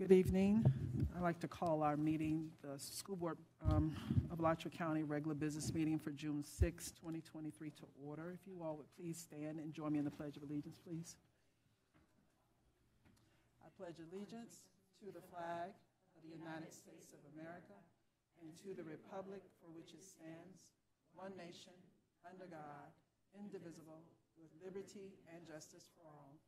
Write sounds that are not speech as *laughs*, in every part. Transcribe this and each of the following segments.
Good evening. I'd like to call our meeting, the School Board um, of Alachua County regular business meeting for June 6, 2023 to order. If you all would please stand and join me in the Pledge of Allegiance, please. I pledge allegiance to the flag of the United States of America and to the republic for which it stands, one nation, under God, indivisible, with liberty and justice for all.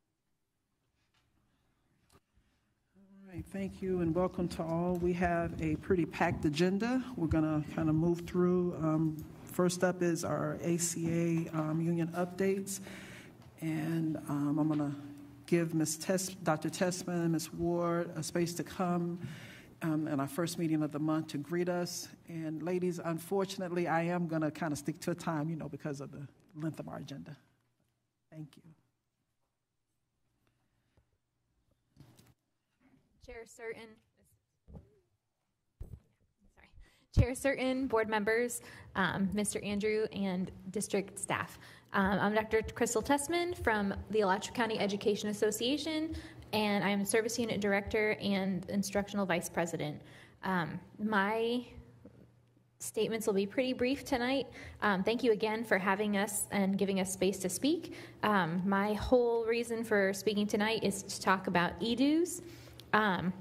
All right, thank you and welcome to all. We have a pretty packed agenda. We're going to kind of move through. Um, First up is our ACA um, union updates. And um, I'm going to give Ms. Tess, Dr. Tessman, Ms. Ward a space to come um, in our first meeting of the month to greet us. And ladies, unfortunately, I am going to kind of stick to a time, you know, because of the length of our agenda. Thank you. Chair Certain. Sorry. Chair Certain, board members, um, Mr. Andrew, and district staff. Um, I'm Dr. Crystal Tessman from the Alachua County Education Association, and I'm Service Unit Director and Instructional Vice President. Um, my statements will be pretty brief tonight. Um, thank you again for having us and giving us space to speak. Um, my whole reason for speaking tonight is to talk about e-dues. Um,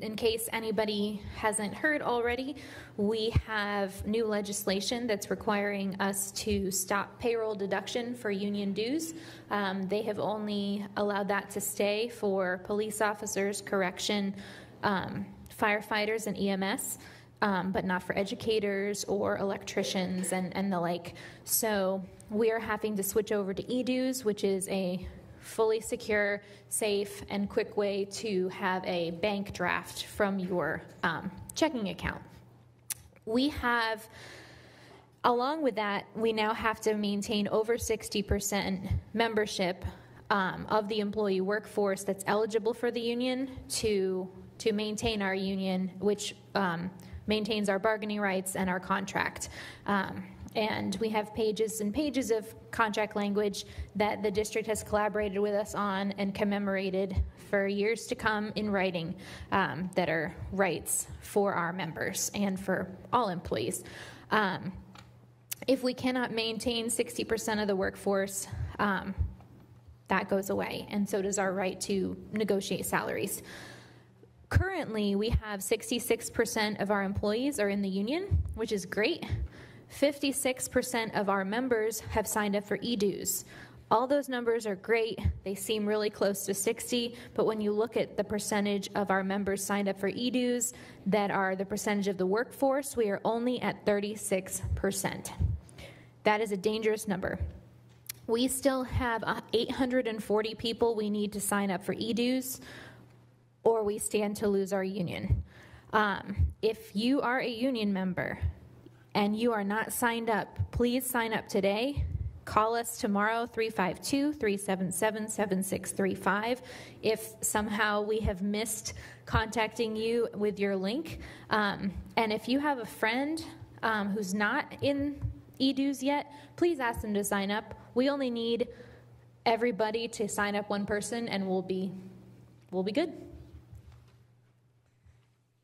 in case anybody hasn't heard already, we have new legislation that's requiring us to stop payroll deduction for union dues. Um, they have only allowed that to stay for police officers, correction, um, firefighters, and EMS. Um, but not for educators or electricians and, and the like. So we are having to switch over to e-dues, which is a fully secure, safe, and quick way to have a bank draft from your um, checking account. We have, along with that, we now have to maintain over 60% membership um, of the employee workforce that's eligible for the union to to maintain our union, which um, maintains our bargaining rights and our contract. Um, and we have pages and pages of contract language that the district has collaborated with us on and commemorated for years to come in writing um, that are rights for our members and for all employees. Um, if we cannot maintain 60% of the workforce, um, that goes away, and so does our right to negotiate salaries. Currently, we have 66% of our employees are in the union, which is great. 56% of our members have signed up for e-dues. All those numbers are great. They seem really close to 60, but when you look at the percentage of our members signed up for e-dues that are the percentage of the workforce, we are only at 36%. That is a dangerous number. We still have uh, 840 people we need to sign up for e-dues, or we stand to lose our union. Um, if you are a union member, and you are not signed up, please sign up today. Call us tomorrow, 352 377 7635. If somehow we have missed contacting you with your link, um, and if you have a friend um, who's not in eDues yet, please ask them to sign up. We only need everybody to sign up one person, and we'll be, we'll be good.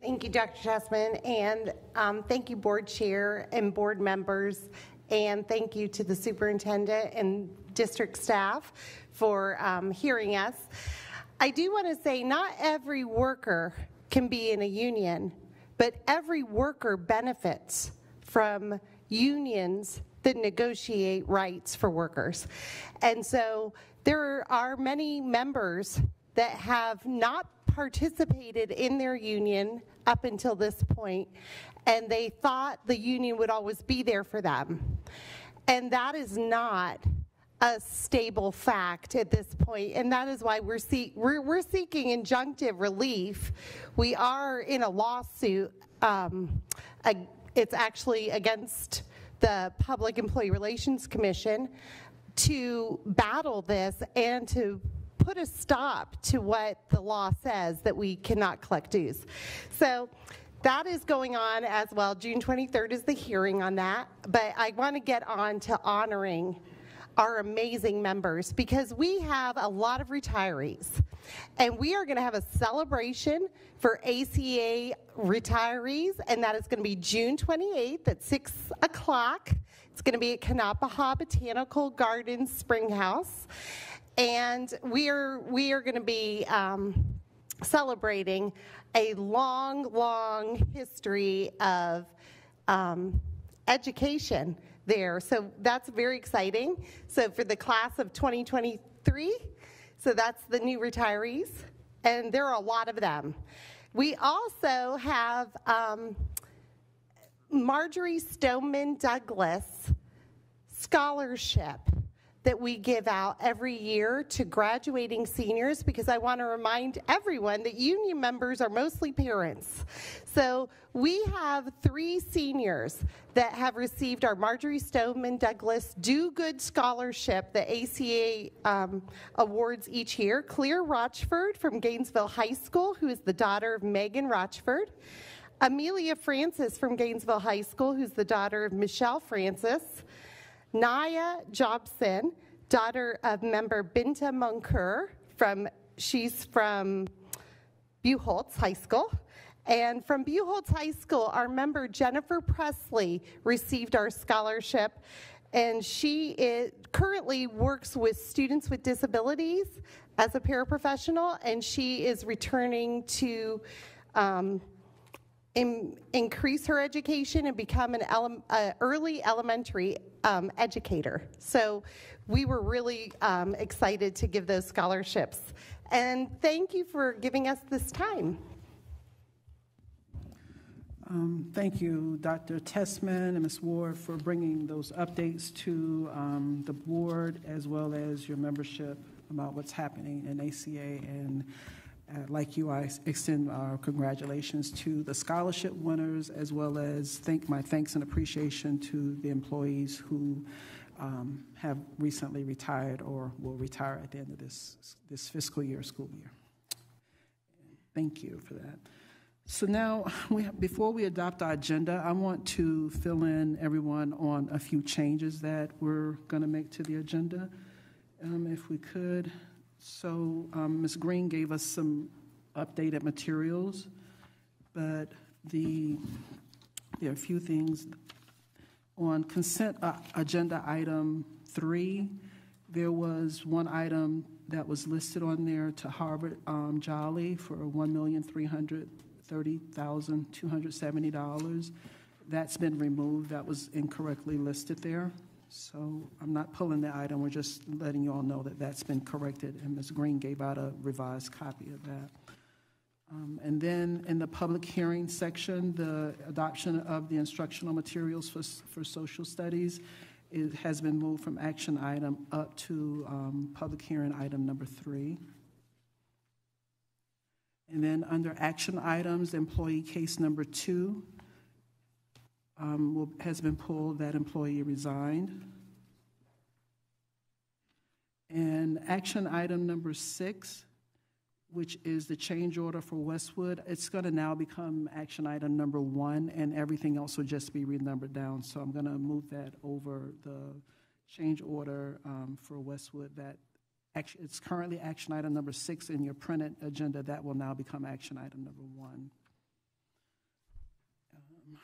Thank you, Dr. Tessman, and um, thank you, board chair and board members, and thank you to the superintendent and district staff for um, hearing us. I do want to say not every worker can be in a union, but every worker benefits from unions that negotiate rights for workers. And so there are many members that have not participated in their union up until this point, and they thought the union would always be there for them. And that is not a stable fact at this point, and that is why we're, see- we're, we're seeking injunctive relief. We are in a lawsuit. Um, it's actually against the Public Employee Relations Commission to battle this and to put a stop to what the law says that we cannot collect dues. So that is going on as well. June 23rd is the hearing on that, but I want to get on to honoring our amazing members because we have a lot of retirees. And we are going to have a celebration for ACA retirees, and that is going to be June 28th at 6 o'clock. It's going to be at Kanapaha Botanical Gardens Spring House. And we are, we are going to be um, celebrating a long, long history of um, education there. So that's very exciting. So for the class of 2023, so that's the new retirees, and there are a lot of them. We also have um, Marjory Stoneman Douglas Scholarship that we give out every year to graduating seniors because I want to remind everyone that union members are mostly parents. So we have three seniors that have received our Marjory Stoneman Douglas Do Good Scholarship, the ACA um, awards each year. Claire Rochford from Gainesville High School, who is the daughter of Megan Rochford. Amelia Francis from Gainesville High School, who's the daughter of Michelle Francis. Naya Jobson, daughter of member Binta Munker from, she's from Buchholz High School. And from Buchholz High School, our member Jennifer Presley received our scholarship. And she is, currently works with students with disabilities as a paraprofessional, and she is returning to um, in, increase her education and become an ele- uh, early elementary um, educator. So we were really um, excited to give those scholarships. And thank you for giving us this time. Um, Thank you, Dr. Tessman and Ms. Ward, for bringing those updates to um, the board as well as your membership about what's happening in ACA. And uh, like you, I extend our congratulations to the scholarship winners as well as thank my thanks and appreciation to the employees who um, have recently retired or will retire at the end of this, this fiscal year, school year. Thank you for that. So now, *laughs* we, before we adopt our agenda, I want to fill in everyone on a few changes that we're going to make to the agenda, um, if we could. So um, Ms. Green gave us some updated materials, but the, there are a few things. On consent uh, agenda item three, there was one item that was listed on there to Harvard um, Jolly for $1,330,270. That's been removed. That was incorrectly listed there. So I'm not pulling the item. We're just letting you all know that that's been corrected, and Ms. Green gave out a revised copy of that. Um, And then in the public hearing section, the adoption of the instructional materials for, for social studies, it has been moved from action item up to um, public hearing item number three. And then under action items, employee case number two um, will- has been pulled, that employee resigned. And action item number six, which is the change order for Westwood, it's going to now become action item number one, and everything else will just be renumbered down. So I'm going to move that over the change order um, for Westwood that, act- it's currently action item number six in your printed agenda. That will now become action item number one. Um,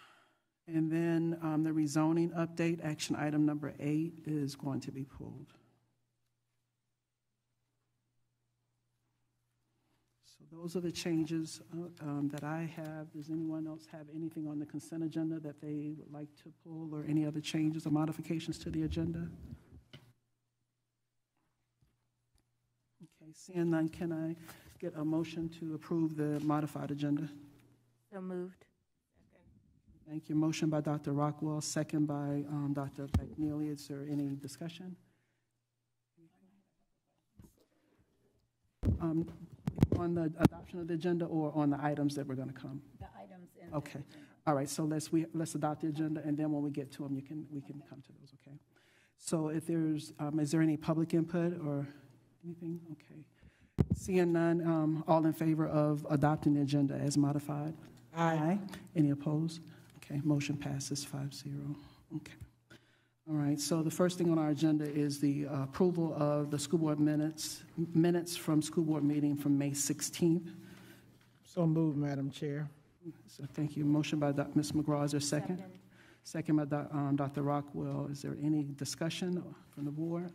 And then um, the rezoning update, action item number eight is going to be pulled. So those are the changes uh, um, that I have. Does anyone else have anything on the consent agenda that they would like to pull or any other changes or modifications to the agenda? Okay, seeing none, can I get a motion to approve the modified agenda? So moved. Thank you. Motion by Dr. Rockwell, second by um, Dr. McNealy. Is there any discussion? Um, On the adoption of the agenda or on the items that we're going to come? The items in. Okay. agenda. All right, so let's, we, let's adopt the agenda, and then when we get to them, you can, we can come to those, okay? So if there's, um, is there any public input or anything? Okay. Seeing none, um, all in favor of adopting the agenda as modified? Aye. Any opposed? Okay, motion passes five zero. Okay. All right, so the first thing on our agenda is the uh, approval of the school board minutes, minutes from school board meeting from May 16th. So moved, Madam Chair. So thank you. Motion by Doc- Ms. McGraw, is there a second? Second by Doc- um, Dr. Rockwell. Is there any discussion from the board?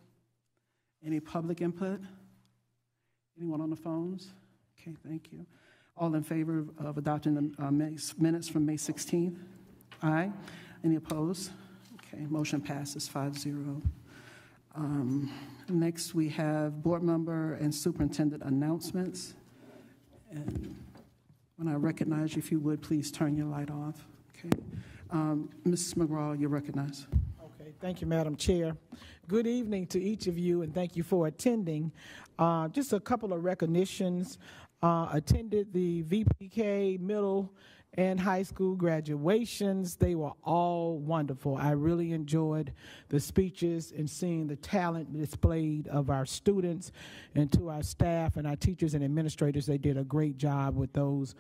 Any public input? Anyone on the phones? Okay, thank you. All in favor of adopting the uh, minutes from May 16th? Aye. Any opposed? Okay, motion passes 5-0. Um, Next, we have board member and superintendent announcements. And when I recognize you, if you would, please turn your light off. Okay. Um, Mrs. McGraw, you're recognized. Okay, thank you, Madam Chair. Good evening to each of you, and thank you for attending. Uh, Just a couple of recognitions. Uh, Attended the VPK middle and high school graduations. They were all wonderful. I really enjoyed the speeches and seeing the talent displayed of our students and to our staff and our teachers and administrators. They did a great job with those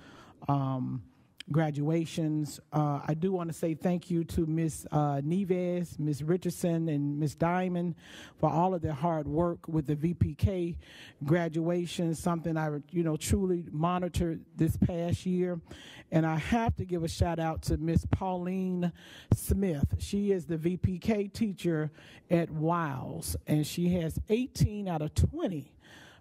um, graduations. Uh, I do want to say thank you to Miss uh, Neves, Miss Richardson, and Miss Diamond for all of their hard work with the VPK graduation. Something I, you know, truly monitored this past year, and I have to give a shout out to Miss Pauline Smith. She is the VPK teacher at Wiles, and she has 18 out of 20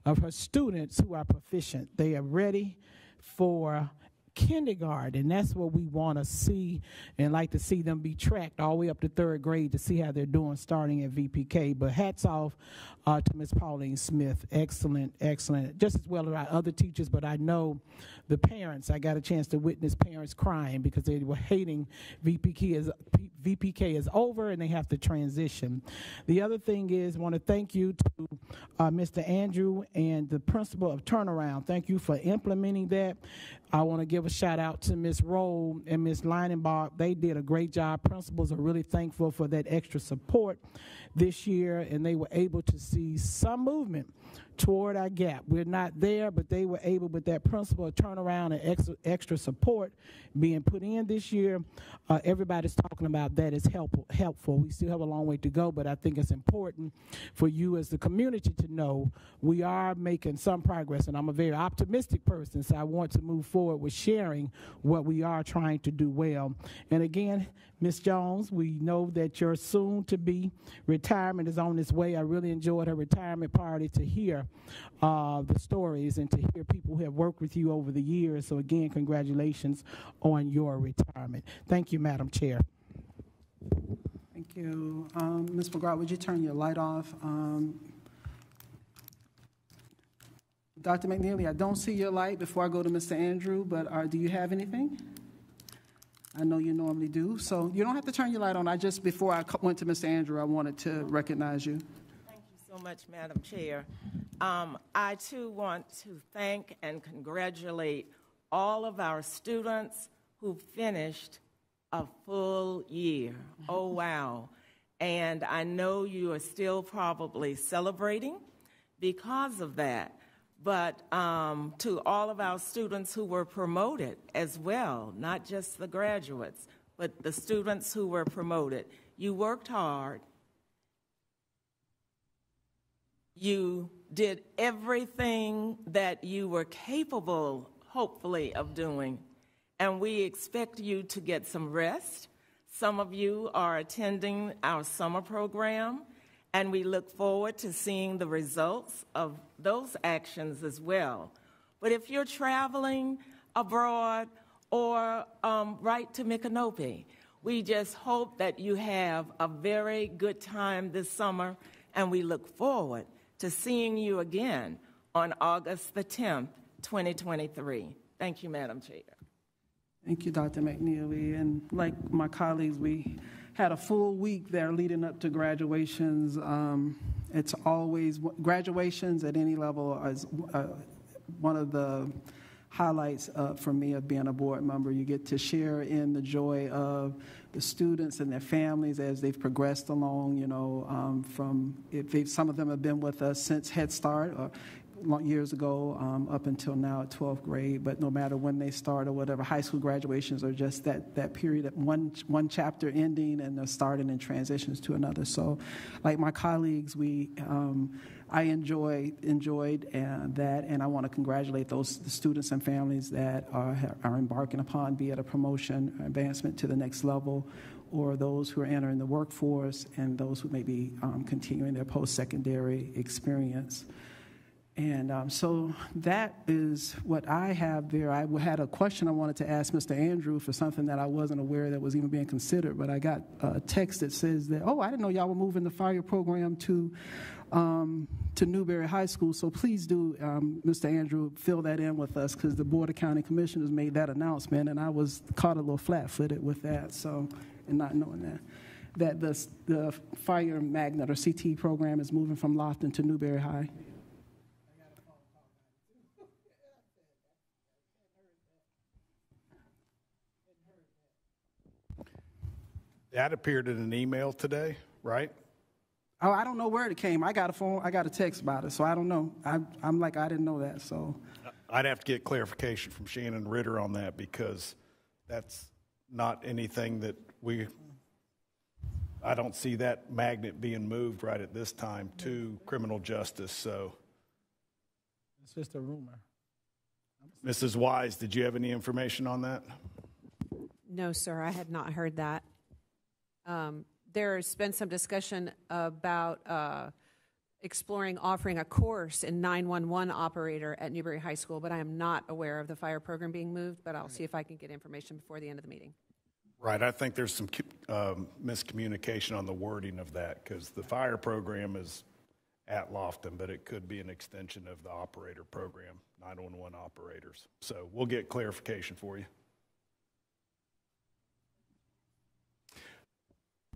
of her students who are proficient. They are ready for kindergarten. And that's what we want to see and like to see them be tracked all the way up to third grade to see how they're doing starting at VPK. But hats off uh, to Miss Pauline Smith. Excellent, excellent. Just as well as our other teachers, but I know the parents. I got a chance to witness parents crying because they were hating VPK is VPK is over and they have to transition. The other thing is, I want to thank you to uh, Mr. Andrew and the principal of Turnaround. Thank you for implementing that. I want to give a shout out to Miss Roll and Miss Leinenbach. They did a great job. Principals are really thankful for that extra support this year, and they were able to see some movement toward our gap. We're not there, but they were able, with that principle of turnaround and extra, extra support being put in this year, uh, everybody's talking about that is helpful, helpful. We still have a long way to go, but I think it's important for you as the community to know we are making some progress, and I'm a very optimistic person, so I want to move forward with sharing what we are trying to do well. And again, Ms. Jones, we know that your soon to be retirement is on its way. I really enjoyed her retirement party to hear uh, the stories and to hear people who have worked with you over the years. So, again, congratulations on your retirement. Thank you, Madam Chair. Thank you. Um, Ms. McGraw, would you turn your light off? Um, Dr. McNealy, I don't see your light before I go to Mr. Andrew, but uh, do you have anything? I know you normally do, so you don't have to turn your light on. I just, before I went to Mr. Andrew, I wanted to recognize you. Thank you so much, Madam Chair. Um, I too want to thank and congratulate all of our students who finished a full year. Oh, *laughs* wow. And I know you are still probably celebrating because of that. But um, to all of our students who were promoted as well, not just the graduates, but the students who were promoted, you worked hard. You did everything that you were capable, hopefully, of doing. And we expect you to get some rest. Some of you are attending our summer program, and we look forward to seeing the results of those actions as well. But if you're traveling abroad or um, right to Micanopy, we just hope that you have a very good time this summer, and we look forward to seeing you again on August the 10th, 2023. Thank you, Madam Chair. Thank you, Dr. McNealy. And like my colleagues, we had a full week there leading up to graduations. Um, it's always graduations at any level is uh, one of the highlights uh, for me of being a board member. You get to share in the joy of the students and their families as they've progressed along. You know, um, from if some of them have been with us since Head Start, or long- years ago um, up until now at 12th grade, but no matter when they start or whatever, high school graduations are just that, that period, of one, one chapter ending and they're starting and transitions to another. So, like my colleagues, we, um, I enjoy, enjoyed uh, that, and I want to congratulate those the students and families that are, are embarking upon, be it a promotion, advancement to the next level, or those who are entering the workforce and those who may be um, continuing their post-secondary experience. And um, so that is what I have there. I had a question I wanted to ask Mr. Andrew for something that I wasn't aware that was even being considered, but I got a text that says that, oh, I didn't know y'all were moving the fire program to um, to Newberry High School. So please do, um, Mr. Andrew, fill that in with us because the Board of County Commissioners made that announcement, and I was caught a little flat-footed with that. So, and not knowing that that the the fire magnet or CT program is moving from Loften to Newberry High. That appeared in an email today, right? Oh, I don't know where it came. I got a phone. I got a text about it, so I don't know. I, I'm like, I didn't know that. So, I'd have to get clarification from Shannon Ritter on that because that's not anything that we, I don't see that magnet being moved right at this time to criminal justice. So, It's just a rumor. Mrs. Wise, did you have any information on that? No, sir, I had not heard that. Um, There's been some discussion about uh, exploring offering a course in 911 operator at Newberry High School, but I am not aware of the fire program being moved, but I'll see if I can get information before the end of the meeting. Right, I think there's some um, miscommunication on the wording of that because the fire program is at Loften, but it could be an extension of the operator program, 911 operators. So we'll get clarification for you.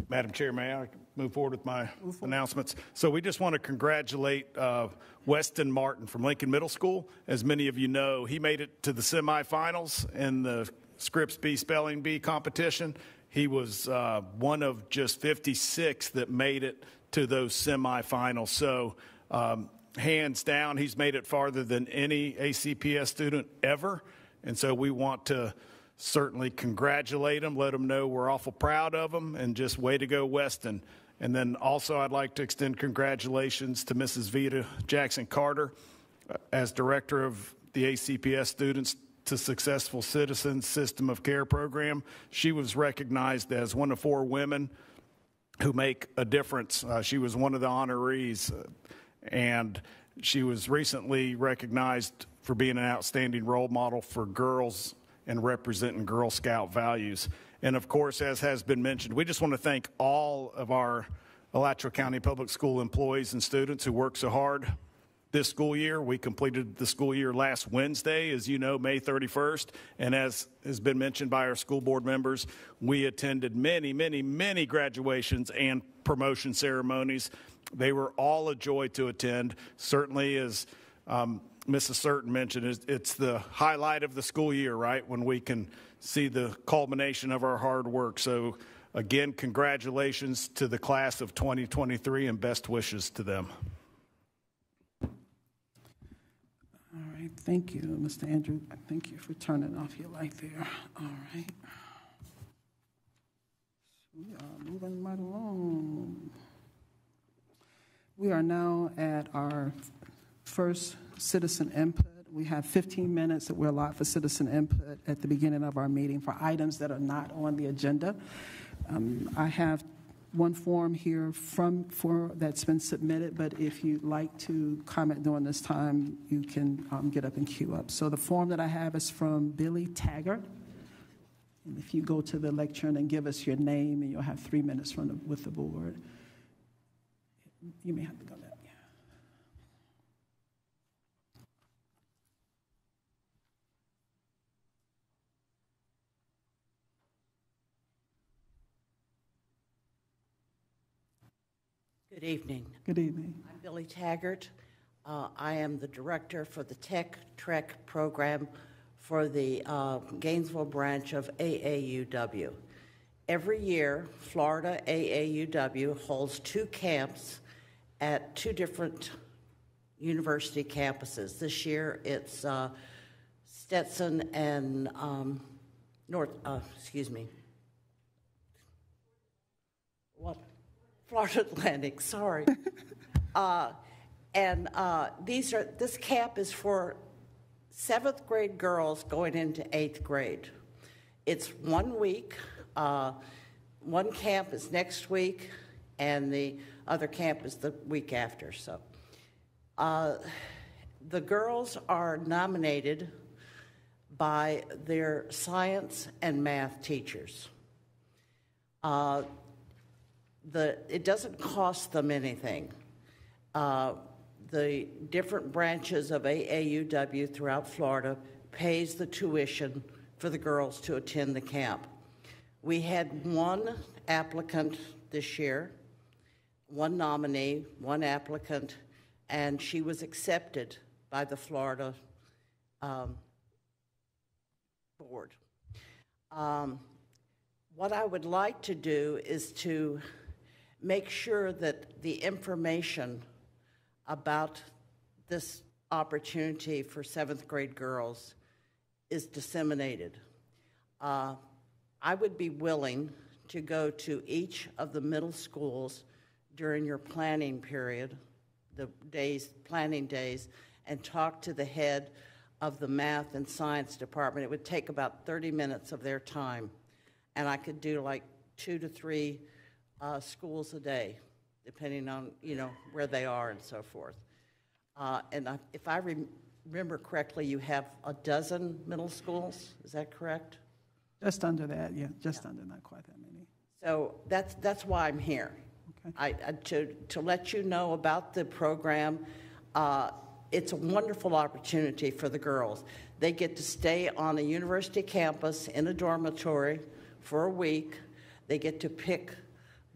Madam Chair, may I move forward with my announcements? So we just want to congratulate uh, Weston Martin from Lincoln Middle School. As many of you know, he made it to the semifinals in the Scripps B Spelling Bee competition. He was uh, one of just 56 that made it to those semifinals. So um, hands down, he's made it farther than any ACPS student ever. And so we want to certainly congratulate them, let them know we're awful proud of them, and just way to go, Weston. And then also, I'd like to extend congratulations to Mrs. Vita Jackson Carter uh, as director of the ACPS Students to Successful Citizens System of Care program. She was recognized as one of four women who make a difference. Uh, she was one of the honorees, uh, and she was recently recognized for being an outstanding role model for girls and representing Girl Scout values. And of course, as has been mentioned, we just want to thank all of our Alachua County Public School employees and students who work so hard this school year. We completed the school year last Wednesday, as you know, May 31st. And as has been mentioned by our school board members, we attended many, many, many graduations and promotion ceremonies. They were all a joy to attend. Certainly, as um, Mrs. Certain mentioned, it's, it's the highlight of the school year, right? When we can see the culmination of our hard work. So, again, congratulations to the class of 2023 and best wishes to them. all right. Thank you, Mr. Andrew. Thank you for turning off your light there. All right. We are moving right along. We are now at our first citizen input. We have 15 minutes that we're allowed for citizen input at the beginning of our meeting for items that are not on the agenda. Um, I have one form here from for that's been submitted, but if you'd like to comment during this time, you can um, get up and queue up. So the form that I have is from Billy Taggart. And if you go to the lectern and give us your name, and you'll have three minutes from the, with the board. You may have to go Good evening. Good evening. I'm Billy Taggart. Uh, I am the director for the Tech Trek program for the uh, Gainesville branch of AAUW. Every year, Florida AAUW holds two camps at two different university campuses. This year, it's uh, Stetson and um, North, uh, excuse me, what? Florida *laughs* Atlantic, sorry. *laughs* uh, and uh, these are this camp is for seventh grade girls going into eighth grade. It's one week. Uh, one camp is next week, and the other camp is the week after. So, uh, the girls are nominated by their science and math teachers. The, it doesn't cost them anything. Uh, the different branches of AAUW throughout Florida pays the tuition for the girls to attend the camp. We had one applicant this year, one nominee, one applicant, and she was accepted by the Florida um, board. Um, what I would like to do is to make sure that the information about this opportunity for seventh grade girls is disseminated. Uh, I would be willing to go to each of the middle schools during your planning period, the days, planning days, and talk to the head of the math and science department. It would take about 30 minutes of their time, and I could do like two to three uh, schools a day, depending on you know where they are and so forth. Uh, and I, if I rem- remember correctly, you have a dozen middle schools. Is that correct? Just under that, yeah, just under, not quite that many. So that's that's why I'm here. Okay. I, I, to to let you know about the program. Uh, it's a wonderful opportunity for the girls. They get to stay on a university campus in a dormitory for a week. They get to pick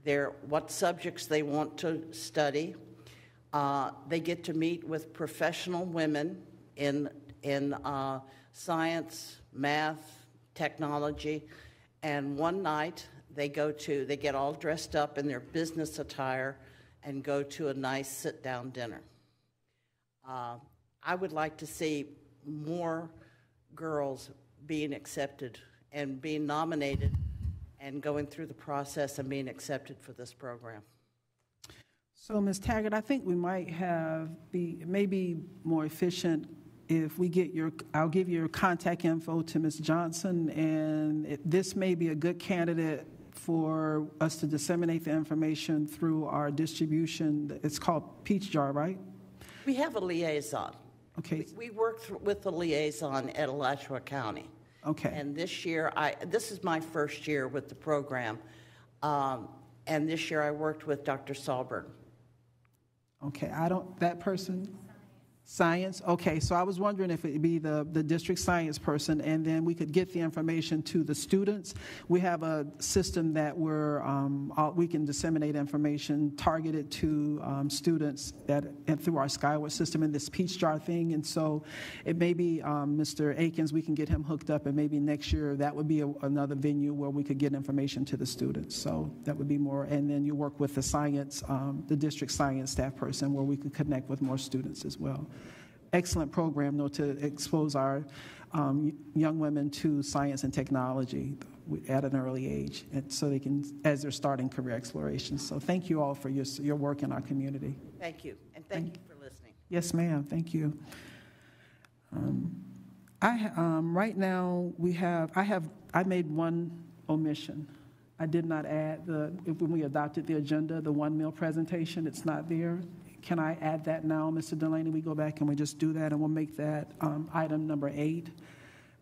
their what subjects they want to study. Uh, they get to meet with professional women in in uh, science, math, technology, and one night they go to they get all dressed up in their business attire and go to a nice sit down dinner. Uh, I would like to see more girls being accepted and being nominated and going through the process and being accepted for this program. So, Ms. Taggart, I think we might have be maybe more efficient if we get your. I'll give your contact info to Ms. Johnson, and it, this may be a good candidate for us to disseminate the information through our distribution. It's called PeachJar, right? We have a liaison. Okay. We work th- with the liaison at Alachua County. Okay. And this year, I, this is my first year with the program. Um, and this year I worked with Dr. Salburn. Okay, I don't, that person, science, okay, so I was wondering if it'd be the, the district science person, and then we could get the information to the students. We have a system that we're, um, uh, we can disseminate information targeted to um, students that, and through our Skyward system and this PeachJar thing, and so it may be um, Mr. Akins, we can get him hooked up, and maybe next year that would be a, another venue where we could get information to the students. So that would be more, and then you work with the science, um, the district science staff person, where we could connect with more students as well. Excellent program, though, to expose our um, young women to science and technology at an early age, and so they can, as they're starting career exploration. So thank you all for your, your work in our community. Thank you. And thank you for listening. Yes, ma'am. Thank you. Um, I um, right now we have I have I made one omission. I did not add the when we adopted the agenda the one meal presentation. It's not there. Can I add that now, Mr. Delaney? We go back and we just do that, and we'll make that um, item number eight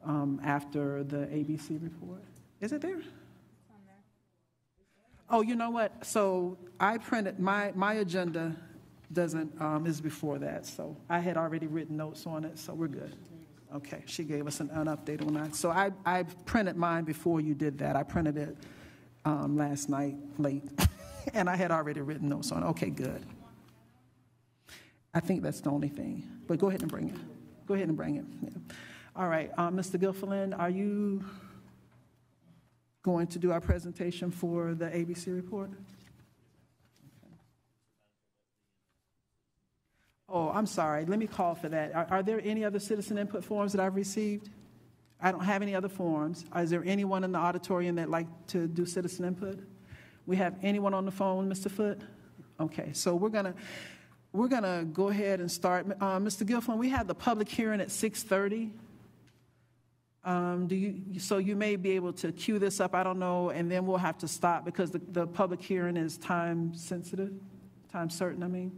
um, after the ABC report. Is it there? Oh, you know what? So I printed my my agenda doesn't um, is before that. So I had already written notes on it, so we're good. Okay, she gave us an, an update on that. So I I printed mine before you did that. I printed it um, last night late, *laughs* and I had already written notes on. it. Okay, good. I think that's the only thing. But go ahead and bring it. Go ahead and bring it. Yeah. All right, uh, Mr. Gilfillan, are you going to do our presentation for the ABC report? Oh, I'm sorry. Let me call for that. Are, are there any other citizen input forms that I've received? I don't have any other forms. Is there anyone in the auditorium that'd like to do citizen input? We have anyone on the phone, Mr. Foot? Okay, so we're gonna we're gonna go ahead and start. Uh, Mr. Gilfillan, we have the public hearing at 6:30. Um, do you, so you may be able to cue this up, I don't know, and then we'll have to stop because the, the public hearing is time sensitive, time certain, I mean.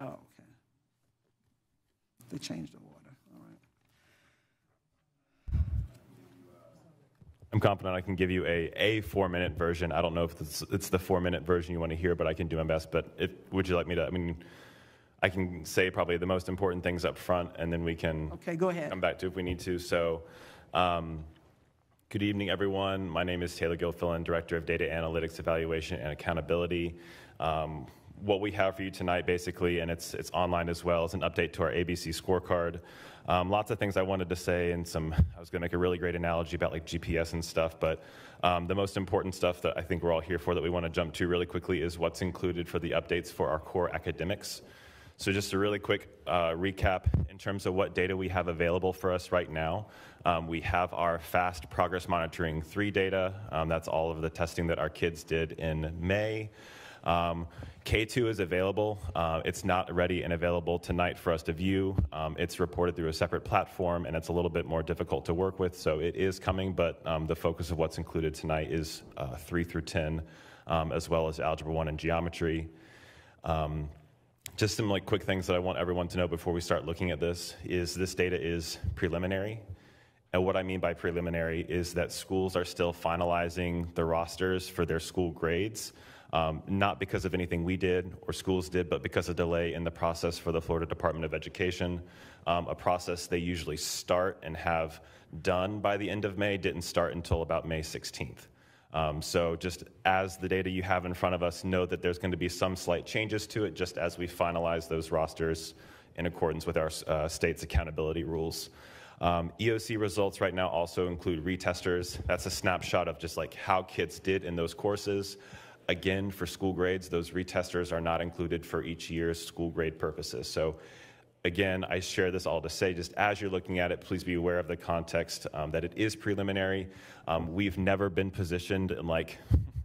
Oh, okay. They changed the order, all right. I'm confident I can give you a, a four minute version. I don't know if it's, it's the four minute version you want to hear, but I can do my best. But if, would you like me to? I mean, I can say probably the most important things up front, and then we can Okay, go ahead. come back to if we need to. So, um, good evening, everyone. My name is Taylor Gilfillan, Director of Data Analytics, Evaluation, and Accountability. Um, what we have for you tonight, basically, and it's it's online as well, is an update to our ABC scorecard. Um, lots of things I wanted to say, and some I was going to make a really great analogy about like GPS and stuff, but um, the most important stuff that I think we're all here for that we want to jump to really quickly is what's included for the updates for our core academics. So, just a really quick uh, recap in terms of what data we have available for us right now. Um, we have our FAST progress monitoring 3 data. Um, that's all of the testing that our kids did in May. Um, K2 is available. Uh, it's not ready and available tonight for us to view. Um, it's reported through a separate platform, and it's a little bit more difficult to work with, so it is coming, but um, the focus of what's included tonight is uh, 3 through 10, um, as well as Algebra 1 and Geometry. Um, just some like quick things that I want everyone to know before we start looking at this is this data is preliminary. And what I mean by preliminary is that schools are still finalizing the rosters for their school grades, um, not because of anything we did or schools did, but because of delay in the process for the Florida Department of Education. Um, a process they usually start and have done by the end of May didn't start until about May 16th. Um, so just as the data you have in front of us, know that there's going to be some slight changes to it just as we finalize those rosters in accordance with our uh, state's accountability rules. Um, EOC results right now also include retesters. That's a snapshot of just like how kids did in those courses. Again, for school grades, those retesters are not included for each year's school grade purposes. So again, I share this all to say, just as you're looking at it, please be aware of the context um, that it is preliminary. Um, we've never been positioned in like *laughs*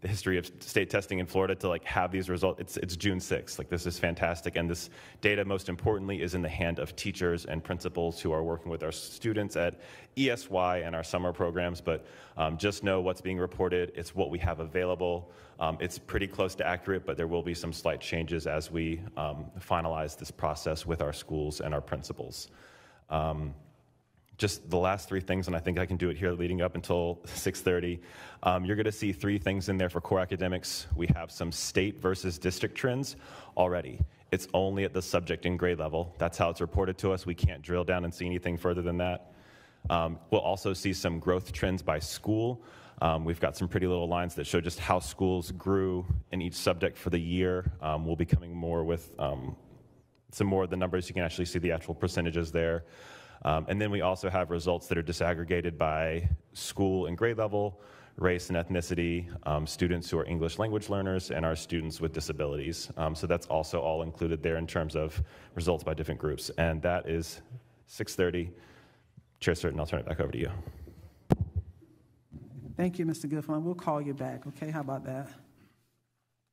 the history of state testing in Florida to like have these results. It's, it's June 6th. Like this is fantastic. And this data, most importantly, is in the hand of teachers and principals who are working with our students at ESY and our summer programs. But um, just know what's being reported. It's what we have available. Um, it's pretty close to accurate, but there will be some slight changes as we um, finalize this process with our schools and our principals. Just the last three things, and I think I can do it here leading up until *laughs* 6:30. Um, you're going to see three things in there for core academics. We have some state versus district trends already. It's only at the subject and grade level. That's how it's reported to us. We can't drill down and see anything further than that. Um, we'll also see some growth trends by school. Um, we've got some pretty little lines that show just how schools grew in each subject for the year. Um, we'll be coming more with um, some more of the numbers. You can actually see the actual percentages there. Um, and then we also have results that are disaggregated by school and grade level, race and ethnicity, um, students who are English language learners, and our students with disabilities. Um, so that's also all included there in terms of results by different groups. And that is 6:30. Chair Certain, I'll turn it back over to you. Thank you, Mr. Gilfillan. We'll call you back, okay? How about that?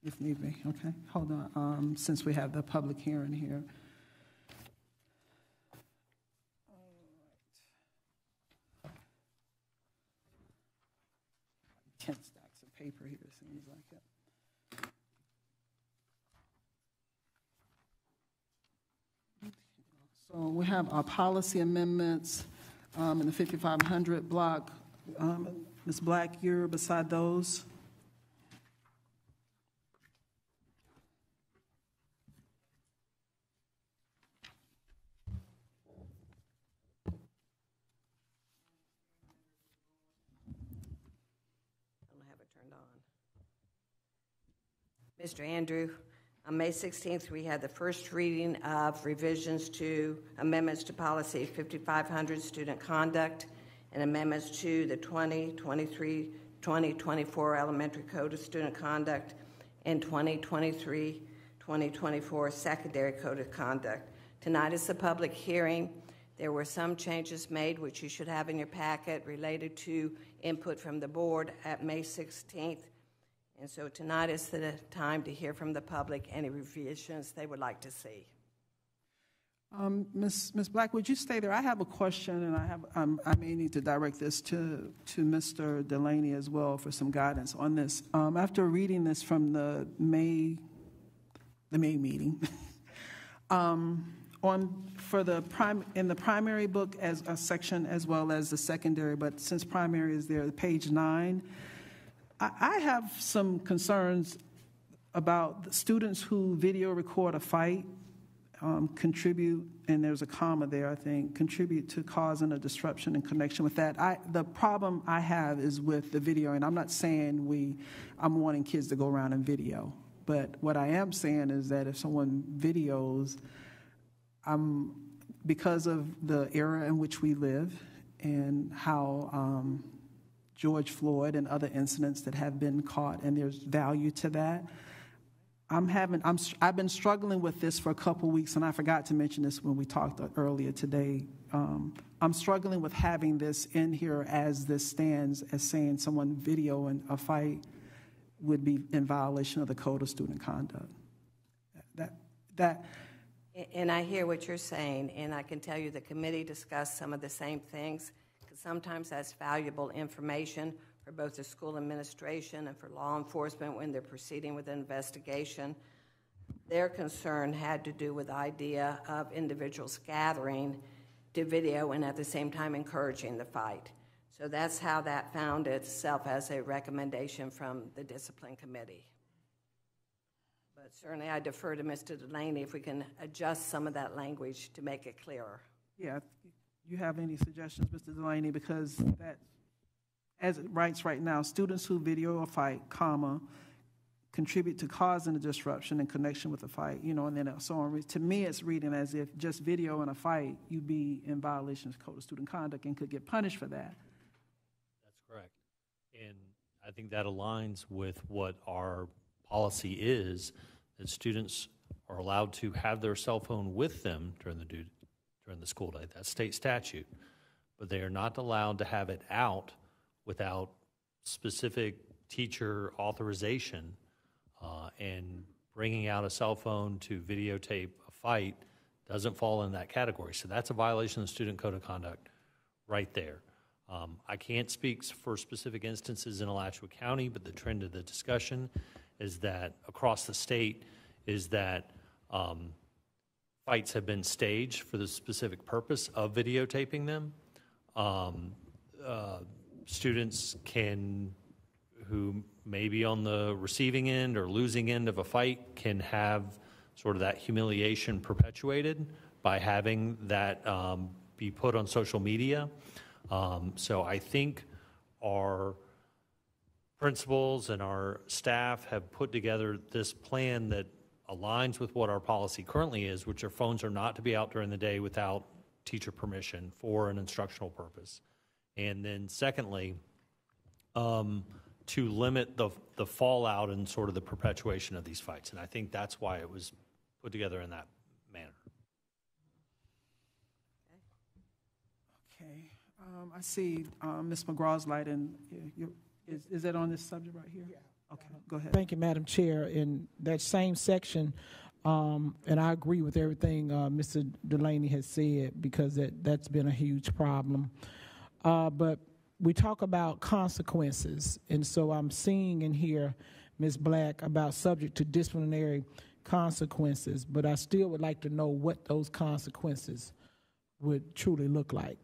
If need be, okay? Hold on, um, since we have the public hearing here. Ten stacks of paper here, seems like it. So we have our policy amendments um, in the 5500 block. Um, Ms. Black, you're beside those? I don't have it turned on. Mr. Andrew, on May 16th, we had the first reading of revisions to amendments to policy 5500 student conduct and amendments to the 2023 2024 Elementary Code of Student Conduct and 2023 2024 Secondary Code of Conduct. Tonight is the public hearing. There were some changes made, which you should have in your packet, related to input from the board at May 16th. And so tonight is the time to hear from the public any revisions they would like to see. Um, Ms. Ms. Black, would you stay there? I have a question, and I have, um, I may need to direct this to, to Mr. Delaney as well for some guidance on this. Um, after reading this from the May, the May meeting, *laughs* um, on, for the prime, in the primary book as a section as well as the secondary, but since primary is there, page nine, I, have some concerns about students who video record a fight um, contribute, and there's a comma there, I think, contribute to causing a disruption in connection with that. I, the problem I have is with the video, and I'm not saying we, I'm wanting kids to go around and video, but what I am saying is that if someone videos, I'm, because of the era in which we live and how um, George Floyd and other incidents that have been caught, and there's value to that. I'm having, I'm, I've been struggling with this for a couple weeks, and I forgot to mention this when we talked earlier today. Um, I'm struggling with having this in here as this stands as saying someone videoing a fight would be in violation of the Code of Student Conduct. That, that, And I hear what you're saying, and I can tell you the committee discussed some of the same things, sometimes that's valuable information for both the school administration and for law enforcement when they're proceeding with an investigation. Their concern had to do with the idea of individuals gathering to video and at the same time encouraging the fight. So that's how that found itself as a recommendation from the discipline committee. But certainly I defer to Mr. Delaney if we can adjust some of that language to make it clearer. yeah, you have any suggestions, Mr. Delaney, because that, as it writes right now, students who video a fight, comma, contribute to causing a disruption in connection with the fight, you know, and then so on. To me, it's reading as if just video in a fight, you'd be in violation of Code of Student Conduct and could get punished for that. That's correct. And I think that aligns with what our policy is, that students are allowed to have their cell phone with them during the, du- during the school day. That's state statute. But they are not allowed to have it out without specific teacher authorization. Uh, And bringing out a cell phone to videotape a fight doesn't fall in that category. So that's a violation of the Student Code of Conduct right there. Um, I can't speak for specific instances in Alachua County, but the trend of the discussion is that across the state is that um, fights have been staged for the specific purpose of videotaping them. Um, uh, students can, who may be on the receiving end or losing end of a fight, can have sort of that humiliation perpetuated by having that um, be put on social media. Um, so I think our principals and our staff have put together this plan that aligns with what our policy currently is, which our phones are not to be out during the day without teacher permission for an instructional purpose. And then secondly, um, to limit the, the fallout and sort of the perpetuation of these fights. And I think that's why it was put together in that manner. Okay, um, I see, um, Ms. McGraw's light, and you- you, is, is that on this subject right here? Yeah. Okay, go ahead. Thank you, Madam Chair. In that same section, um, and I agree with everything uh, Mr. Delaney has said because that, that's been a huge problem. Uh, but we talk about consequences, and so I'm seeing in here, Ms. Black, about subject to disciplinary consequences, but I still would like to know what those consequences would truly look like.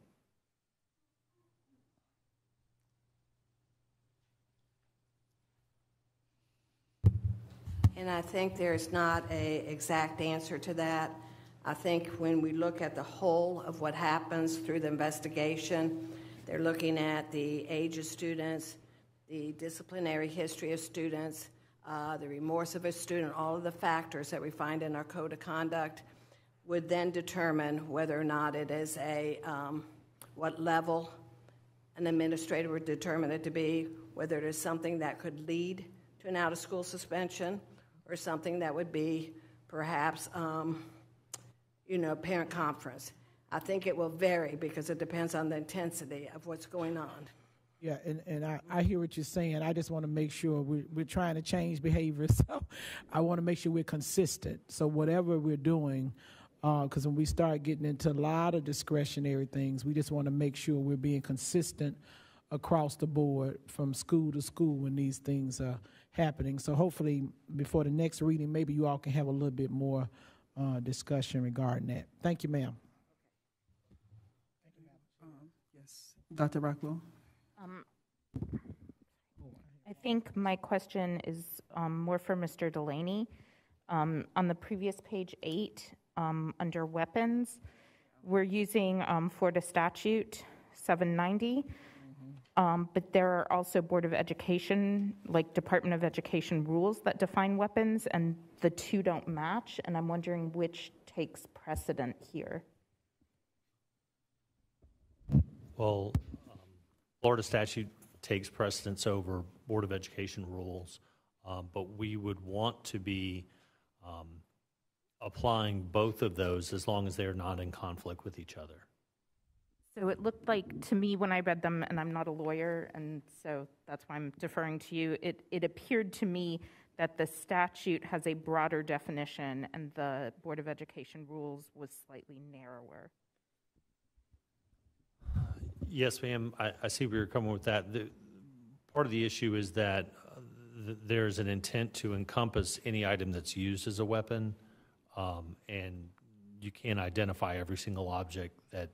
And I think there's not a exact answer to that. I think when we look at the whole of what happens through the investigation, they're looking at the age of students, the disciplinary history of students, uh, the remorse of a student, all of the factors that we find in our code of conduct would then determine whether or not it is a, um, what level an administrator would determine it to be, whether it is something that could lead to an out-of-school suspension or something that would be perhaps, um, you know, parent conference. I think it will vary because it depends on the intensity of what's going on. Yeah, and, and I, I hear what you're saying. I just want to make sure we're, we're trying to change behavior. *laughs* So I want to make sure we're consistent. So whatever we're doing, because when we start getting into a lot of discretionary things, we just want to make sure we're being consistent across the board from school to school when these things are happening. So hopefully before the next reading, maybe you all can have a little bit more uh, discussion regarding that. Thank you, ma'am. Yes. Dr. Rockwell? Um, I think my question is um, more for Mr. Delaney. Um, On the previous page eight, um, under weapons, we're using um, Florida statute 790, um, but there are also Board of Education, like Department of Education rules that define weapons, and the two don't match, and I'm wondering which takes precedent here. Well, um, Florida statute takes precedence over Board of Education rules, um, but we would want to be um, applying both of those as long as they're not in conflict with each other. So it looked like to me when I read them, and I'm not a lawyer, and so that's why I'm deferring to you, it, it appeared to me that the statute has a broader definition and the Board of Education rules was slightly narrower. Yes, ma'am, I, I see where you're coming with that. The, part of the issue is that uh, th- there's an intent to encompass any item that's used as a weapon, um, and you can't identify every single object that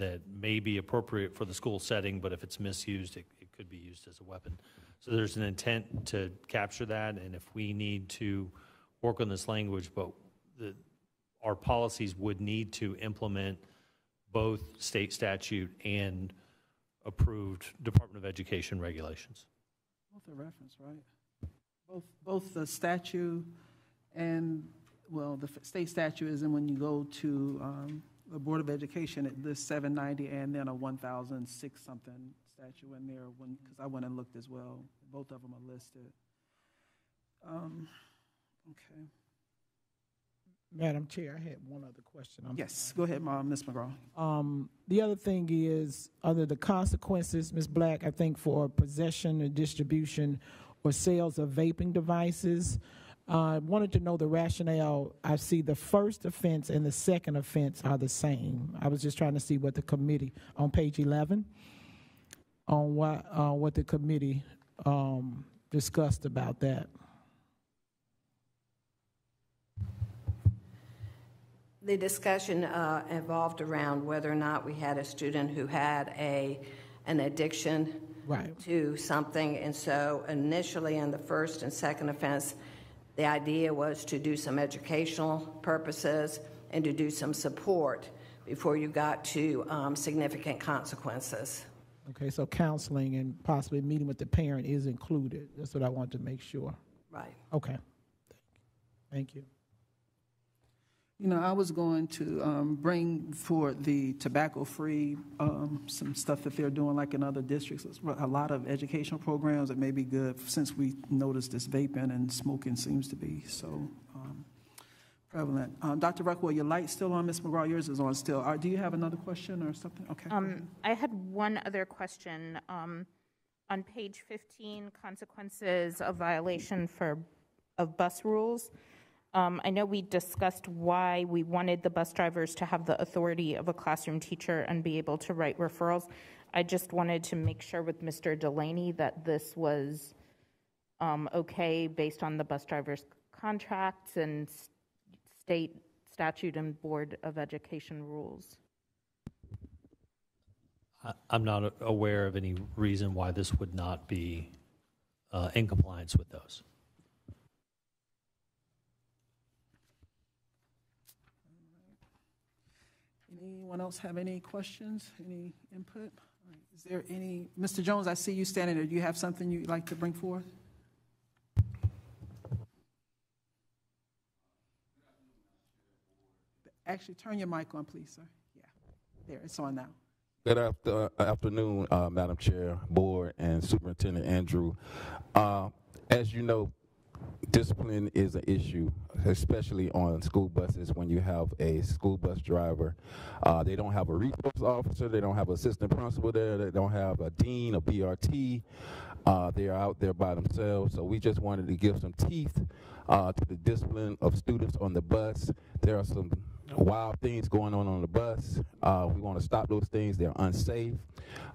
that may be appropriate for the school setting, but if it's misused, it, it could be used as a weapon. So there's an intent to capture that, and if we need to work on this language, but the, our policies would need to implement both state statute and approved Department of Education regulations. Both are reference, right? Both, both the statute and, well, the state statute is when you go to um, the Board of Education, at this 790 and then a 1006 something statue in there, when, because I went and looked as well. Both of them are listed. Um, Okay. Madam Chair, I had one other question. I'm Yes, go ahead, Ms. McGraw. Um, the other thing is, under the consequences, Ms. Black, I think for possession or distribution or sales of vaping devices, I uh, wanted to know the rationale. I see the first offense and the second offense are the same. I was just trying to see what the committee, on page 11, on what, uh, what the committee um, discussed about that. The discussion uh, evolved around whether or not we had a student who had a, an addiction Right. to something. And so initially, in the first and second offense, the idea was to do some educational purposes and to do some support before you got to um, significant consequences. Okay, so counseling and possibly meeting with the parent is included. That's what I want to make sure. Right. Okay. Thank you. You know, I was going to um, bring forward the tobacco-free, um, some stuff that they're doing like in other districts. A lot of educational programs that may be good since we noticed this vaping and smoking seems to be so um, prevalent. Um, Dr. Rockwell, your light's still on. Ms. McGraw, yours is on still. Are- Do you have another question or something? Okay. Um, I had one other question. Um, on page 15, consequences of violation for, of bus rules. Um, I know we discussed why we wanted the bus drivers to have the authority of a classroom teacher and be able to write referrals. I just wanted to make sure with Mr. Delaney that this was um, okay based on the bus drivers' contracts and state statute and Board of Education rules. I'm not aware of any reason why this would not be uh, in compliance with those. Anyone else have any questions, any input? Is there any, Mr. Jones, I see you standing there. Do you have something you'd like to bring forth? Actually, turn your mic on, please, sir. Yeah, there, it's on now. Good after, uh, afternoon, uh, Madam Chair, Board, and Superintendent Andrew. Uh, as you know, discipline is an issue, especially on school buses when you have a school bus driver. Uh, they don't have a resource officer, they don't have an assistant principal there, they don't have a dean, a BRT. Uh, they're out there by themselves. So we just wanted to give some teeth uh, to the discipline of students on the bus. There are some wild things going on on the bus. Uh, we want to stop those things. They're unsafe.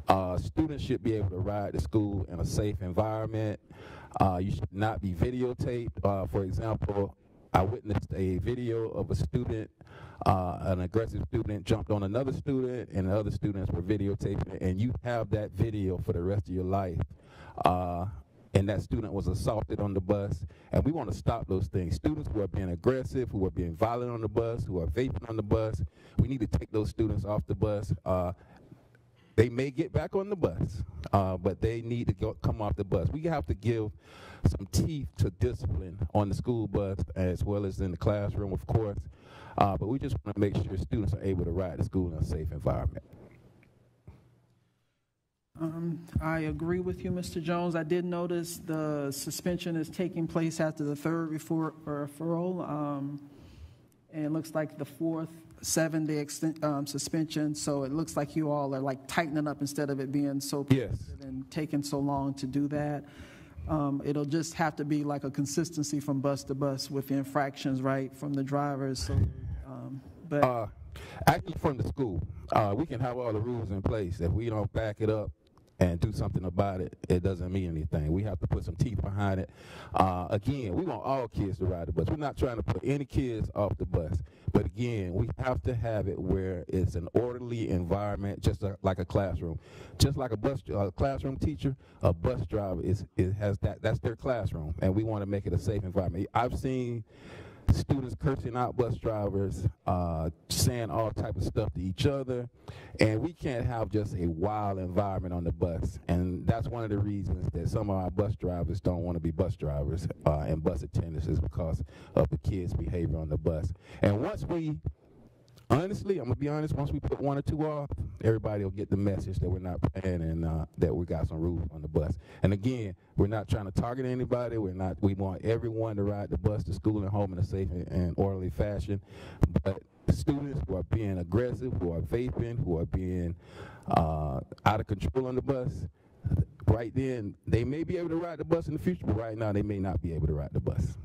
Uh, students should be able to ride to school in a safe environment. Uh, you should not be videotaped. Uh, for example, I witnessed a video of a student, uh, an aggressive student jumped on another student, and the other students were videotaping, it. and you have that video for the rest of your life. And that student was assaulted on the bus. And we want to stop those things. Students who are being aggressive, who are being violent on the bus, who are vaping on the bus, we need to take those students off the bus. Uh, they may get back on the bus, uh, but they need to go, come off the bus. We have to give some teeth to discipline on the school bus as well as in the classroom, of course. Uh, but we just want to make sure students are able to ride to school in a safe environment. Um, I agree with you, Mr. Jones. I did notice the suspension is taking place after the third refer- referral. Um, and it looks like the fourth seven-day exten- um, suspension, so it looks like you all are like tightening up instead of it being so Yes. and taking so long to do that. Um, it'll just have to be like a consistency from bus to bus with the infractions, right, from the drivers. So, um, but Uh, actually, from the school, uh, we can have all the rules in place. If we don't back it up and do something about it, it doesn't mean anything. We have to put some teeth behind it. Uh, again, we want all kids to ride the bus. We're not trying to put any kids off the bus. But again, we have to have it where it's an orderly environment, just a, like a classroom. Just like a bus a classroom teacher, a bus driver is it has that. That's their classroom, and we want to make it a safe environment. I've seen students cursing out bus drivers, uh, saying all type of stuff to each other, and we can't have just a wild environment on the bus. And that's one of the reasons that some of our bus drivers don't want to be bus drivers uh, and bus attendants is because of the kids' behavior on the bus. And once we Honestly, I'm gonna be honest. Once we put one or two off, everybody will get the message that we're not playing and uh, that we got some rules on the bus. And again, we're not trying to target anybody. We're not. We want everyone to ride the bus to school and home in a safe and- and orderly fashion. But students who are being aggressive, who are vaping, who are being uh, out of control on the bus, right then they may be able to ride the bus in the future, but right now they may not be able to ride the bus.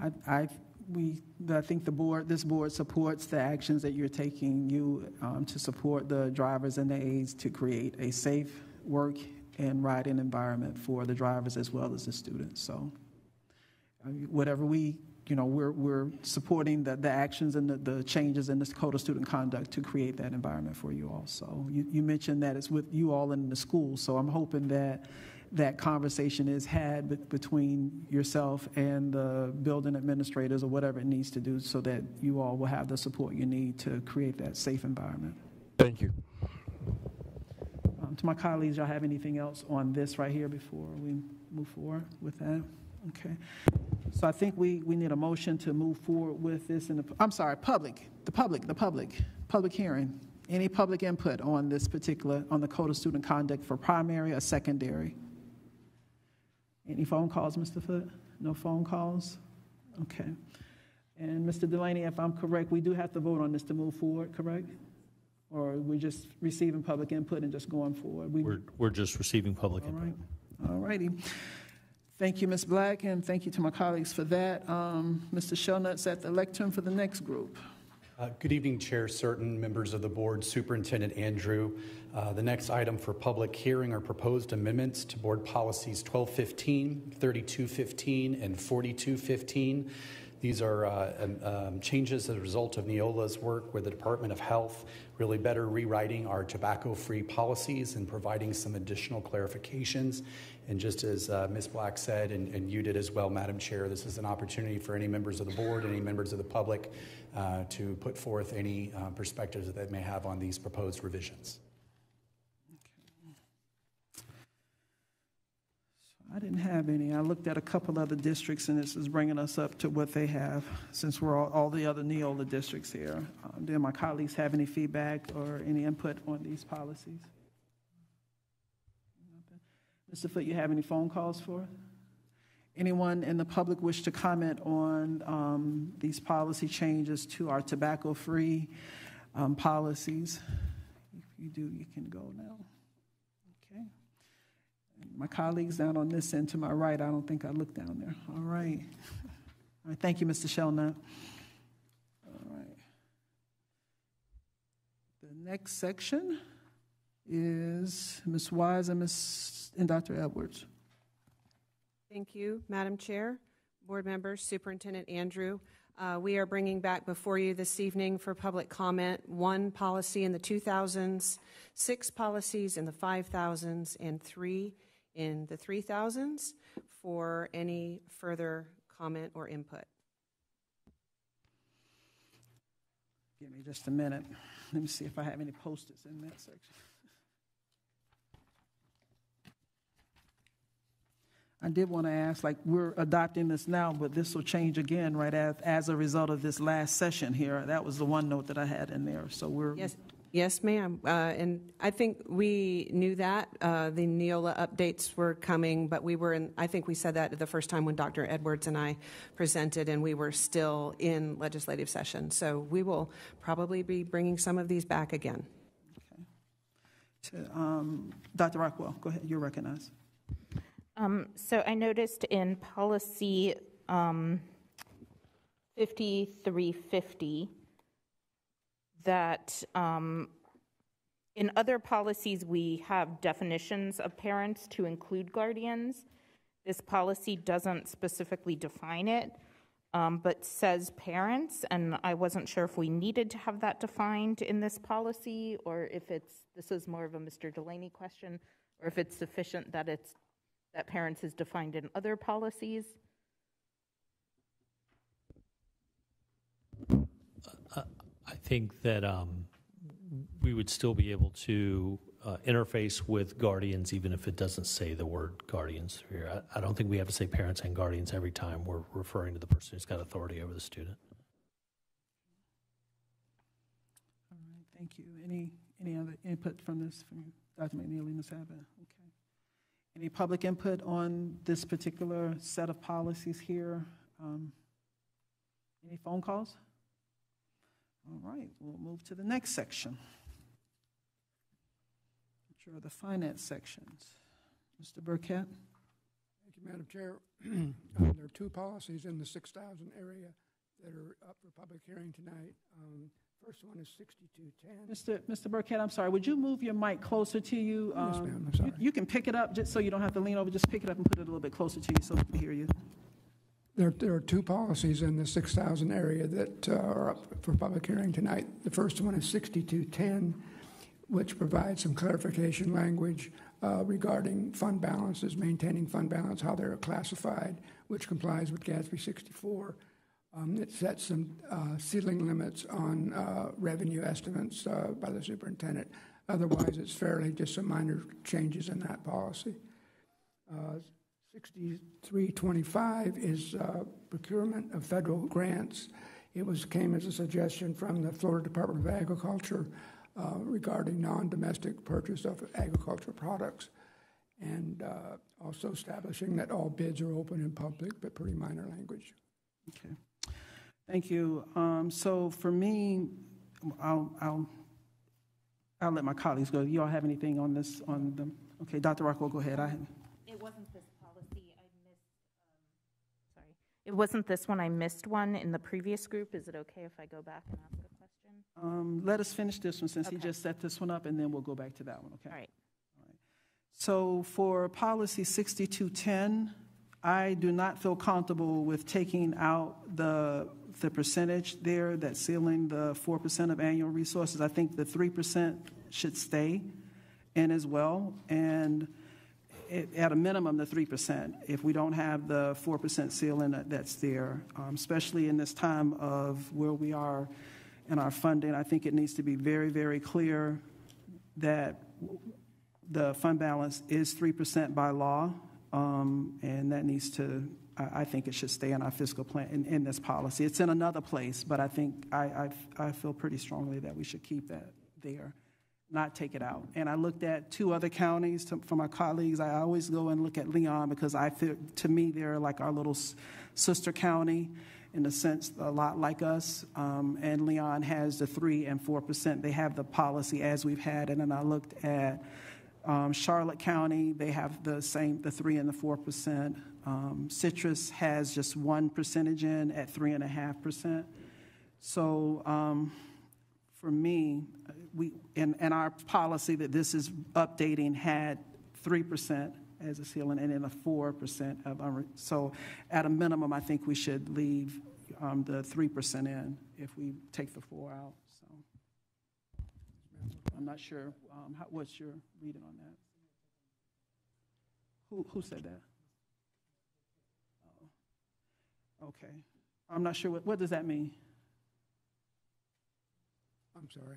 I, I, we, I think the board, this board supports the actions that you're taking, you, um, to support the drivers and the aides to create a safe work and riding environment for the drivers as well as the students, so. uh, Whatever we, you know, we're, we're supporting the, the actions and the, the changes in this code of student conduct to create that environment for you all. So you, you mentioned that it's with you all in the school, so I'm hoping that that conversation is had be- between yourself and the building administrators or whatever it needs to do so that you all will have the support you need to create that safe environment. Thank you. Um, To my colleagues, y'all have anything else on this right here before we move forward with that? Okay. So I think we, we need a motion to move forward with this in the, I'm sorry, public, the public, the public, public hearing. Any public input on this particular, on the code of student conduct for primary or secondary? Any phone calls, Mr. Foote? No phone calls? Okay. And Mr. Delaney, if I'm correct, we do have to vote on this to move forward, correct? Or we're just receiving public input and just going forward? We- We're, we're just receiving public All input. right, all righty. Thank you, Ms. Black, and thank you to my colleagues for that. Um, Mr. Shelnutt's at the lectern for the next group. Uh, Good evening, Chair Certain, members of the board, Superintendent Andrew. Uh, The next item for public hearing are proposed amendments to Board Policies 1215, 3215, and 4215. These are uh, um, um, changes as a result of Neola's work with the Department of Health, really better rewriting our tobacco-free policies and providing some additional clarifications. And just as uh, Ms. Black said, and and you did as well, Madam Chair, this is an opportunity for any members of the board, any members of the public uh, to put forth any uh, perspectives that they may have on these proposed revisions. I didn't have any. I looked at a couple other districts, and this is bringing us up to what they have, since we're all, all the other Neola districts here. Um, Do my colleagues have any feedback or any input on these policies? Mr. Foot, you have any phone calls for? Anyone in the public wish to comment on um, these policy changes to our tobacco-free um, policies? If you do, you can go now. Okay. My colleagues down on this end to my right, I don't think I looked down there. All right. All right, thank you, Mr. Shelnut. All right. The next section is Ms. Wise and Ms. and Dr. Edwards. Thank you, Madam Chair, board members, Superintendent Andrew. Uh, We are bringing back before you this evening for public comment, one policy in the 2000s, six policies in the 5000s, and three in the 3000s for any further comment or input. Give me just a minute. Let me see if I have any post-its in that section. I did want to ask, like, we're adopting this now, but this will change again, right, as, as a result of this last session here. That was the one note that I had in there, so we're. Yes, yes, ma'am. Uh, And I think we knew that, uh, the Neola updates were coming, but we were in, I think we said that the first time when Dr. Edwards and I presented, and we were still in legislative session. So we will probably be bringing some of these back again. Okay. to, um, Dr. Rockwell, go ahead, you're recognized. Um, So I noticed in policy um, 5350 that um, in other policies, we have definitions of parents to include guardians. This policy doesn't specifically define it, um, but says parents, and I wasn't sure if we needed to have that defined in this policy, or if it's, this is more of a Mr. Delaney question, or if it's sufficient that it's that parents is defined in other policies. I think that um, we would still be able to uh, interface with guardians, even if it doesn't say the word guardians here. I, I don't think we have to say parents and guardians every time we're referring to the person who's got authority over the student. All right, thank you. Any, any other input from this, from you, Dr. McNealy, Ms. Abbitt? Okay. Any public input on this particular set of policies here? Um, Any phone calls? All right, we'll move to the next section, which are the finance sections. Mr. Burkett? Thank you, Madam Chair. *clears throat* There are two policies in the 6,000 area that are up for public hearing tonight. Um, First one is 6210. Mr. Mr. Burkett, I'm sorry, would you move your mic closer to you? Yes, Um, ma'am, I'm you- sorry. You can pick it up, just so you don't have to lean over, just pick it up and put it a little bit closer to you so we can hear you. There there are two policies in the 6,000 area that uh, are up for public hearing tonight. The first one is 6210, which provides some clarification language uh, regarding fund balances, maintaining fund balance, how they're classified, which complies with GASB 64. Um, It sets some uh, ceiling limits on uh, revenue estimates uh, by the superintendent. Otherwise, it's fairly just some minor changes in that policy. Uh, 6325 is procurement of federal grants. It was, came as a suggestion from the Florida Department of Agriculture uh, regarding non-domestic purchase of agricultural products, and uh, also establishing that all bids are open and public, but pretty minor language. Okay. Thank you. Um, So for me, I'll, I'll, I'll let my colleagues go. You all have anything on this, on them? Okay, Dr. Rockwell, go ahead. I, It wasn't this policy, I missed, um, sorry. It wasn't this one, I missed one in the previous group. Is it okay if I go back and ask a question? um, let us finish this one since he just set this one up, and then we'll go back to that one, okay? All right. So for policy 6210, I do not feel comfortable with taking out the, the percentage there that ceiling, the 4% of annual resources. I think the 3% should stay in as well. And it- at a minimum, the 3%, if we don't have the 4% ceiling that- that's there, um, especially in this time of where we are in our funding, I think it needs to be very, very clear that the fund balance is 3% by law, Um, And that needs to, I, think it should stay in our fiscal plan, in, in this policy. It's in another place, but I think, I, I, I feel pretty strongly that we should keep that there, not take it out. And I looked at two other counties to- for my colleagues. I always go and look at Leon because I feel, to me, they're like our little sister county in a sense, a lot like us. Um, And Leon has the 3 and 4%. They have the policy as we've had And then I looked at um, Charlotte County, they have the same, the 3 and the 4%. Um, Citrus has just one percentage in at 3.5%. So um, for me, we, in, in our policy that this is updating had 3% as a ceiling and then a 4% of, unre- so at a minimum, I think we should leave um, the 3% in if we take the 4 out, so. I'm not sure, um, how, what's your reading on that? Who, who said that? Oh, Okay. I'm not sure, what, what does that mean? I'm sorry.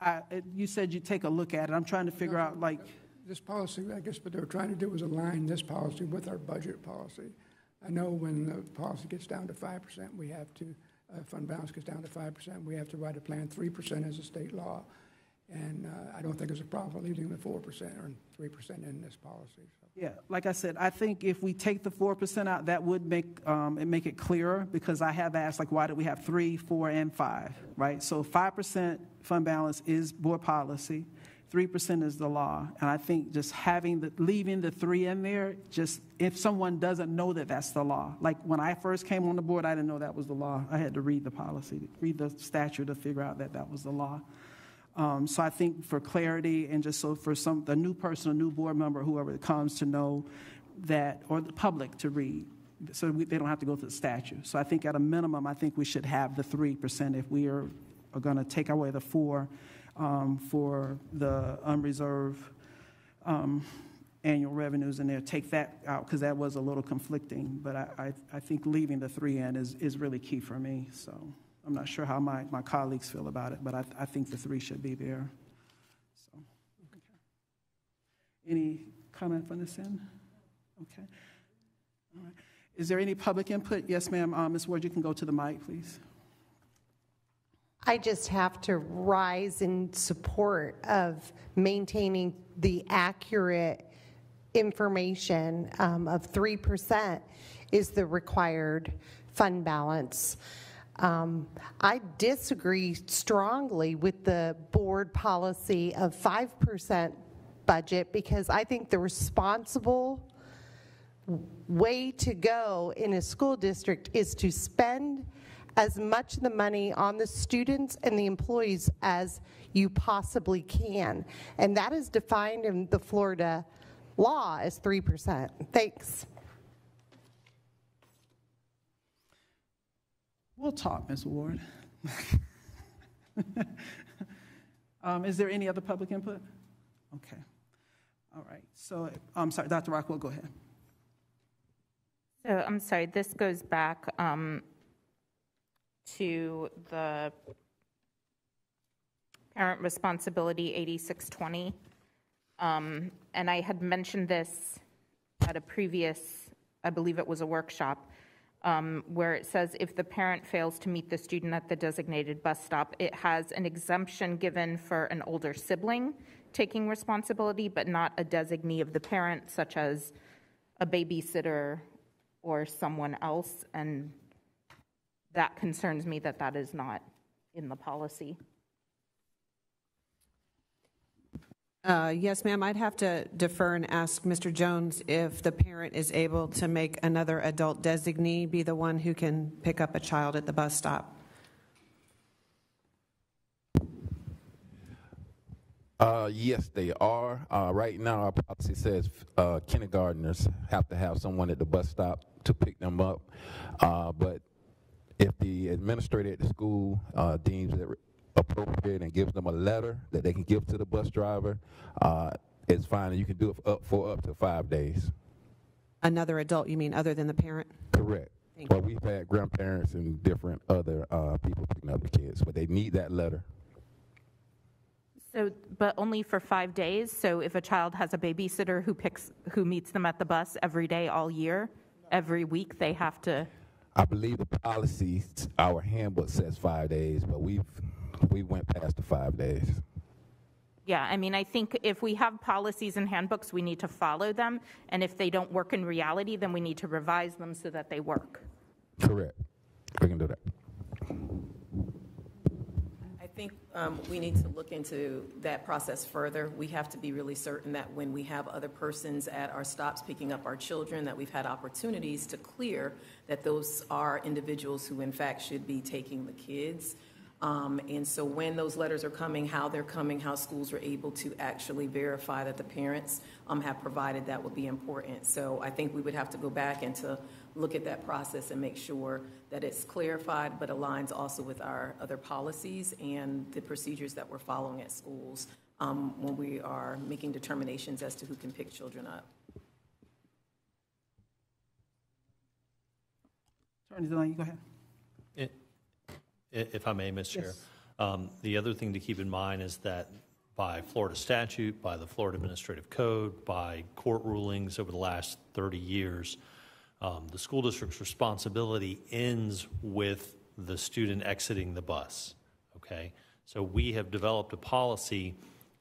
I, it- you said you'd take a look at it. I'm trying to figure out, like, This policy, I guess what they were trying to do was align this policy with our budget policy. I know when the policy gets down to five percent, we have to, uh, fund balance gets down to five percent, we have to write a plan, three percent as a state law. And uh, I don't think there's a problem leaving the four percent or three percent in this policy. Yeah, like I said, I think if we take the 4% out, that would make, um, it make it clearer, because I have asked, like, why do we have three, four, and five, right? So 5% fund balance is board policy, 3% is the law. And I think just having the, leaving the three in there, just, if someone doesn't know that that's the law. Like, when I first came on the board, I didn't know that was the law. I had to read the policy, read the statute to figure out that that was the law. Um, so I think for clarity and just so for some, the new person, a new board member, whoever comes to know that, or the public to read, so we, they don't have to go to the statute. So I think at a minimum, I think we should have the three percent if we are, are going to take away the four um, for the unreserved um, annual revenues in there. Take that out because that was a little conflicting. But I, I, I think leaving the three in is, is really key for me. So. I'm not sure how my, my colleagues feel about it, but I, I think the three should be there. So, okay. Any comment from this end? Okay. All right. Is there any public input? Yes, ma'am. Uh, Ms. Ward, you can go to the mic, please. I just have to rise in support of maintaining the accurate information um, of 3% is the required fund balance. Um, I disagree strongly with the board policy of 5% budget because I think the responsible way to go in a school district is to spend as much of the money on the students and the employees as you possibly can. And that is defined in the Florida law as 3%. Thanks. We'll talk, Ms. Ward. *laughs* um, is there any other public input? Okay. All right. So, I'm sorry, Dr. Rockwell, go ahead. So I'm sorry, this goes back um, to the parent responsibility 8620. Um, And I had mentioned this at a previous, I believe it was a workshop, um, where it says if the parent fails to meet the student at the designated bus stop, it has an exemption given for an older sibling taking responsibility, but not a designee of the parent, such as a babysitter or someone else. And that concerns me that that is not in the policy. Uh, Yes, ma'am, I'd have to defer and ask Mr. Jones if the parent is able to make another adult designee be the one who can pick up a child at the bus stop. Uh, yes, they are. Uh, right now, our policy says uh, kindergartners have to have someone at the bus stop to pick them up. Uh, but if the administrator at the school uh, deems it appropriate and gives them a letter that they can give to the bus driver, uh, it's fine. You can do it for up, for up to five days. Another adult, you mean, other than the parent? Correct. Thank Well, we've had grandparents and different other uh, people picking up the kids, but they need that letter. So, but only for five days? So if a child has a babysitter who picks, who meets them at the bus every day all year, every week, they have to? I believe the policy, our handbook says five days, but we've, we went past the five days. Yeah, I mean, I think if we have policies and handbooks, we need to follow them. And if they don't work in reality, then we need to revise them so that they work. Correct. We can do that. I think um, we need to look into that process further. We have to be really certain that when we have other persons at our stops picking up our children, that we've had opportunities to clear that those are individuals who in fact should be taking the kids. Um, And so when those letters are coming, how they're coming, how schools are able to actually verify that the parents um, have provided that would be important. So I think we would have to go back and to look at that process and make sure that it's clarified, but aligns also with our other policies and the procedures that we're following at schools um, when we are making determinations as to who can pick children up. Attorney Delaney, go ahead. If I may, Ms. Chair. Yes. Um, The other thing to keep in mind is that by Florida statute, by the Florida Administrative Code, by court rulings over the last 30 years, um, the school district's responsibility ends with the student exiting the bus, okay? So we have developed a policy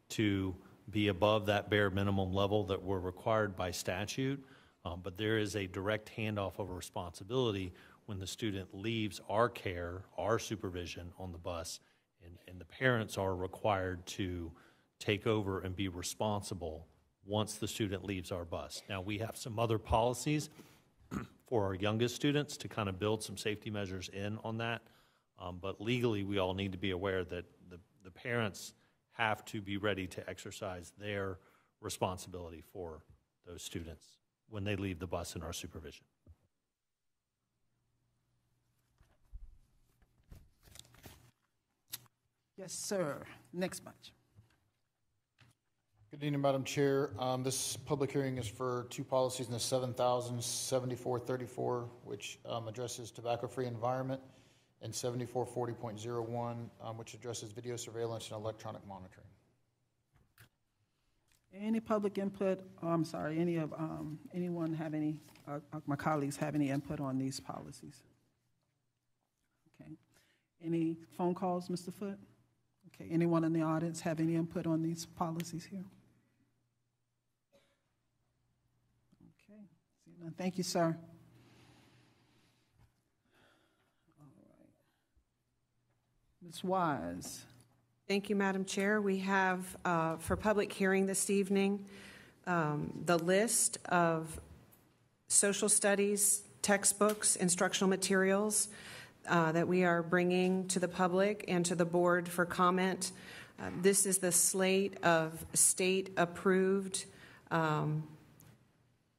to be above that bare minimum level that we're required by statute, um, but there is a direct handoff of responsibility when the student leaves our care, our supervision on the bus, and, and the parents are required to take over and be responsible once the student leaves our bus. Now, we have some other policies *clears throat* for our youngest students to kind of build some safety measures in on that. Um, but legally, we all need to be aware that the, the parents have to be ready to exercise their responsibility for those students when they leave the bus in our supervision. Yes, sir. Next bunch. Good evening, Madam Chair. Um, This public hearing is for two policies in the 7,07434, which um, addresses tobacco-free environment, and 7440.01, um, which addresses video surveillance and electronic monitoring. Any public input, oh, I'm sorry, any of, um, anyone have any, uh, uh, my colleagues have any input on these policies? Okay. Any phone calls, Mr. Foote? Okay, anyone in the audience have any input on these policies here? Okay, thank you, sir. All right. Ms. Wise? Thank you, Madam Chair. We have, uh, for public hearing this evening, um, the list of social studies textbooks, instructional materials uh, that we are bringing to the public and to the board for comment. Uh, This is the slate of state-approved um,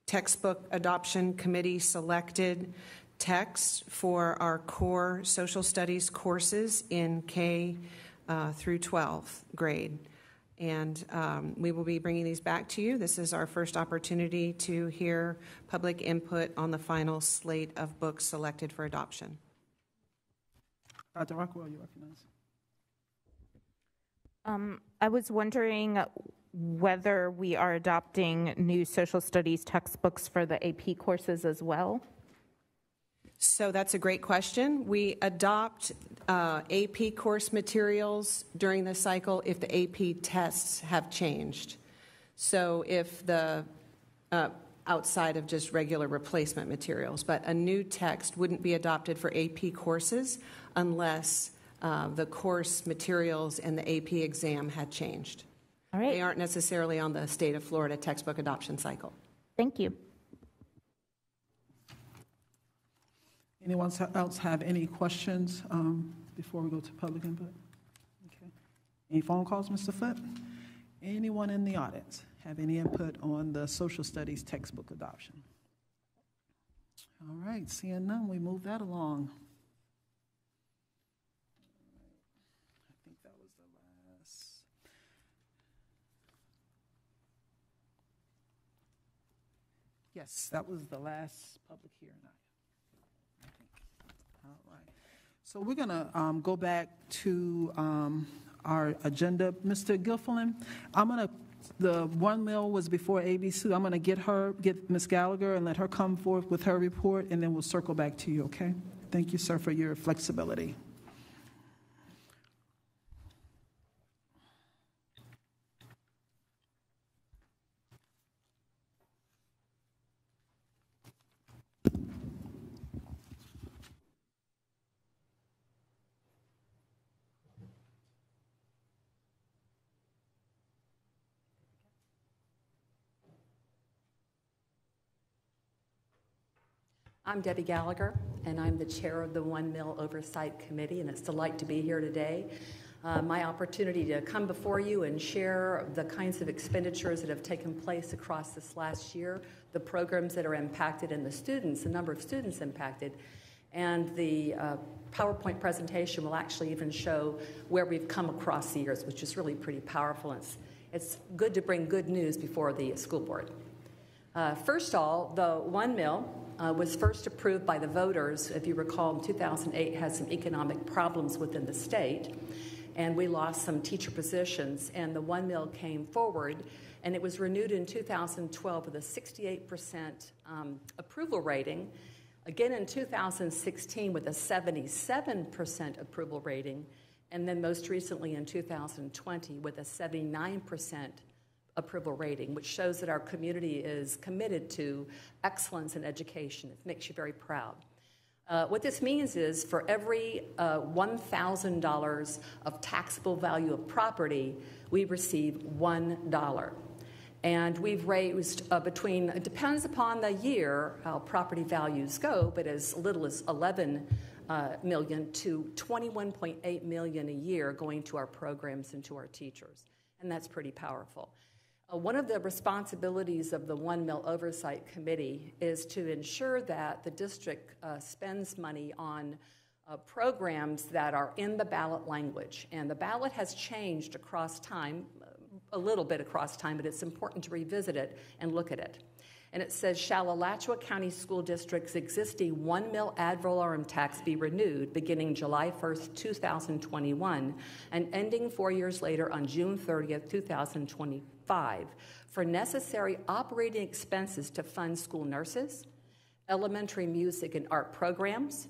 textbook adoption committee selected texts for our core social studies courses in K uh, through 12th grade. And um, we will be bringing these back to you. This is our first opportunity to hear public input on the final slate of books selected for adoption. Dr. Rockwell, you recognize. Um, I was wondering whether we are adopting new social studies textbooks for the AP courses as well. So that's a great question. We adopt uh, AP course materials during the cycle if the AP tests have changed. So if the, uh, outside of just regular replacement materials, but a new text wouldn't be adopted for AP courses unless uh, the course materials and the AP exam had changed. All right. They aren't necessarily on the state of Florida textbook adoption cycle. Thank you. Anyone else have any questions um, before we go to public input? Okay. Any phone calls, Mr. Foote? Anyone in the audience have any input on the social studies textbook adoption? All right, seeing none, we move that along. I think that was the last. Yes, that was the last public hearing item. All right. So we're going to go back to um, our agenda. Mr. Gilfillan, I'm going to, the one mill was before ABC. I'm going to get her, get Ms. Gallagher and let her come forth with her report, and then we'll circle back to you, okay? Thank you, sir, for your flexibility. I'm Debbie Gallagher, and I'm the chair of the One Mill Oversight Committee, and it's a delight to be here today. Uh, my opportunity to come before you and share the kinds of expenditures that have taken place across this last year, the programs that are impacted, and the students, the number of students impacted. And the uh, PowerPoint presentation will actually even show where we've come across the years, which is really pretty powerful. It's, it's good to bring good news before the school board. Uh, first of all, the One Mill uh, was first approved by the voters. If you recall, in 2008 had some economic problems within the state, and we lost some teacher positions. And the One Mill came forward, and it was renewed in 2012 with a 68% um, approval rating. Again in 2016 with a 77% approval rating, and then most recently in 2020 with a 79% approval rating, which shows that our community is committed to excellence in education. It makes you very proud. Uh, what this means is for every uh, $1,000 of taxable value of property, we receive $1. And we've raised uh, between, it depends upon the year how property values go, but as little as 11 uh, million to 21.8 million a year going to our programs and to our teachers. And that's pretty powerful. Uh, one of the responsibilities of the One Mill Oversight Committee is to ensure that the district uh, spends money on uh, programs that are in the ballot language. And the ballot has changed across time, a little bit across time, but it's important to revisit it and look at it. And it says, Shall Alachua County School District's existing one mill ad valorem tax be renewed beginning July 1st, 2021, and ending four years later on June 30th, 2020? for necessary operating expenses to fund school nurses, elementary music and art programs,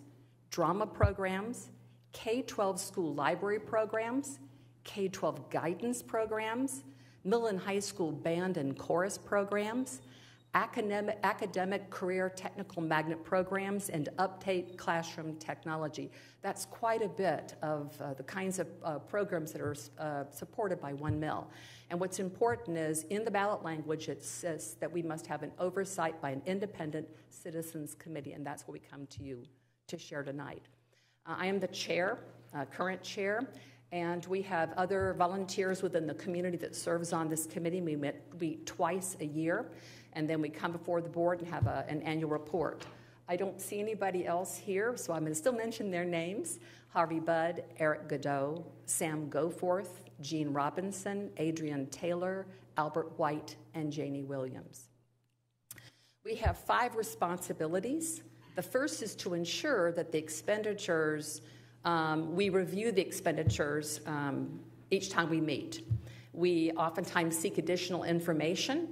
drama programs, K 12 school library programs, K 12 guidance programs, Millen high school band and chorus programs, academic, academic career technical magnet programs, and update classroom technology. That's quite a bit of uh, the kinds of uh, programs that are uh, supported by One Mill. And what's important is in the ballot language, it says that we must have an oversight by an independent citizens committee, and that's what we come to you to share tonight. Uh, I am the chair, uh, current chair, and we have other volunteers within the community that serves on this committee. We meet, meet twice a year, and then we come before the board and have a, an annual report. I don't see anybody else here, so I'm going to still mention their names. Harvey Budd, Eric Godot, Sam Goforth, Jean Robinson, Adrian Taylor, Albert White, and Janie Williams. We have five responsibilities. The first is to ensure that the expenditures, um, we review the expenditures um, each time we meet. We oftentimes seek additional information.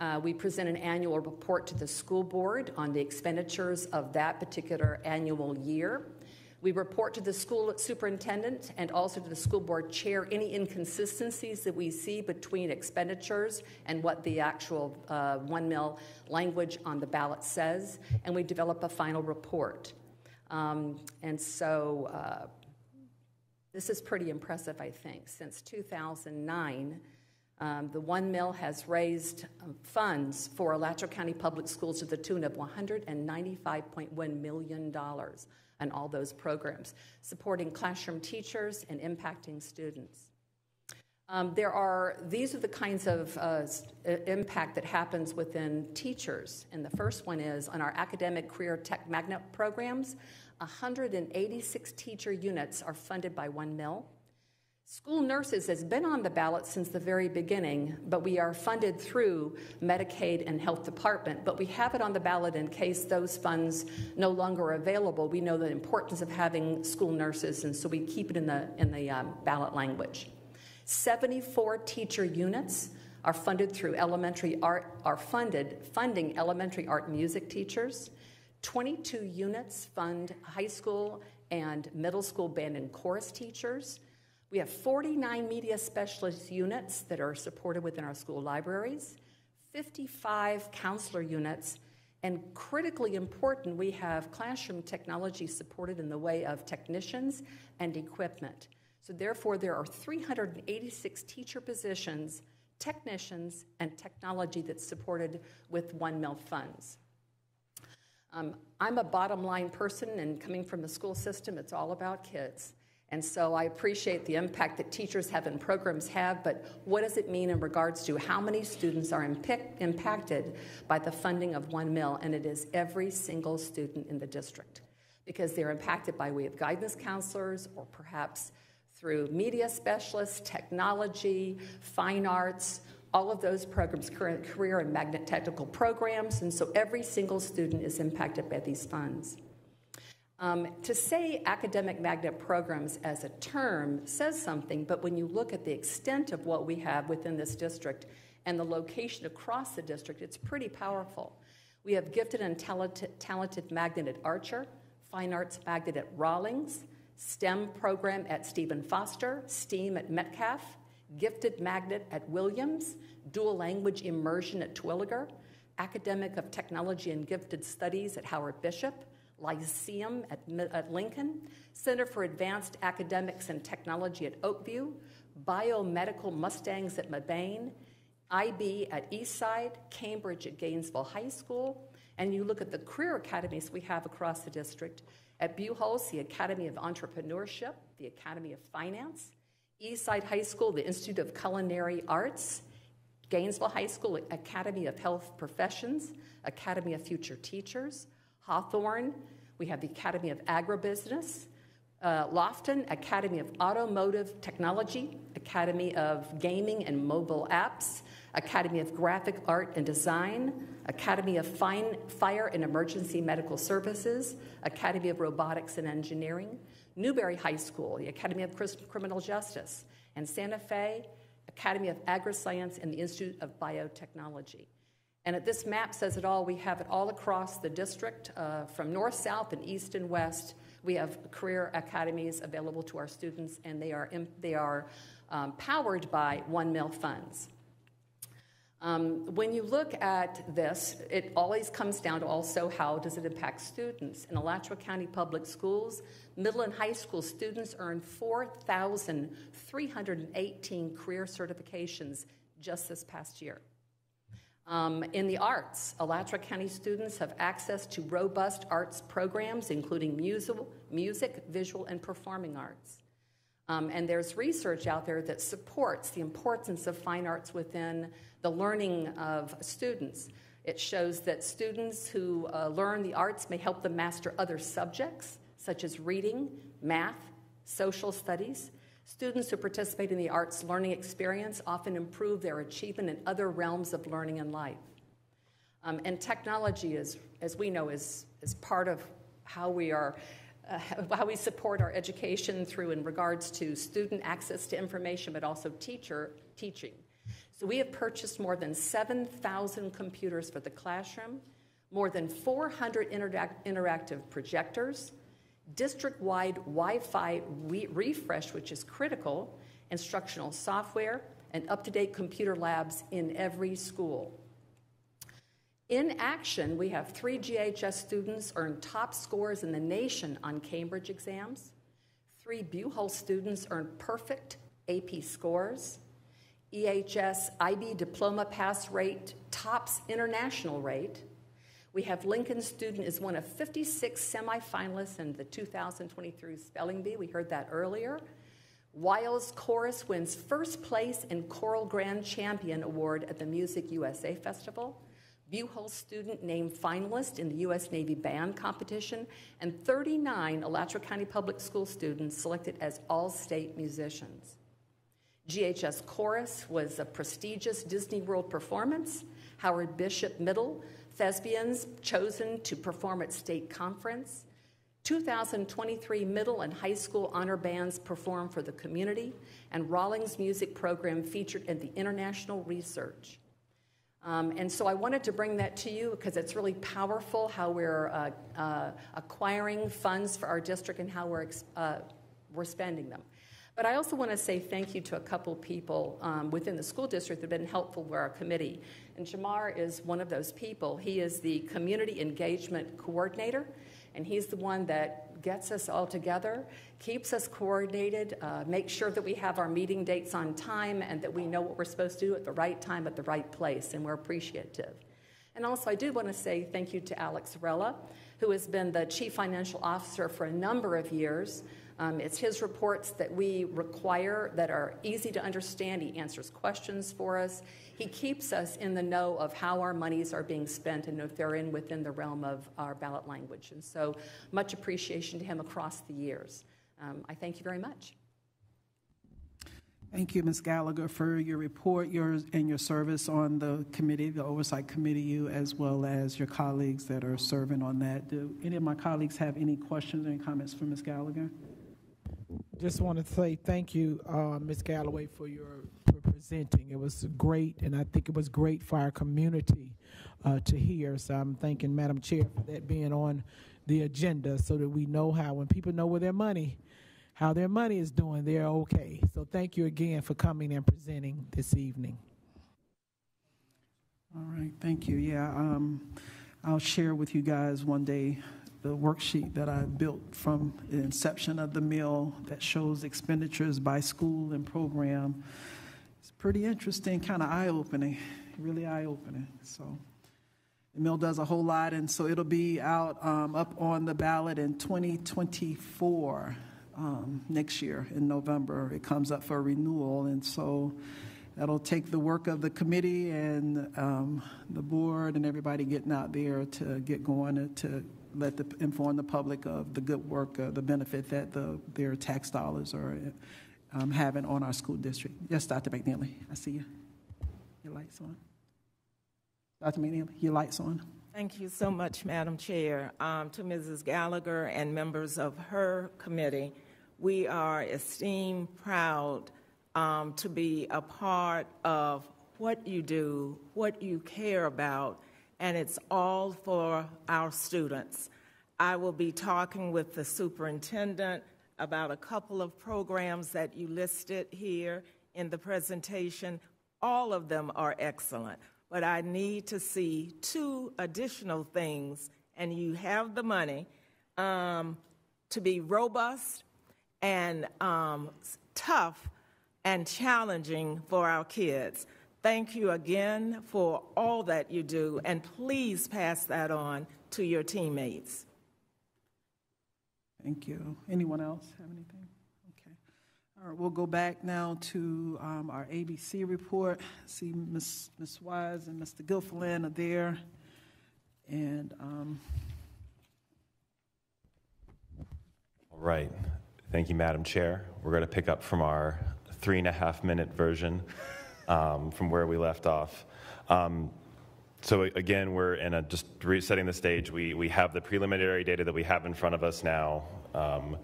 Uh, we present an annual report to the school board on the expenditures of that particular annual year. We report to the school superintendent and also to the school board chair any inconsistencies that we see between expenditures and what the actual uh, one mill language on the ballot says, and we develop a final report. Um, and so uh, this is pretty impressive, I think. Since 2009, um, the One Mill has raised um, funds for Alachua County Public Schools to the tune of $195.1 million on all those programs, supporting classroom teachers and impacting students. Um, there are, these are the kinds of uh, impact that happens within teachers. And the first one is on our academic career tech magnet programs, 186 teacher units are funded by One Mill. School nurses has been on the ballot since the very beginning, but we are funded through Medicaid and Health Department. But we have it on the ballot in case those funds no longer are available. We know the importance of having school nurses, and so we keep it in the in the um, ballot language. 74 teacher units are funded through elementary art are funded funding elementary art music teachers. 22 units fund high school and middle school band and chorus teachers. We have 49 media specialist units that are supported within our school libraries, 55 counselor units, and critically important, we have classroom technology supported in the way of technicians and equipment. So, therefore, there are 386 teacher positions, technicians, and technology that's supported with One Mill funds. Um, I'm a bottom line person, and coming from the school system, it's all about kids. And so I appreciate the impact that teachers have and programs have, but what does it mean in regards to how many students are impic- impacted by the funding of One Mill? And it is every single student in the district because they're impacted by way of guidance counselors or perhaps through media specialists, technology, fine arts, all of those programs, career and magnet technical programs, and so every single student is impacted by these funds. Um, to say academic magnet programs as a term says something, but when you look at the extent of what we have within this district and the location across the district, it's pretty powerful. We have gifted and talented, talented magnet at Archer, fine arts magnet at Rawlings, STEM program at Stephen Foster, STEAM at Metcalfe, gifted magnet at Williams, dual language immersion at Terwilliger, academic of technology and gifted studies at Howard Bishop, Lyceum at, at Lincoln, Center for Advanced Academics and Technology at Oakview, Biomedical Mustangs at Mebane, IB at Eastside, Cambridge at Gainesville High School, and you look at the career academies we have across the district. At Buchholz, the Academy of Entrepreneurship, the Academy of Finance, Eastside High School, the Institute of Culinary Arts, Gainesville High School, Academy of Health Professions, Academy of Future Teachers, Hawthorne, we have the Academy of Agribusiness, uh, Loften, Academy of Automotive Technology, Academy of Gaming and Mobile Apps, Academy of Graphic Art and Design, Academy of Fine, Fire and Emergency Medical Services, Academy of Robotics and Engineering, Newberry High School, the Academy of Criminal Justice, and Santa Fe, Academy of Agri-Science and the Institute of Biotechnology. And at this map says it all. We have it all across the district, uh, from north, south, and east and west. We have career academies available to our students, and they are, they are um, powered by One Mill funds. Um, when you look at this, it always comes down to also how does it impact students. In Alachua County Public Schools, middle and high school students earn 4,318 career certifications just this past year. Um, in the arts, Alachua County students have access to robust arts programs, including musical, music, visual, and performing arts. Um, and there's research out there that supports the importance of fine arts within the learning of students. It shows that students who uh, learn the arts may help them master other subjects, such as reading, math, social studies, Students who participate in the arts learning experience often improve their achievement in other realms of learning and life. Um, and technology is, as we know, is, is part of how we are, uh, *laughs* how we support our education through in regards to student access to information, but also teacher teaching. So we have purchased more than 7,000 computers for the classroom, more than 400 interact- interactive projectors, district wide Wi Fi re- refresh, which is critical, instructional software, and up to date computer labs in every school. In action, we have three GHS students earn top scores in the nation on Cambridge exams. Three Buchholz students earn perfect AP scores. EHS IB diploma pass rate tops international rate. We have Lincoln Student is one of 56 semifinalists in the 2023 Spelling Bee. We heard that earlier. Wiles Chorus wins first place in Choral Grand Champion Award at the Music USA Festival. Buchholz student named finalist in the U.S. Navy Band Competition, and 39 Alachua County Public School students selected as all state musicians. GHS Chorus was a prestigious Disney World performance. Howard Bishop Middle, Thespians chosen to perform at state conference. 2023 middle and high school honor bands perform for the community, and Rawlings Music Program featured in the International Research. Um, and so I wanted to bring that to you because it's really powerful how we're uh, uh, acquiring funds for our district and how we're, uh, we're spending them. But I also want to say thank you to a couple people um, within the school district that have been helpful for our committee. And Jamar is one of those people. He is the community engagement coordinator, and he's the one that gets us all together, keeps us coordinated, uh, makes sure that we have our meeting dates on time and that we know what we're supposed to do at the right time at the right place, and we're appreciative. And also, I do want to say thank you to Alex Rella, who has been the Chief Financial Officer for a number of years. Um, it's his reports that we require that are easy to understand. He answers questions for us. He keeps us in the know of how our monies are being spent and if they're in within the realm of our ballot language. And so, much appreciation to him across the years. Um, I thank you very much. Thank you, Ms. Gallagher, for your report yours, and your service on the committee, the Oversight Committee, you as well as your colleagues that are serving on that. Do any of my colleagues have any questions or any comments for Ms. Gallagher? Just want to say thank you, uh, Ms. Galloway, for your for presenting. It was great, and I think it was great for our community uh, to hear. So I'm thanking Madam Chair for that being on the agenda, so that we know how when people know where their money, how their money is doing, they're okay. So thank you again for coming and presenting this evening. All right, thank you. Yeah, um, I'll share with you guys one day the worksheet that I built from the inception of the mill that shows expenditures by school and program. It's pretty interesting, kind of eye opening, really eye opening. So the mill does a whole lot, and so it'll be out um, up on the ballot in 2024 um, next year in November. It comes up for renewal, and so that'll take the work of the committee and um, the board and everybody getting out there to get going to let the, inform the public of the good work, uh, the benefit that the, their tax dollars are um, having on our school district. Yes, Dr. McNealy, I see you. Your lights on. Dr. McNealy, your lights on. Thank you so much, Madam Chair. Um, to Mrs. Gallagher and members of her committee, we are esteemed, proud um, to be a part of what you do, what you care about, and it's all for our students. I will be talking with the superintendent about a couple of programs that you listed here in the presentation. All of them are excellent, but I need to see two additional things, and you have the money um, to be robust and um, tough and challenging for our kids. Thank you again for all that you do, and please pass that on to your teammates. Thank you. Anyone else have anything? Okay. All right, we'll go back now to um, our ABC report. See Ms. Ms. Wise and Mr. Gilfillan are there. And um, all right. Thank you, Madam Chair. We're going to pick up from our three and a half minute version um, from where we left off. Um, so again, we're in a just resetting the stage. We we have the preliminary data that we have in front of us now. Um,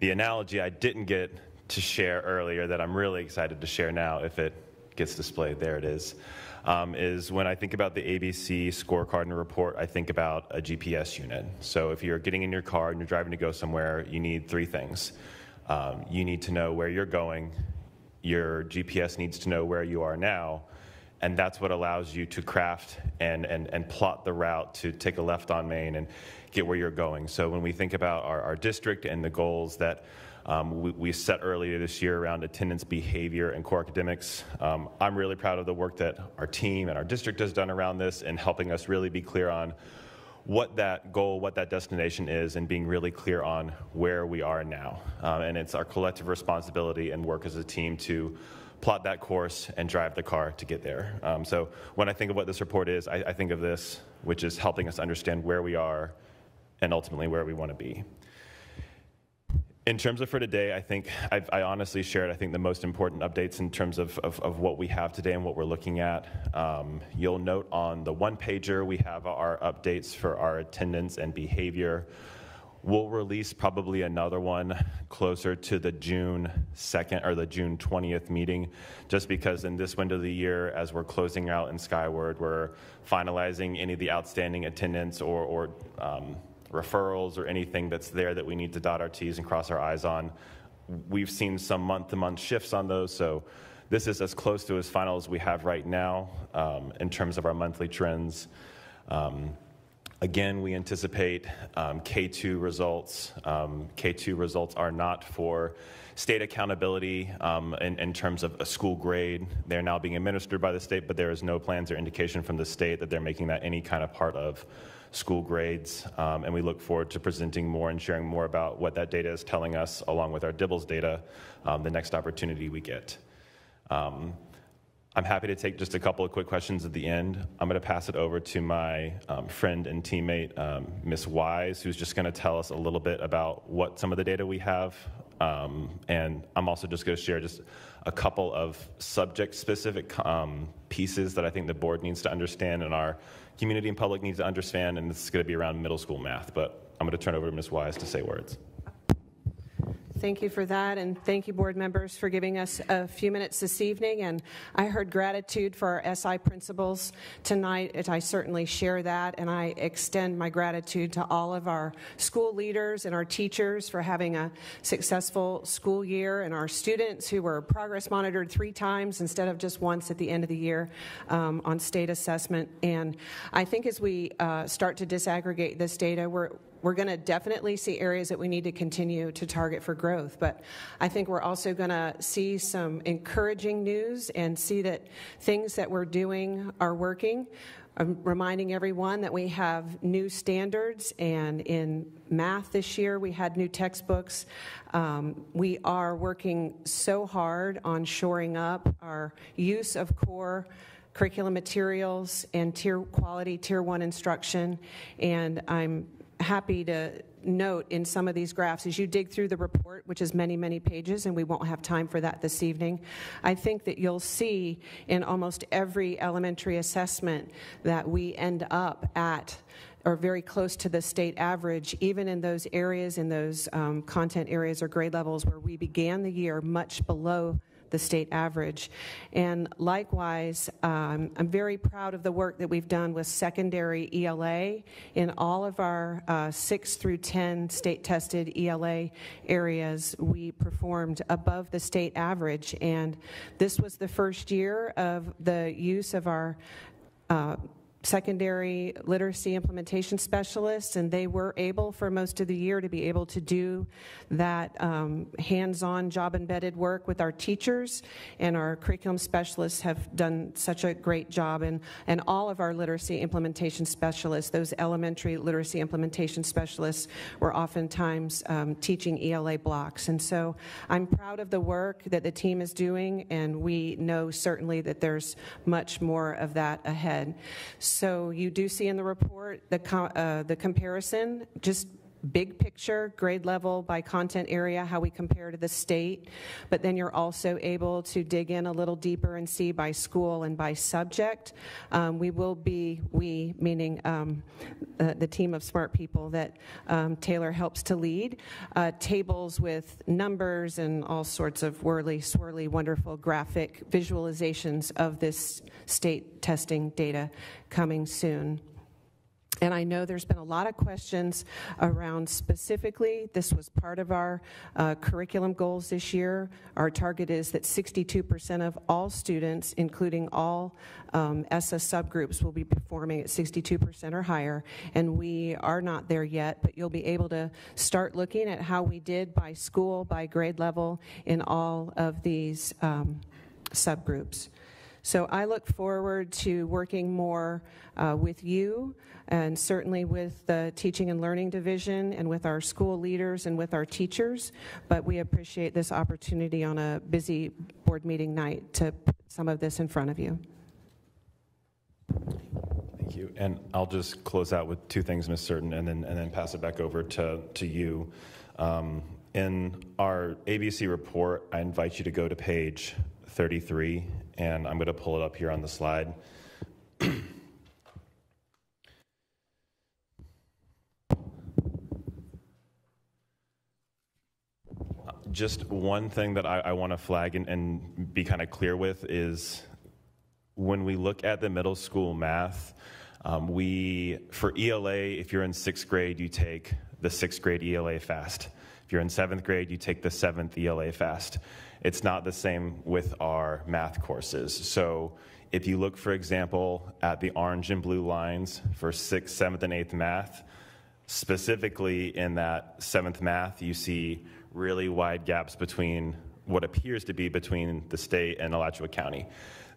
the analogy I didn't get to share earlier that I'm really excited to share now, if it gets displayed, there it is, um, is when I think about the ABC scorecard and report, I think about a GPS unit. So if you're getting in your car and you're driving to go somewhere, you need three things. Um, you need to know where you're going, your GPS needs to know where you are now. And that's what allows you to craft and, and, and plot the route to take a left on Main and get where you're going. So when we think about our, our district and the goals that um, we, we, set earlier this year around attendance behavior and core academics. Um, I'm really proud of the work that our team and our district has done around this and helping us really be clear on what that goal, what that destination is, and being really clear on where we are now. Um, and it's our collective responsibility and work as a team to plot that course and drive the car to get there. Um, so when I think of what this report is, I, I think of this, which is helping us understand where we are and ultimately where we want to be. In terms of for today, I think I've, I honestly shared, I think, the most important updates in terms of, of, of what we have today and what we're looking at. Um, you'll note on the one pager, we have our updates for our attendance and behavior. We'll release probably another one closer to the June 2nd or the June 20th meeting, just because in this window of the year, as we're closing out in Skyward, we're finalizing any of the outstanding attendance or, or um, referrals or anything that's there that we need to dot our T's and cross our I's on. We've seen some month to month shifts on those, so this is as close to as final as we have right now um, in terms of our monthly trends. Um, again, we anticipate um, K2 results. Um, K2 results are not for state accountability um, in, in, terms of a school grade. They're now being administered by the state, but there is no plans or indication from the state that they're making that any kind of part of school grades, um, and we look forward to presenting more and sharing more about what that data is telling us, along with our DIBELS data, um, the next opportunity we get. Um, I'm happy to take just a couple of quick questions at the end. I'm going to pass it over to my um, friend and teammate, um, Miss Wise, who's just going to tell us a little bit about what some of the data we have. Um, and I'm also just going to share just a couple of subject specific um, pieces that I think the board needs to understand and our community and public needs to understand. And this is going to be around middle school math. But I'm going to turn over to Ms. Wise to say words. Thank you for that, and thank you, board members, for giving us a few minutes this evening. And I heard gratitude for our SI principals tonight, I certainly share that. And I extend my gratitude to all of our school leaders and our teachers for having a successful school year, and our students who were progress monitored three times instead of just once at the end of the year um, on state assessment. And I think as we uh, start to disaggregate this data, we're we're going to definitely see areas that we need to continue to target for growth, but I think we're also going to see some encouraging news and see that things that we're doing are working. I'm reminding everyone that we have new standards, and in math this year, we had new textbooks. Um, we are working so hard on shoring up our use of core curriculum materials and tier quality tier one instruction, and I'm happy to note in some of these graphs as you dig through the report, which is many, many pages, and we won't have time for that this evening. I think that you'll see in almost every elementary assessment that we end up at or very close to the state average, even in those areas, in those um, content areas or grade levels where we began the year much below the state average. And likewise, um, I'm very proud of the work that we've done with secondary ELA in all of our uh, 6 through 10 state tested ELA areas. We performed above the state average, and this was the first year of the use of our uh, secondary literacy implementation specialists, and they were able for most of the year to be able to do that um, hands on job embedded work with our teachers. And our curriculum specialists have done such a great job, and, and all of our literacy implementation specialists, those elementary literacy implementation specialists, were oftentimes um, teaching ELA blocks. And so I'm proud of the work that the team is doing, and we know certainly that there's much more of that ahead. You do see in the report the, uh, the comparison, just big picture, grade level by content area, how we compare to the state, but then you're also able to dig in a little deeper and see by school and by subject. Um, we will be, we, meaning um, the team of smart people that um, Taylor helps to lead, uh, tables with numbers and all sorts of whirly, swirly, wonderful graphic visualizations of this state testing data coming soon. And I know there's been a lot of questions around specifically, this was part of our uh, curriculum goals this year. Our target is that 62% of all students, including all um, SS subgroups, will be performing at 62% or higher. And we are not there yet, but you'll be able to start looking at how we did by school, by grade level in all of these um, subgroups. So I look forward to working more uh, with you and certainly with the Teaching and Learning Division and with our school leaders and with our teachers. But we appreciate this opportunity on a busy board meeting night to put some of this in front of you. Thank you. And I'll just close out with two things, Ms. Certain, and then, and then pass it back over to, to you. Um, In our ABC report, I invite you to go to page 33, and I'm going to pull it up here on the slide. Just one thing that I, I want to flag and, and be kind of clear with is when we look at the middle school math, um, we, for ELA, if you're in sixth grade, you take the sixth grade ELA FAST. If you're in seventh grade, you take the seventh ELA FAST. It's not the same with our math courses. So if you look, for example, at the orange and blue lines for sixth, seventh, and eighth math, specifically in that seventh math, you see really wide gaps between what appears to be between the state and Alachua County.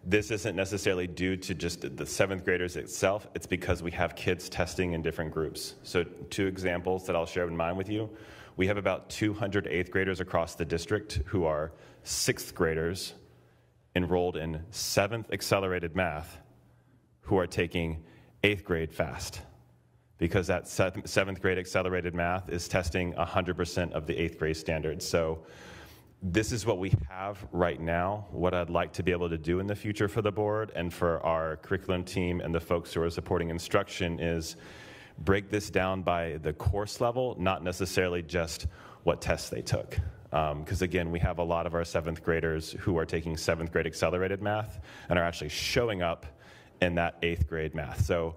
This isn't necessarily due to just the seventh graders itself, it's because we have kids testing in different groups. So, two examples that I'll share in mind with you. We have about 200 eighth graders across the district who are sixth graders enrolled in seventh accelerated math who are taking eighth grade FAST because that seventh grade accelerated math is testing 100% of the eighth grade standards. So, this is what we have right now. What I'd like to be able to do in the future for the board and for our curriculum team and the folks who are supporting instruction is break this down by the course level, not necessarily just what tests they took. Because um, again, we have a lot of our seventh graders who are taking seventh grade accelerated math and are actually showing up in that eighth grade math. So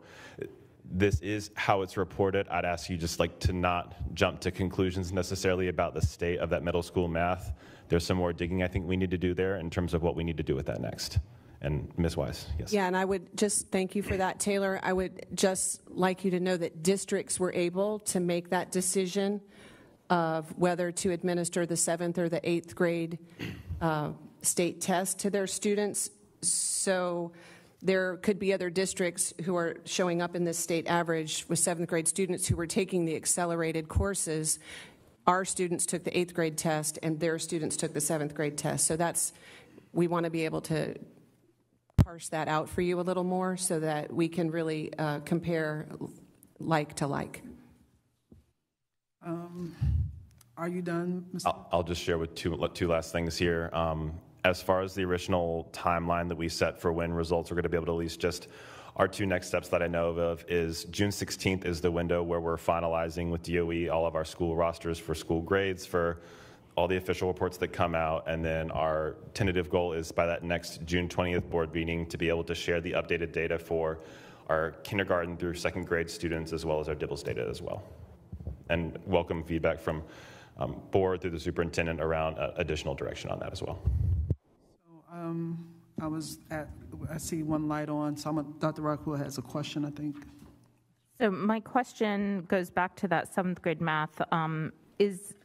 this is how it's reported. I'd ask you just like to not jump to conclusions necessarily about the state of that middle school math. There's some more digging I think we need to do there in terms of what we need to do with that next. And Ms. Wise, yes. Yeah, and I would just thank you for that, Taylor. I would just like you to know that districts were able to make that decision of whether to administer the seventh or the eighth grade uh, state test to their students. So there could be other districts who are showing up in this state average with seventh grade students who were taking the accelerated courses. Our students took the eighth grade test, and their students took the seventh grade test. So that's, we want to be able to parse that out for you a little more so that we can really uh, compare like to like. Um, are you done, Mr. I'll, I'll, just share with two, two last things here. Um, as far as the original timeline that we set for when results are going to be able to release, just our two next steps that I know of is June 16th is the window where we're finalizing with DOE all of our school rosters for school grades for all the official reports that come out. And then our tentative goal is by that next June 20th board meeting to be able to share the updated data for our kindergarten through second grade students as well as our DIBELS data as well. And welcome feedback from um, board through the superintendent around uh, additional direction on that as well. Um, I was at, I see one light on, so I'm, Dr. Rockwell has a question, I think. So my question goes back to that seventh grade math. Um, is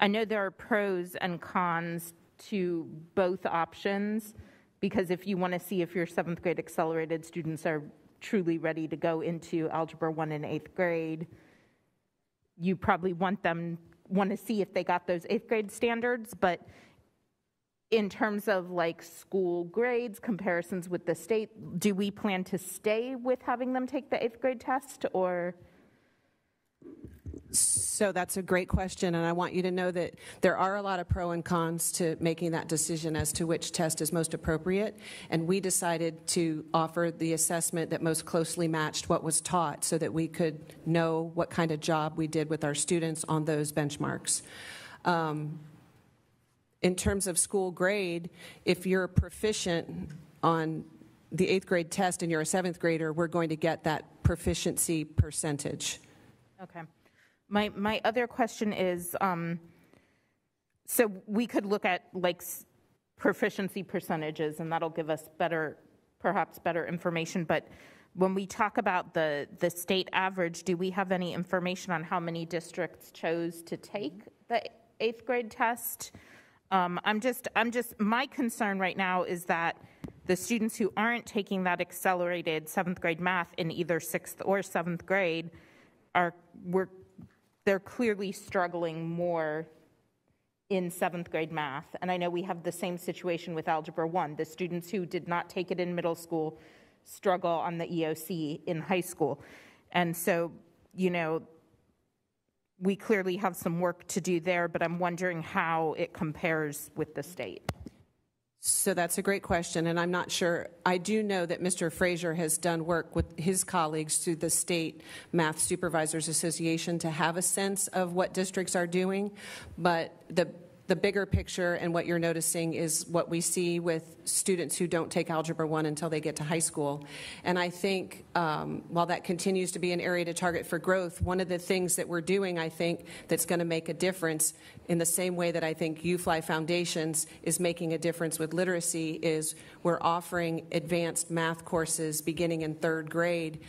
I know there are pros and cons to both options because if you want to see if your seventh grade accelerated students are truly ready to go into algebra one in eighth grade, you probably want them want to see if they got those eighth grade standards, but in terms of like school grades, comparisons with the state, do we plan to stay with having them take the eighth grade test or? So that's a great question, and I want you to know that there are a lot of pro and cons to making that decision as to which test is most appropriate. And we decided to offer the assessment that most closely matched what was taught so that we could know what kind of job we did with our students on those benchmarks. Um, in terms of school grade, if you're proficient on the eighth grade test and you're a seventh grader, we're going to get that proficiency percentage. Okay. My, my other question is um, so we could look at like proficiency percentages, and that'll give us better, perhaps better information. But when we talk about the, the state average, do we have any information on how many districts chose to take the eighth grade test? Um, I'm just, I'm just, my concern right now is that the students who aren't taking that accelerated seventh grade math in either sixth or seventh grade are, we're, they're clearly struggling more in seventh grade math. And I know we have the same situation with Algebra 1. The students who did not take it in middle school struggle on the EOC in high school. And so, you know, we clearly have some work to do there, but I'm wondering how it compares with the state. So that's a great question, and I'm not sure. I do know that Mr. Frazier has done work with his colleagues through the State Math Supervisors Association to have a sense of what districts are doing, but the the bigger picture and what you're noticing is what we see with students who don't take Algebra 1 until they get to high school. And I think um, while that continues to be an area to target for growth, one of the things that we're doing, I think, that's going to make a difference in the same way that I think UFLI Foundations is making a difference with literacy is we're offering advanced math courses beginning in third grade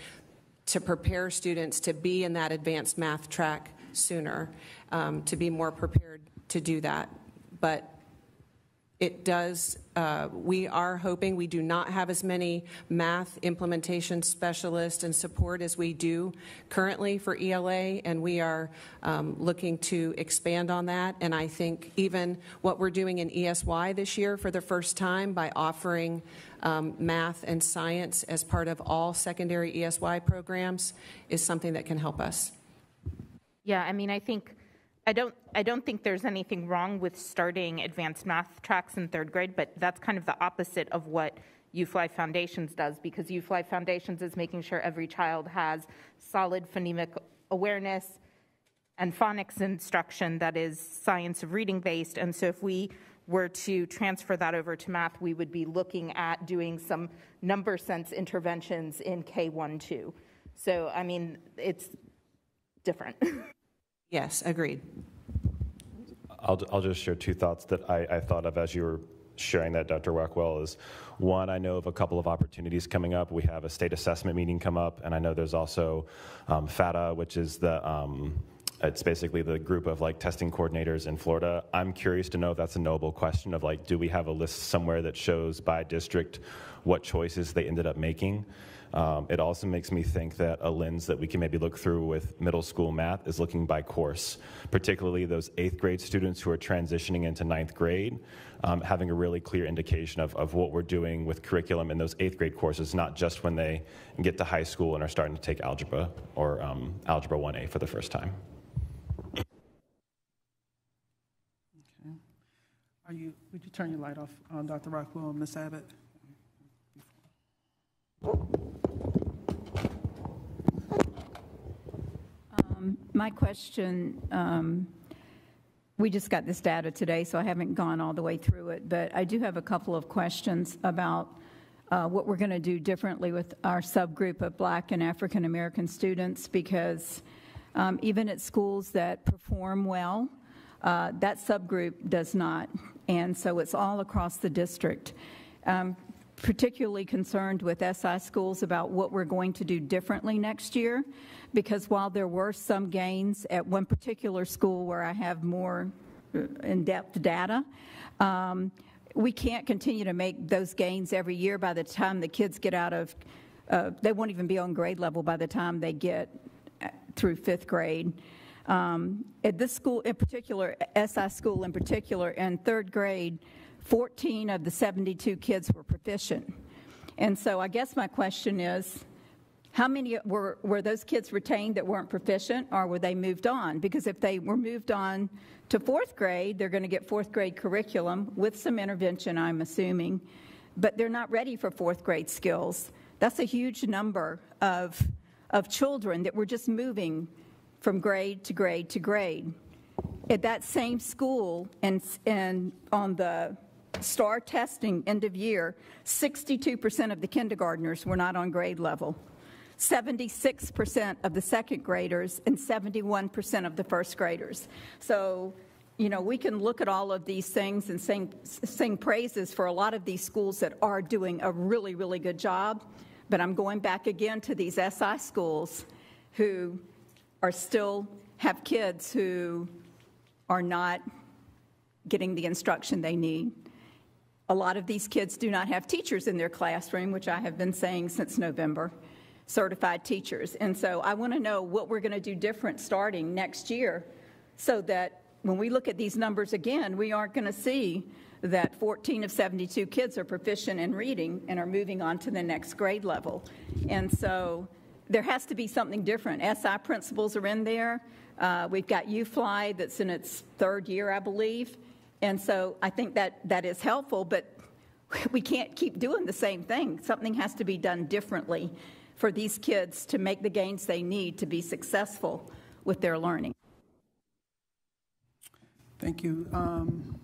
to prepare students to be in that advanced math track sooner, um, to be more prepared to do that. But it does, uh, we are hoping we do not have as many math implementation specialists and support as we do currently for ELA, and we are um, looking to expand on that. And I think even what we're doing in ESY this year for the first time by offering um, math and science as part of all secondary ESY programs is something that can help us. Yeah, I mean, I think I don't, I don't think there's anything wrong with starting advanced math tracks in third grade, but that's kind of the opposite of what UFLI Foundations does because UFLI Foundations is making sure every child has solid phonemic awareness and phonics instruction that is science of reading based. And so if we were to transfer that over to math, we would be looking at doing some number sense interventions in K1 2. So, I mean, it's different. *laughs* Yes, agreed. I'll, I'll just share two thoughts that I, I thought of as you were sharing that, Dr. Rockwell, is one, I know of a couple of opportunities coming up. We have a state assessment meeting come up, and I know there's also um, FATA, which is the um, it's basically the group of like testing coordinators in Florida. I'm curious to know if that's a knowable question of like, do we have a list somewhere that shows by district what choices they ended up making? Um, it also makes me think that a lens that we can maybe look through with middle school math is looking by course, particularly those eighth grade students who are transitioning into ninth grade, um, having a really clear indication of, of what we're doing with curriculum in those eighth grade courses, not just when they get to high school and are starting to take algebra or um, algebra 1A for the first time. Are you, would you turn your light off on Dr. Rockwell and Ms. Abbitt? Um, my question, um, we just got this data today, so I haven't gone all the way through it, but I do have a couple of questions about uh, what we're going to do differently with our subgroup of Black and African American students because um, even at schools that perform well, uh, that subgroup does not. And so it's all across the district. Um, particularly concerned with SI schools about what we're going to do differently next year because while there were some gains at one particular school where I have more uh, in depth data, um, we can't continue to make those gains every year by the time the kids get out of, uh, they won't even be on grade level by the time they get uh, through fifth grade. Um, at this school in particular, SI school in particular, in third grade, 14 of the 72 kids were proficient. And so I guess my question is how many were, were those kids retained that weren't proficient or were they moved on? Because if they were moved on to fourth grade, they're going to get fourth grade curriculum with some intervention, I'm assuming, but they're not ready for fourth grade skills. That's a huge number of, of children that were just moving from grade to grade to grade. At that same school and, and on the STAR testing end of year, 62% of the kindergartners were not on grade level. 76% of the second graders and 71% of the first graders. So, you know, we can look at all of these things and sing, sing praises for a lot of these schools that are doing a really, really good job. But I'm going back again to these SI schools who are still have kids who are not getting the instruction they need. A lot of these kids do not have teachers in their classroom, which I have been saying since November, certified teachers. And so I want to know what we're going to do different starting next year so that when we look at these numbers again, we aren't going to see that 14 of 72 kids are proficient in reading and are moving on to the next grade level. And so there has to be something different. SI principals are in there. Uh, we've got UFLI that's in its third year, I believe. And so I think that that is helpful, but *laughs* we can't keep doing the same thing. Something has to be done differently for these kids to make the gains they need to be successful with their learning. Thank you. Um,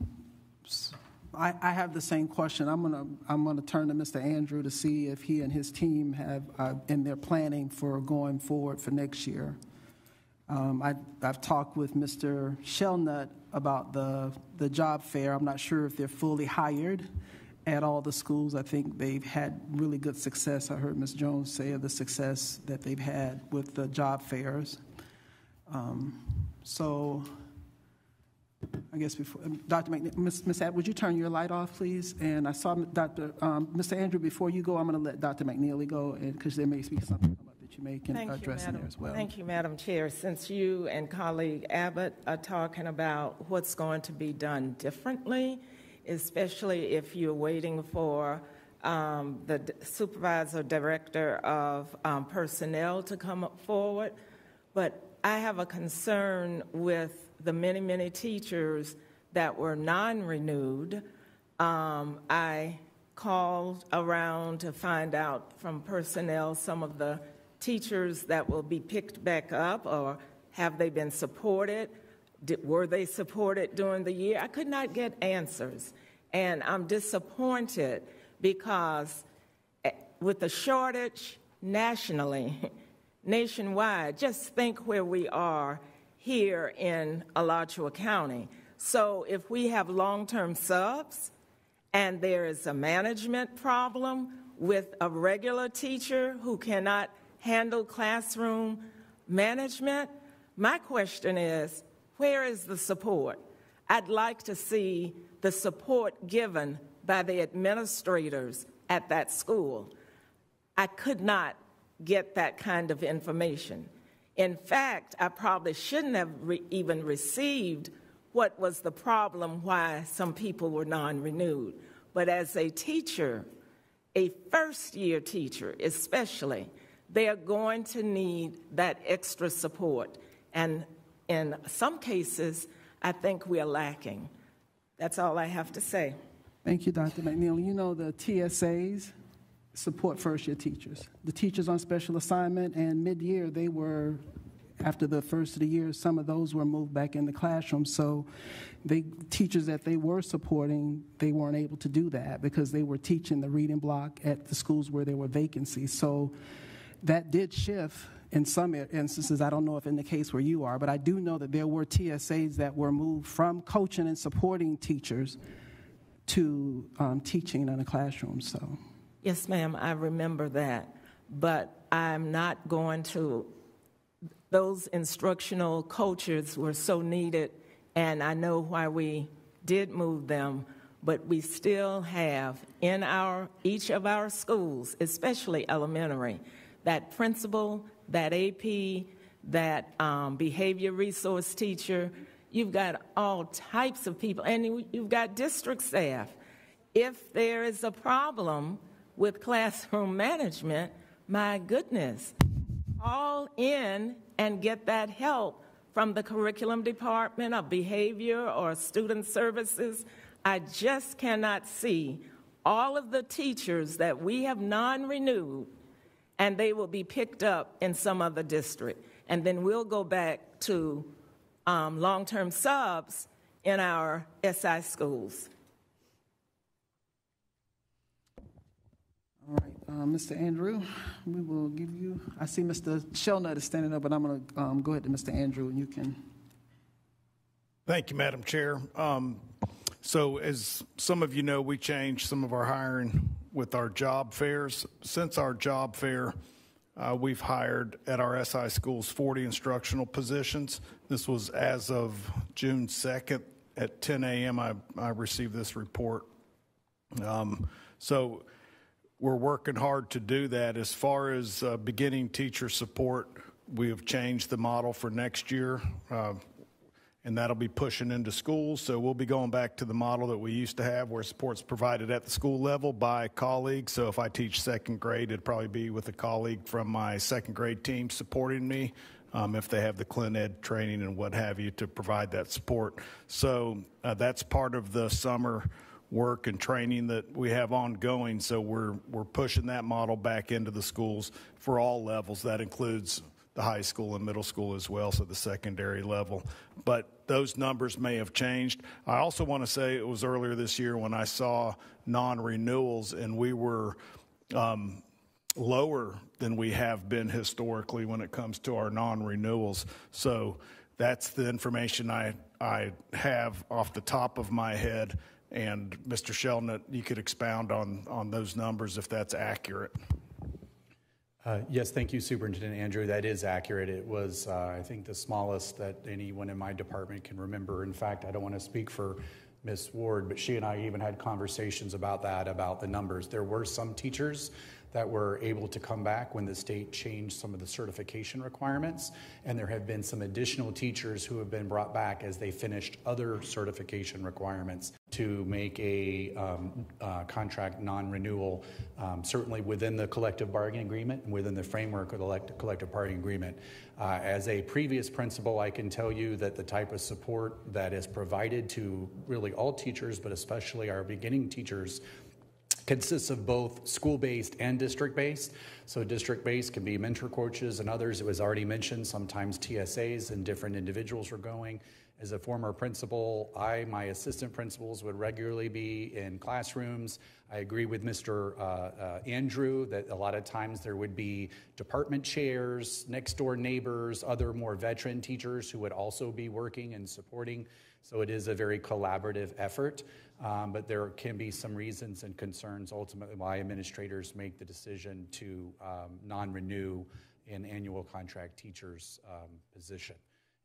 I, I have the same question. I'm gonna I'm gonna turn to Mr. Andrew to see if he and his team have uh, in their planning for going forward for next year. Um, I, I've talked with Mr. Shellnut about the the job fair. I'm not sure if they're fully hired at all the schools. I think they've had really good success. I heard Ms. Jones say of the success that they've had with the job fairs. Um, so I guess before, um, Dr. McNeil, Ms. Ms. Abb, would you turn your light off, please? And I saw Dr., um, Mr. Andrew, before you go, I'm going to let Dr. McNealy go, because there may be something that you may Thank you, in there as well. Thank you, Madam Chair. Since you and colleague Abbitt are talking about what's going to be done differently, especially if you're waiting for um, the supervisor, director of um, personnel to come up forward, but I have a concern with the many, many teachers that were non-renewed. Um, I called around to find out from personnel some of the teachers that will be picked back up, or have they been supported? Did, were they supported during the year? I could not get answers. And I'm disappointed because eh, with the shortage nationally, *laughs* nationwide, just think where we are here in Alachua County. So if we have long-term subs and there is a management problem with a regular teacher who cannot handle classroom management, my question is, where is the support? I'd like to see the support given by the administrators at that school. I could not get that kind of information. In fact, I probably shouldn't have re- even received what was the problem why some people were non renewed. But as a teacher, a first year teacher especially, they are going to need that extra support. And in some cases, I think we are lacking. That's all I have to say. Thank you, Dr. McNeil. You know the TSAs support first-year teachers. The teachers on special assignment and mid-year, they were, after the first of the year, some of those were moved back in the classroom. So the teachers that they were supporting, they weren't able to do that because they were teaching the reading block at the schools where there were vacancies. So that did shift in some instances. I don't know if in the case where you are, but I do know that there were TSAs that were moved from coaching and supporting teachers to um, teaching in the classroom. So, Yes, ma'am, I remember that. But I'm not going to, those instructional coaches were so needed, and I know why we did move them, but we still have in our, each of our schools, especially elementary, that principal, that AP, that um, behavior resource teacher. You've got all types of people, and you've got district staff. If there is a problem with classroom management, my goodness, call in and get that help from the curriculum department or behavior or student services. I just cannot see all of the teachers that we have non renewed and they will be picked up in some other district. And then we'll go back to um, long term subs in our SI schools. all right, uh, Mr. Andrew, we will give you. I see Mr. Shellnut is standing up, but I'm going to um, go ahead to Mr. Andrew, and you can. Thank you, Madam Chair. Um, so, as some of you know, we changed some of our hiring with our job fairs. Since our job fair, uh, we've hired at our SI schools 40 instructional positions. This was as of June 2nd at 10 a.m. I, I received this report. Um, so, we're working hard to do that. As far as uh, beginning teacher support, we have changed the model for next year. Uh, and that'll be pushing into schools. So we'll be going back to the model that we used to have where support's provided at the school level by colleagues. So if I teach second grade, it'd probably be with a colleague from my second grade team supporting me um, if they have the clin ed training and what have you to provide that support. So uh, that's part of the summer work and training that we have ongoing. So we're we're pushing that model back into the schools for all levels. That includes the high school and middle school as well, so the secondary level. But those numbers may have changed. I also want to say it was earlier this year when I saw non-renewals, and we were um, lower than we have been historically when it comes to our non-renewals. So that's the information I I have off the top of my head. And Mr. Sheldon, you could expound on on those numbers if that's accurate. Uh, yes, thank you, Superintendent Andrew. That is accurate. It was, uh, I think, the smallest that anyone in my department can remember. In fact, I don't want to speak for Ms. Ward, but she and I even had conversations about that, about the numbers. There were some teachers that were able to come back when the state changed some of the certification requirements. And there have been some additional teachers who have been brought back as they finished other certification requirements to make a um, uh, contract non renewal, um, certainly within the collective bargaining agreement and within the framework of the collective bargaining agreement. Uh, as a previous principal, I can tell you that the type of support that is provided to really all teachers, but especially our beginning teachers, consists of both school based and district based. So, district based can be mentor coaches and others. It was already mentioned, sometimes TSAs and different individuals are going. As a former principal, I, my assistant principals would regularly be in classrooms. I agree with Mr. Uh, uh, Andrew that a lot of times there would be department chairs, next door neighbors, other more veteran teachers who would also be working and supporting. So it is a very collaborative effort. Um, but there can be some reasons and concerns ultimately why administrators make the decision to um, non renew an annual contract teacher's um, position.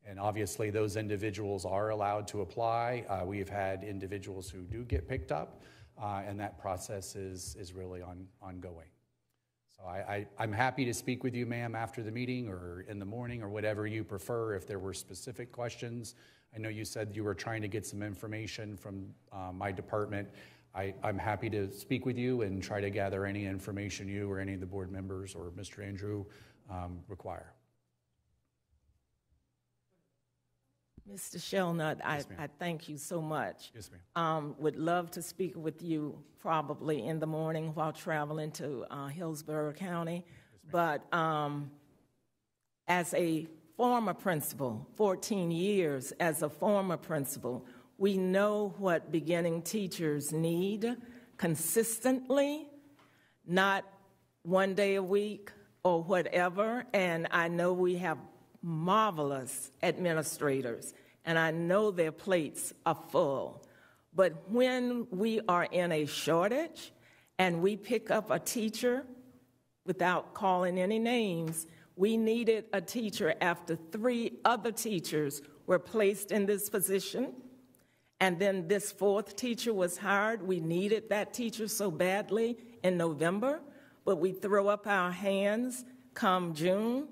And obviously, those individuals are allowed to apply. Uh, we've had individuals who do get picked up, uh, and that process is, is really on, ongoing. So I, am happy to speak with you, ma'am, after the meeting or in the morning or whatever you prefer if there were specific questions. I know you said you were trying to get some information from uh, my department. I, am happy to speak with you and try to gather any information you or any of the board members or Mr. Andrew um, require. Mr. Shelnut, I, I thank you so much. Yes, ma'am. Um, would love to speak with you probably in the morning while traveling to uh, Hillsborough County. Yes, but um, as a former principal, 14 years as a former principal, we know what beginning teachers need consistently, not one day a week or whatever. And I know we have marvelous administrators, and I know their plates are full. But when we are in a shortage and we pick up a teacher without calling any names, we needed a teacher after three other teachers were placed in this position. And then this fourth teacher was hired. We needed that teacher so badly in November, but we throw up our hands come June.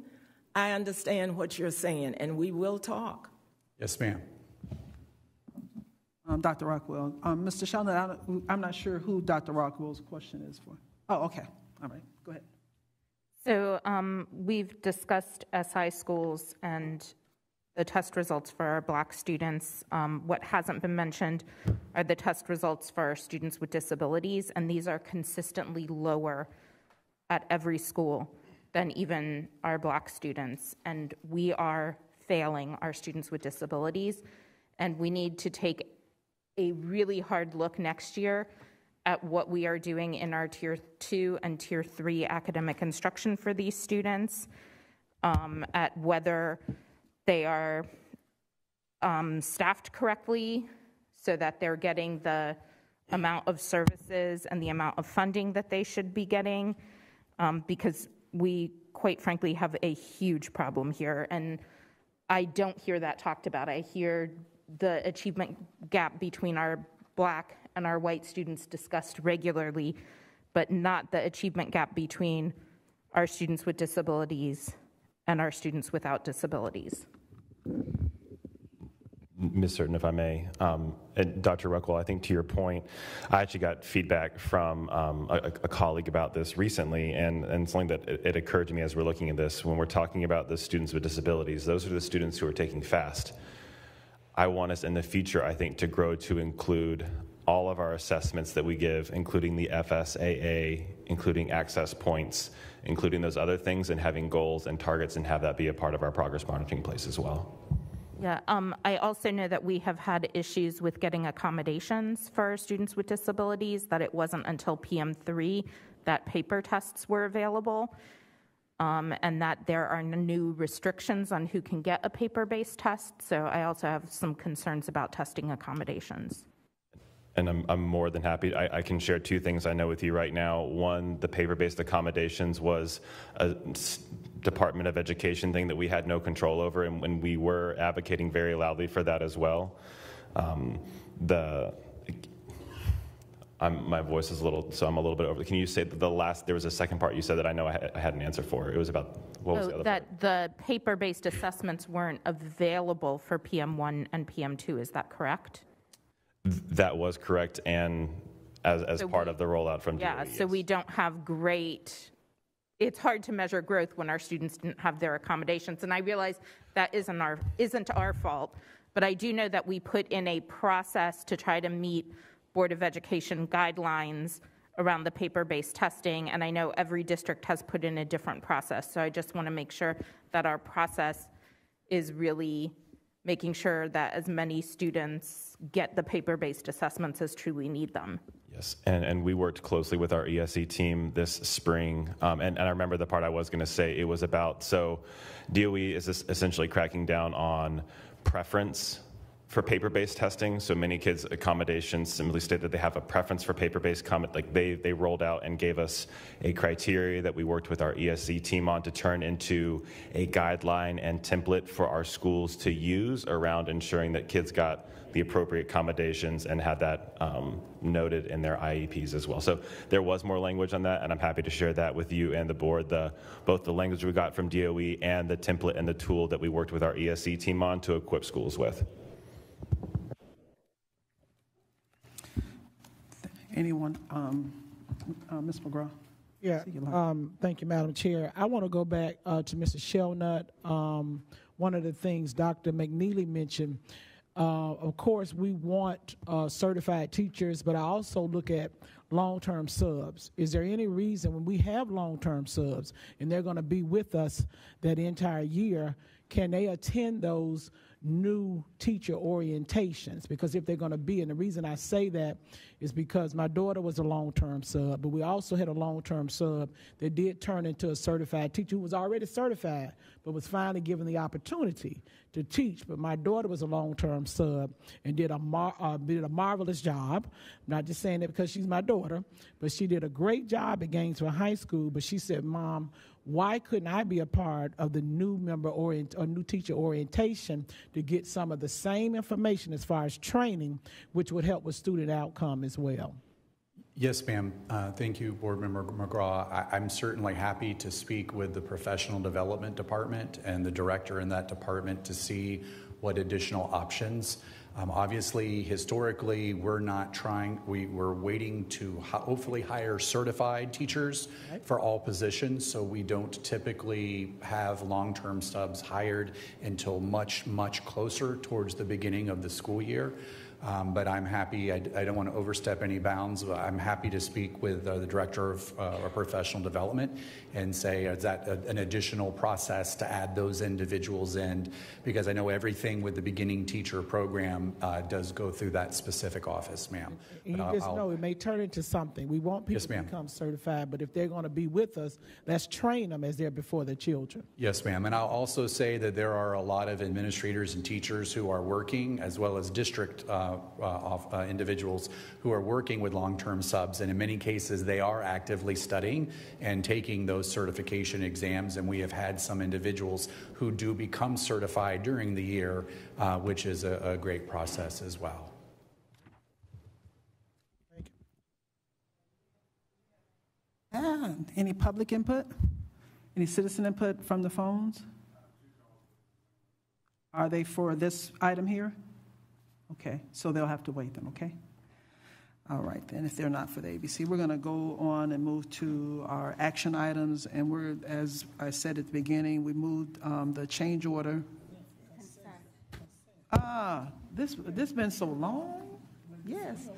I understand what you're saying, and we will talk. Yes, ma'am. Um, Dr. Rockwell. Um, Mr. Sheldon, I'm not sure who Dr. Rockwell's question is for. Oh, okay. All right. Go ahead. So um, we've discussed SI schools and the test results for our black students. Um, what hasn't been mentioned are the test results for our students with disabilities, and these are consistently lower at every school than even our black students. And we are failing our students with disabilities, and we need to take a really hard look next year at what we are doing in our tier two and tier three academic instruction for these students, um, at whether they are um, staffed correctly so that they're getting the amount of services and the amount of funding that they should be getting, um, because we, quite frankly, have a huge problem here. And I don't hear that talked about. I hear the achievement gap between our black and our white students discussed regularly, but not the achievement gap between our students with disabilities and our students without disabilities. Ms. Certain, if I may. Um, and Dr. Rockwell, I think to your point, I actually got feedback from um, a, a, colleague about this recently, and, and something that it, it, occurred to me as we're looking at this. When we're talking about the students with disabilities, those are the students who are taking FAST. I want us in the future, I think, to grow to include all of our assessments that we give, including the FSAA, including access points, including those other things, and having goals and targets, and have that be a part of our progress monitoring place as well. Yeah, um, I also know that we have had issues with getting accommodations for students with disabilities, that it wasn't until PM3 that paper tests were available, um, and that there are new restrictions on who can get a paper based test. So I also have some concerns about testing accommodations and I'm, I'm more than happy. I, I, can share two things I know with you right now. One, the paper based accommodations was a Department of Education thing that we had no control over, and when we were advocating very loudly for that as well. Um, the I'm, my voice is a little, so I'm a little bit over. Can you say the last? There was a second part you said that I know I had, I had an answer for. It was about what was oh, the other that part? the paper-based assessments weren't available for PM1 and PM2. Is that correct? That was correct, and as, as So part we- of the rollout from Yeah, DOE, so we don't have great, it's hard to measure growth when our students didn't have their accommodations. And I realize that isn't our, isn't our fault, but I do know that we put in a process to try to meet Board of Education guidelines around the paper-based testing, and I know every district has put in a different process. So I just want to make sure that our process is really making sure that as many students get the paper-based assessments as truly need them. Yes, and, and we worked closely with our ESE team this spring. Um, and, and I remember the part I was going to say, it was about so DOE is essentially cracking down on preference for paper-based testing. So many kids' accommodations simply state that they have a preference for paper-based comment. Like they they rolled out and gave us a criteria that we worked with our ESE team on to turn into a guideline and template for our schools to use around ensuring that kids got the appropriate accommodations and had that um, noted in their IEPs as well. So there was more language on that, and I'm happy to share that with you and the board. The both the language we got from DOE and the template and the tool that we worked with our ESE team on to equip schools with. Anyone, um, uh, Ms. McGraw? Yeah, um, thank you, Madam Chair. I want to go back uh, to Mr. Shelnut. Um, one of the things Dr. McNealy mentioned, uh, of course, we want uh, certified teachers, but I also look at long-term subs. Is there any reason when we have long-term subs and they're going to be with us that entire year, can they attend those new teacher orientations because if they're going to be, and the reason I say that is because my daughter was a long term sub, but we also had a long term sub that did turn into a certified teacher who was already certified, but was finally given the opportunity to teach. But my daughter was a long term sub and did a, mar- uh, did a marvelous job. I'm not just saying that because she's my daughter, but she did a great job at Gainesville High School. But she said, Mom, why couldn't I be a part of the new member orient or new teacher orientation to get some of the same information as far as training, which would help with student outcome as well? Yes, ma'am. Uh, thank you, Board Member McGraw. I, am certainly happy to speak with the Professional Development Department and the director in that department to see what additional options um, obviously, historically, we're not trying, we, we're waiting to ho- hopefully hire certified teachers for all positions. So we don't typically have long term subs hired until much, much closer towards the beginning of the school year. Um, but I'm happy, I, I, don't want to overstep any bounds. I'm happy to speak with uh, the director of uh, professional development and say, is that a, an additional process to add those individuals in? Because I know everything with the beginning teacher program uh, does go through that specific office, ma'am. And you just I'll- know it may turn into something. We want people Yes, to become certified, but if they're going to be with us, let's train them as they're before their children. Yes, ma'am. And I'll also say that there are a lot of administrators and teachers who are working, as well as district uh, uh, off- uh, individuals who are working with long term subs. And in many cases, they are actively studying and taking those certification exams. And we have had some individuals who do become certified during the year, uh, which is a, a great process as well. Ah, any public input? Any citizen input from the phones? Are they for this item here? Okay, so they'll have to wait then, okay? All right, then, if they're not for the ABC, we're going to go on and move to our action items, and we're, as I said at the beginning, we moved um, the change order. Ah, this, this been so long? Yes.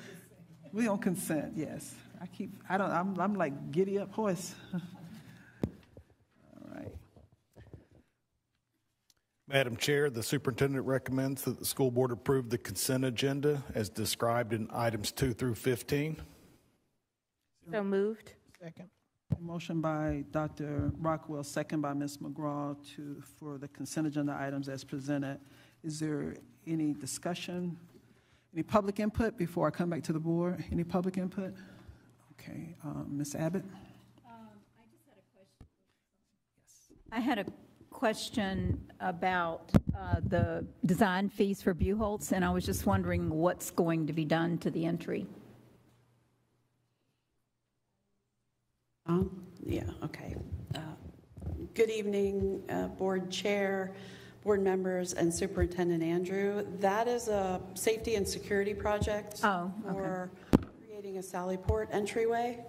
We on consent, yes. I keep, I don't, I'm, I'm like giddy up horse. *laughs* All right. Madam Chair, the superintendent recommends that the school board approve the consent agenda as described in items 2 through 15. So moved. Second. Motion by Dr. Rockwell, second by Ms. McGraw to, for the consent agenda items as presented. Is there any discussion? Any public input before I come back to the board? Any public input? Okay, um, Ms. Abbitt? I had a question about uh, the design fees for Buchholz, and I was just wondering what's going to be done to the entry. Um, Yeah, okay. Uh, Good evening, uh, Board Chair, Board members, and Superintendent Andrew. That is a safety and security project Oh, okay. for creating a Sallyport entryway.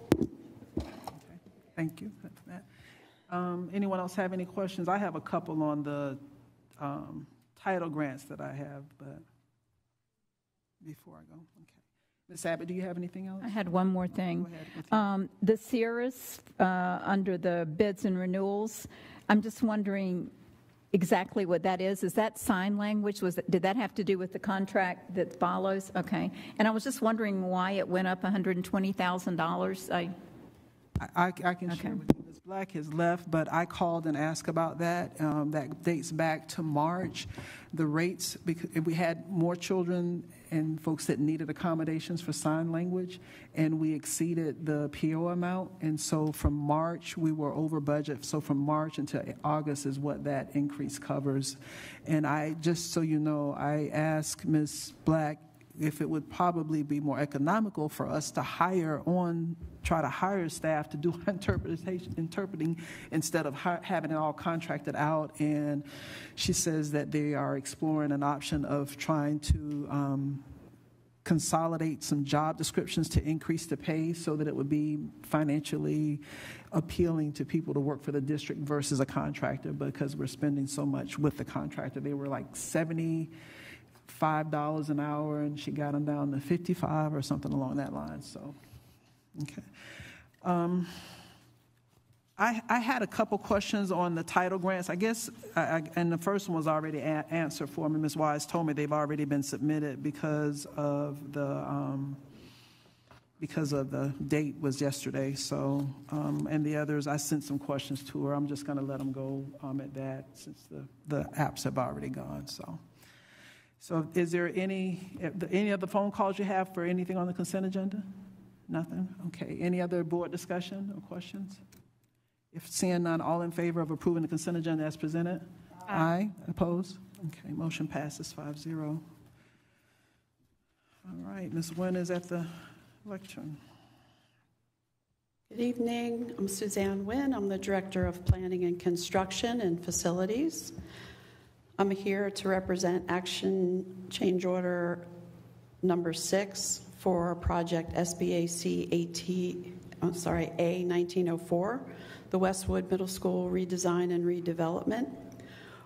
Thank you for that. Um, Anyone else have any questions? I have a couple on the um, title grants that I have, but before I go, okay. Ms. Abbitt, do you have anything else? I had one more thing. Um, The Cirrus, uh, under the bids and renewals, I'm just wondering exactly what that is. Is that sign language? Was, it- did that have to do with the contract that follows? Okay. And I was just wondering why it went up $120,000. I, I, I can share with you. Black has left, but I called and asked about that. Um, That dates back to March. The rates, because we had more children and folks that needed accommodations for sign language, and we exceeded the PO amount. And so from March, we were over budget. So from March until August is what that increase covers. And I, just so you know, I asked Ms. Black if it would probably be more economical for us to hire on, try to hire staff to do *laughs* interpretation, interpreting instead of having it all contracted out. And she says that they are exploring an option of trying to um, consolidate some job descriptions to increase the pay so that it would be financially appealing to people to work for the district versus a contractor because we're spending so much with the contractor. They were like 70 five dollars an hour, and she got them down to fifty-five or something along that line. So, okay. Um, I, I had a couple questions on the title grants. I guess, I, I, and the first one was already a- answered for me. Ms. Wise told me they've already been submitted because of the um, because of the date was yesterday. So, um, and the others, I sent some questions to her. I'm just going to let them go um, at that since the the apps have already gone. So. So is there any, any other phone calls you have for anything on the consent agenda? Nothing? Okay. Any other board discussion or questions? If seeing none, all in favor of approving the consent agenda as presented? Aye. Opposed? Okay, motion passes 5-0. All right, Ms. Nguyen is at the lectern. Good evening, I'm Suzanne Nguyen. I'm the Director of Planning and Construction and Facilities. I'm here to represent Action Change Order Number Six for Project SBAC AT, I'm sorry, A 1904, the Westwood Middle School redesign and redevelopment.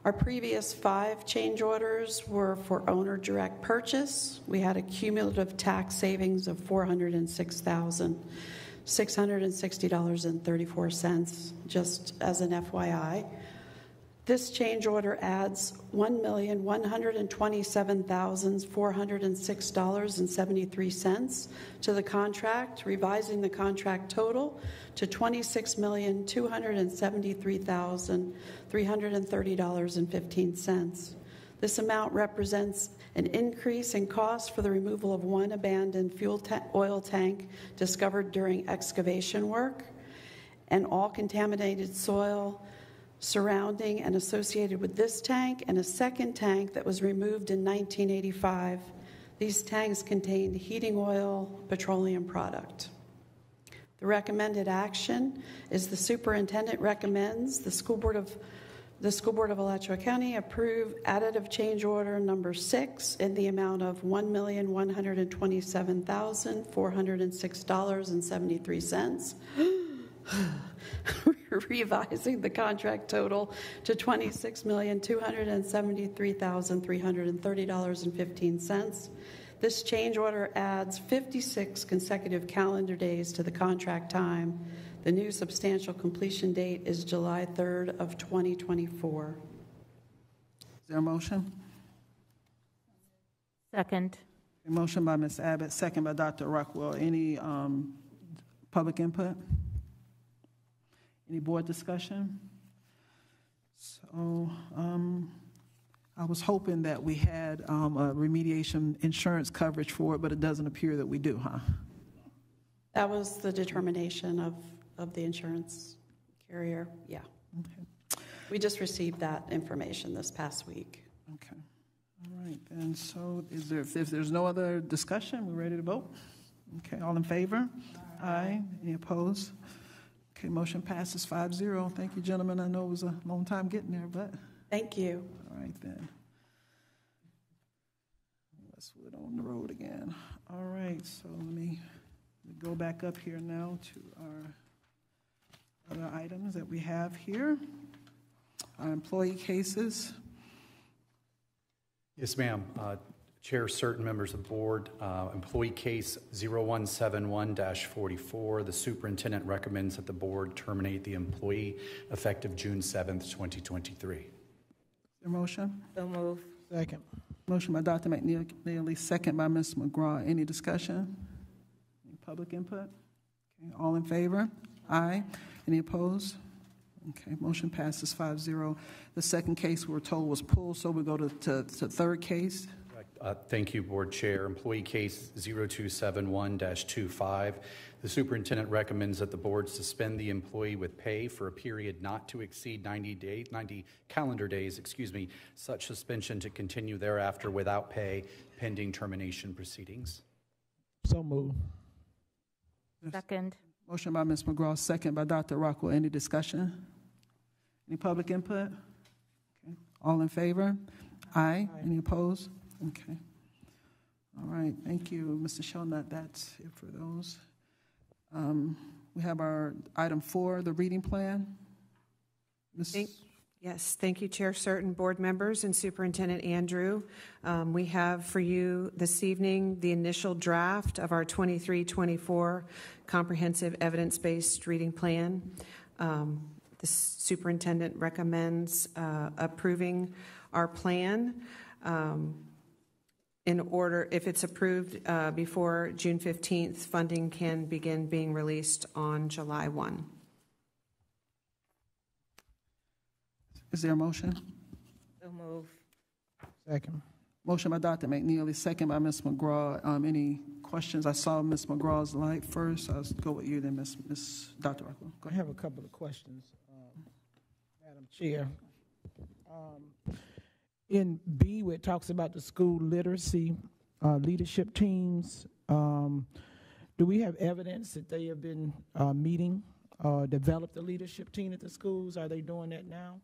Our previous five change orders were for owner direct purchase. We had a cumulative tax savings of $406,660.34, just as an FYI. This change order adds $1,127,406.73 to the contract, revising the contract total to $26,273,330.15. This amount represents an increase in cost for the removal of one abandoned fuel ta- oil tank discovered during excavation work and all contaminated soil surrounding and associated with this tank and a second tank that was removed in 1985. These tanks contained heating oil, petroleum product. The recommended action is the superintendent recommends the school board of the School Board of Alachua County approve additive change order number six in the amount of $1,127,406.73. *laughs* Revising the contract total to $26,273,330.15. This change order adds 56 consecutive calendar days to the contract time. The new substantial completion date is July 3rd of 2024. Is there a motion? Second. A motion by Ms. Abbitt, second by Dr. Rockwell. Any um, public input? Any board discussion? So um, I was hoping that we had um, a remediation insurance coverage for it, but it doesn't appear that we do, huh? That was the determination of, of the insurance carrier, yeah. We just received that information this past week. Okay. All right, and so is there, if there's no other discussion, we're ready to vote? Okay, all in favor? Aye. Any opposed? Okay, motion passes 5-0. Thank you, gentlemen. I know it was a long time getting there, but, Thank you. all right then. Let's put on the road again. All right, so let me let me go back up here now to our other items that we have here. Our employee cases. Yes, ma'am. Uh, Chair, certain members of the board, uh, employee case 0171-44, the superintendent recommends that the board terminate the employee effective June 7th, 2023. Is there a motion? So move. Second. Motion by Dr. McNealy, second by Ms. McGraw. Any discussion? Any public input? Okay, all in favor? Aye. Any opposed? Okay, motion passes 5-0. The second case we were told was pulled, so we go to, to, to third case. Uh, Thank you, Board Chair. Employee case 0271-25. The superintendent recommends that the board suspend the employee with pay for a period not to exceed 90 days, 90 calendar days, excuse me, such suspension to continue thereafter without pay pending termination proceedings. So move. Second. Motion by Ms. McGraw, second by Dr. Rockwell. Any discussion? Any public input? Okay. All in favor? Aye. Any opposed? Okay. All right, thank you, Mr. Shelnut. That's it for those. Um, We have our item four, the reading plan. Ms. Thank- Yes, thank you, Chair Certain, board members, and Superintendent Andrew. Um, We have for you this evening the initial draft of our 23-24 Comprehensive Evidence-Based Reading Plan. Um, The superintendent recommends uh, approving our plan. Um, in order, if it's approved uh, before June 15th, funding can begin being released on July 1. Is there a motion? So move. Second. Motion by Dr. McNealy, second by Ms. McGraw. Um, Any questions? I saw Ms. McGraw's light first. I'll go with you then, Ms. Ms. Dr. Rockwell. Go I have a couple of questions, um, Madam Chair. Um, In B, where it talks about the school literacy uh, leadership teams, um, do we have evidence that they have been uh, meeting, uh, developed a leadership team at the schools? Are they doing that now?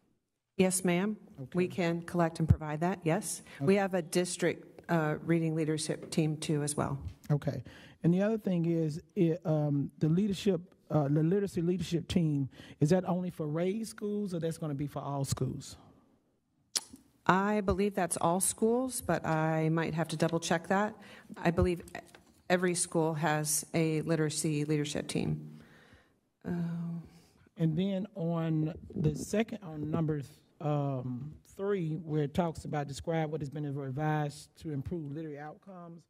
Yes, ma'am. Okay. We can collect and provide that, yes. We have a district uh, reading leadership team too as well. Okay. And the other thing is, it, um, the leadership, uh, the literacy leadership team, is that only for raised schools or that's going to be for all schools? I believe that's all schools, but I might have to double check that. I believe every school has a literacy leadership team. Uh, And then on the second, on number um, three, where it talks about describe what has been revised to improve literary outcomes,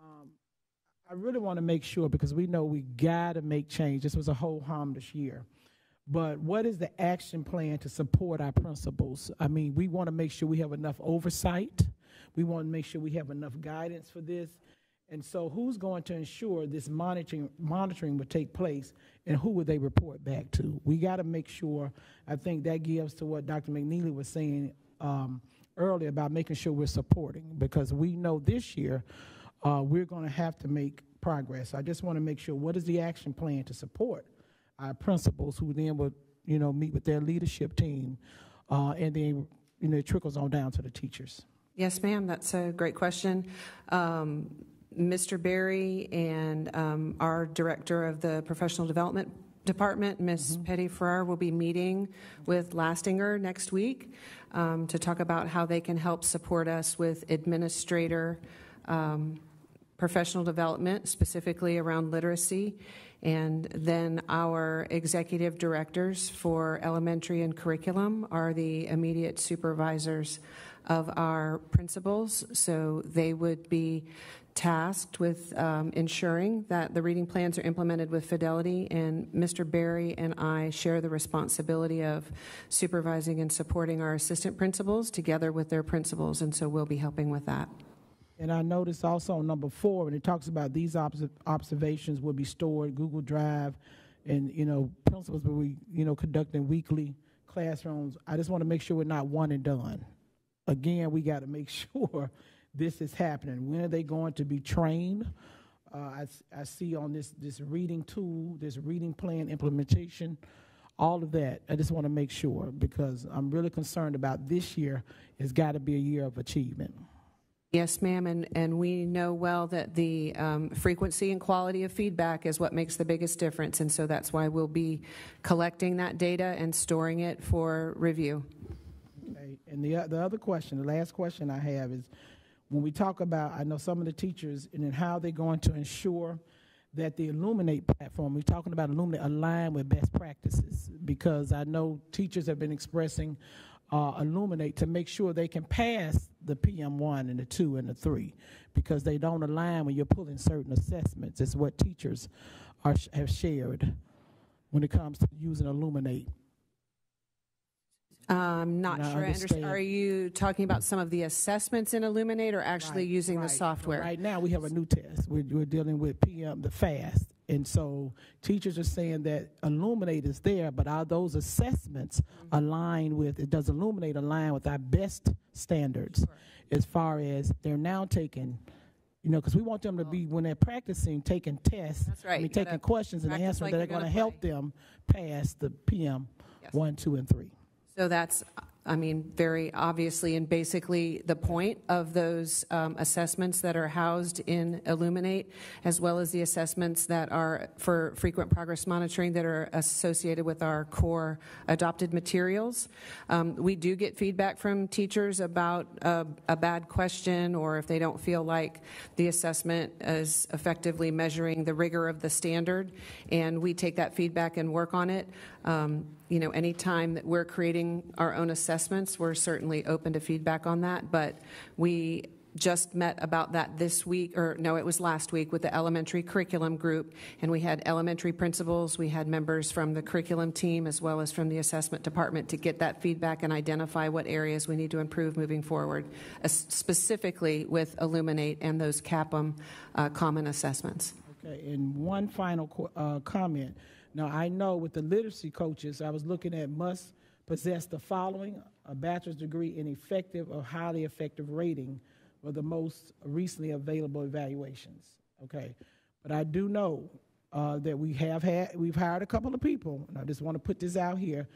um, I really want to make sure because we know we got to make change. This was a whole harm this year. But what is the action plan to support our principals? I mean, we want to make sure we have enough oversight. We want to make sure we have enough guidance for this. And so, who's going to ensure this monitoring monitoring will take place, and who would they report back to? We got to make sure. I think that gives to what Dr. McNealy was saying um, earlier about making sure we're supporting, because we know this year uh, we're going to have to make progress. I just want to make sure what is the action plan to support our principals, who then would you know meet with their leadership team uh, and then you know it trickles on down to the teachers. Yes, ma'am, that's a great question. Um, Mr. Barry and um, our director of the professional development department, Ms. Petty Farrar, will be meeting with Lastinger next week um, to talk about how they can help support us with administrator um, professional development, specifically around literacy. And then our executive directors for elementary and curriculum are the immediate supervisors of our principals. So they would be tasked with um, ensuring that the reading plans are implemented with fidelity. And Mr. Barry and I share the responsibility of supervising and supporting our assistant principals together with their principals. And so we'll be helping with that. And I noticed also on number four, when it talks about these obs- observations will be stored Google Drive, and you know principals will be you know conducting weekly classrooms. I just want to make sure we're not one and done. Again, we got to make *laughs* sure this is happening. When are they going to be trained? Uh, I, I see on this this reading tool, this reading plan implementation, all of that. I just want to make sure because I'm really concerned about this year. It's got to be a year of achievement. Yes, ma'am, and, and we know well that the um, frequency and quality of feedback is what makes the biggest difference, and so that's why we'll be collecting that data and storing it for review. Okay. And the the other question, the last question I have is, when we talk about, I know some of the teachers and then how they're going to ensure that the Illuminate platform, we're talking about Illuminate, align with best practices because I know teachers have been expressing uh, Illuminate to make sure they can pass the PM1 and the 2 and the 3 because they don't align when you're pulling certain assessments. It's what teachers are, have shared when it comes to using Illuminate. I'm not And sure. I understand. Are you talking about some of the assessments in Illuminate or actually Right, using the software? Right now, we have a new test. We're, we're dealing with PM, the FAST. And so teachers are saying that Illuminate is there, but are those assessments Mm-hmm. aligned with, it does Illuminate align with our best standards as far as they're now taking, you know, because we want them to be, when they're practicing, taking tests. That's right. I mean, taking questions and answering like that are going to help them pass the PM one, two, and three. So that's, I mean, very obviously and basically the point of those um, assessments that are housed in Illuminate, as well as the assessments that are for frequent progress monitoring that are associated with our core adopted materials. Um, we do get feedback from teachers about a, a bad question or if they don't feel like the assessment is effectively measuring the rigor of the standard, and we take that feedback and work on it. Um, you know, anytime that we're creating our own assessments, we're certainly open to feedback on that. But we just met about that this week, or no, it was last week with the elementary curriculum group, and we had elementary principals, we had members from the curriculum team as well as from the assessment department to get that feedback and identify what areas we need to improve moving forward, uh, specifically with Illuminate and those CAPM uh, common assessments. Okay, and one final uh, comment. Now, I know with the literacy coaches, I was looking at must possess the following a bachelor's degree in effective or highly effective rating for the most recently available evaluations. Okay, but I do know uh, that we have had, we've hired a couple of people, and I just want to put this out here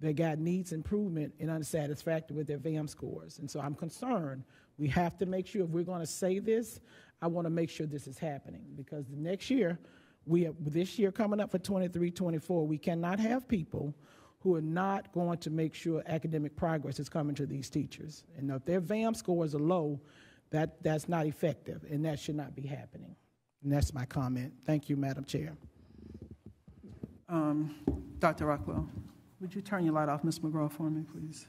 that got needs improvement and unsatisfactory with their VAM scores. And so I'm concerned. We have to make sure if we're going to say this, I want to make sure this is happening because the next year, we have, this year coming up for 23, 24, we cannot have people who are not going to make sure academic progress is coming to these teachers. And if their VAM scores are low, that, that's not effective, and that should not be happening. And that's my comment. Thank you, Madam Chair. Um, Dr. Rockwell, would you turn your light off, Ms. McGraw, for me, please?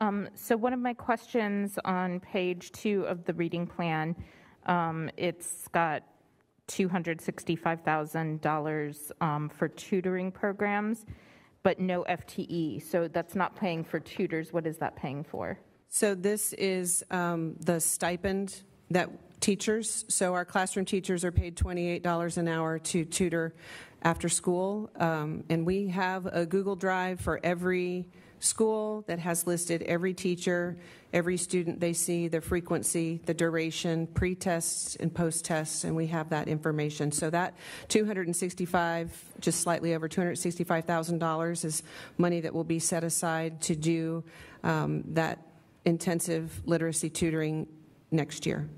Um, so one of my questions on page two of the reading plan, um, it's got $265,000 um, for tutoring programs, but no FTE. So that's not paying for tutors. What is that paying for? So this is um, the stipend that teachers, so our classroom teachers are paid $28 an hour to tutor after school. Um, And we have a Google Drive for every school that has listed every teacher, every student they see, the frequency, the duration, pre-tests and post-tests, and we have that information. So that 265, just slightly over $265,000 is money that will be set aside to do um, that intensive literacy tutoring next year.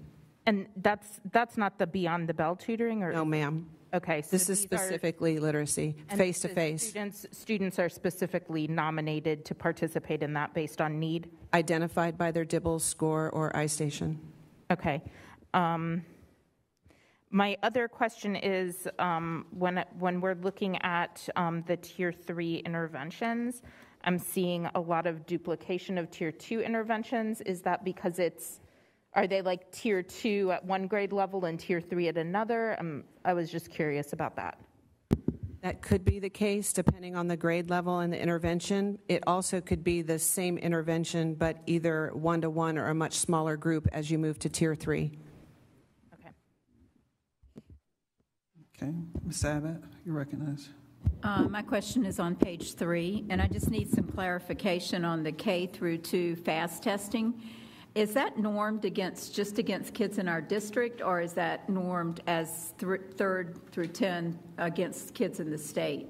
And that's, that's not the Beyond the Bell tutoring, or? No, ma'am. Okay. so This is these are- specifically literacy, and face to the face. Students, students are specifically nominated to participate in that based on need? Identified by their DIBELS score or iStation. Okay. Um, My other question is, um, when, when we're looking at um, the Tier 3 interventions, I'm seeing a lot of duplication of Tier 2 interventions. Is that because it's, are they like Tier 2 at one grade level and Tier 3 at another? Um, I was just curious about that. That could be the case depending on the grade level and the intervention. It also could be the same intervention, but either one to one or a much smaller group as you move to tier three. Okay, Okay. Ms. Abbitt, you recognize. Uh, My question is on page three, and I just need some clarification on the K through two FAST testing. Is that normed against, just against kids in our district, or is that normed as thr- third through 10 against kids in the state?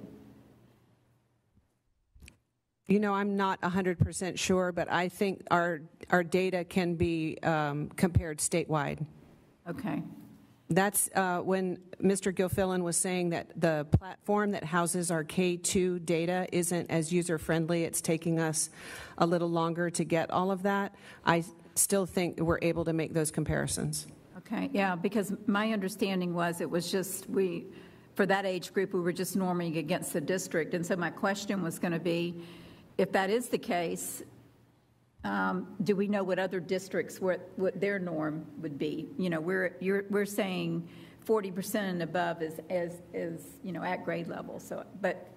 You know, I'm not 100% sure, but I think our, our data can be um, compared statewide. Okay. That's uh, when Mr. Gilfillan was saying that the platform that houses our K2 data isn't as user-friendly. It's taking us a little longer to get all of that. I still think we're able to make those comparisons. Okay, yeah, because my understanding was it was just, we, for that age group, we were just norming against the district. And so my question was going to be, if that is the case, um, do we know what other districts, what, what their norm would be? You know, we're, we're saying 40% and above is, is, is, you know, at grade level, so, but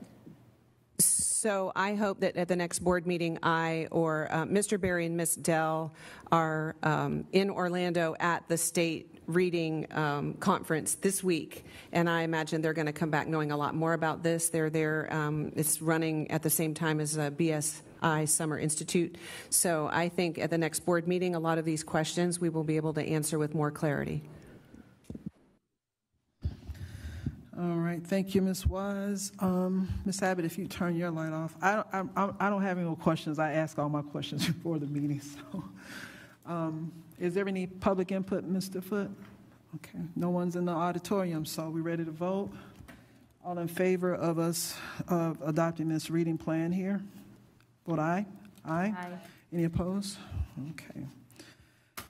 So I hope that at the next board meeting, I or uh, Mr. Barry and Ms. Dell are um, in Orlando at the state reading um, conference this week, and I imagine they're going to come back knowing a lot more about this. They're there. Um, it's running at the same time as a BSI Summer Institute. So I think at the next board meeting, a lot of these questions we will be able to answer with more clarity. All right, thank you, Ms. Wise. Um, Ms. Abbitt, if you turn your light off. I I'm- I don't have any more questions. I ask all my questions *laughs* before the meeting, so. um, Is there any public input, Mr. Foot? Okay, no one's in the auditorium, so we're ready to vote? All in favor of us of adopting this reading plan here? Vote aye. Aye? Aye. Any opposed? Okay.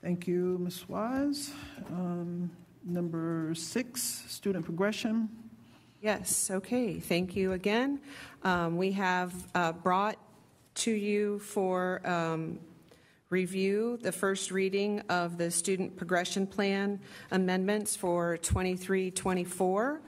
Thank you, Ms. Wise. Um, Number six, student progression. Yes, okay, thank you again. Um, We have uh, brought to you for um, review the first reading of the student progression plan amendments for 23-24.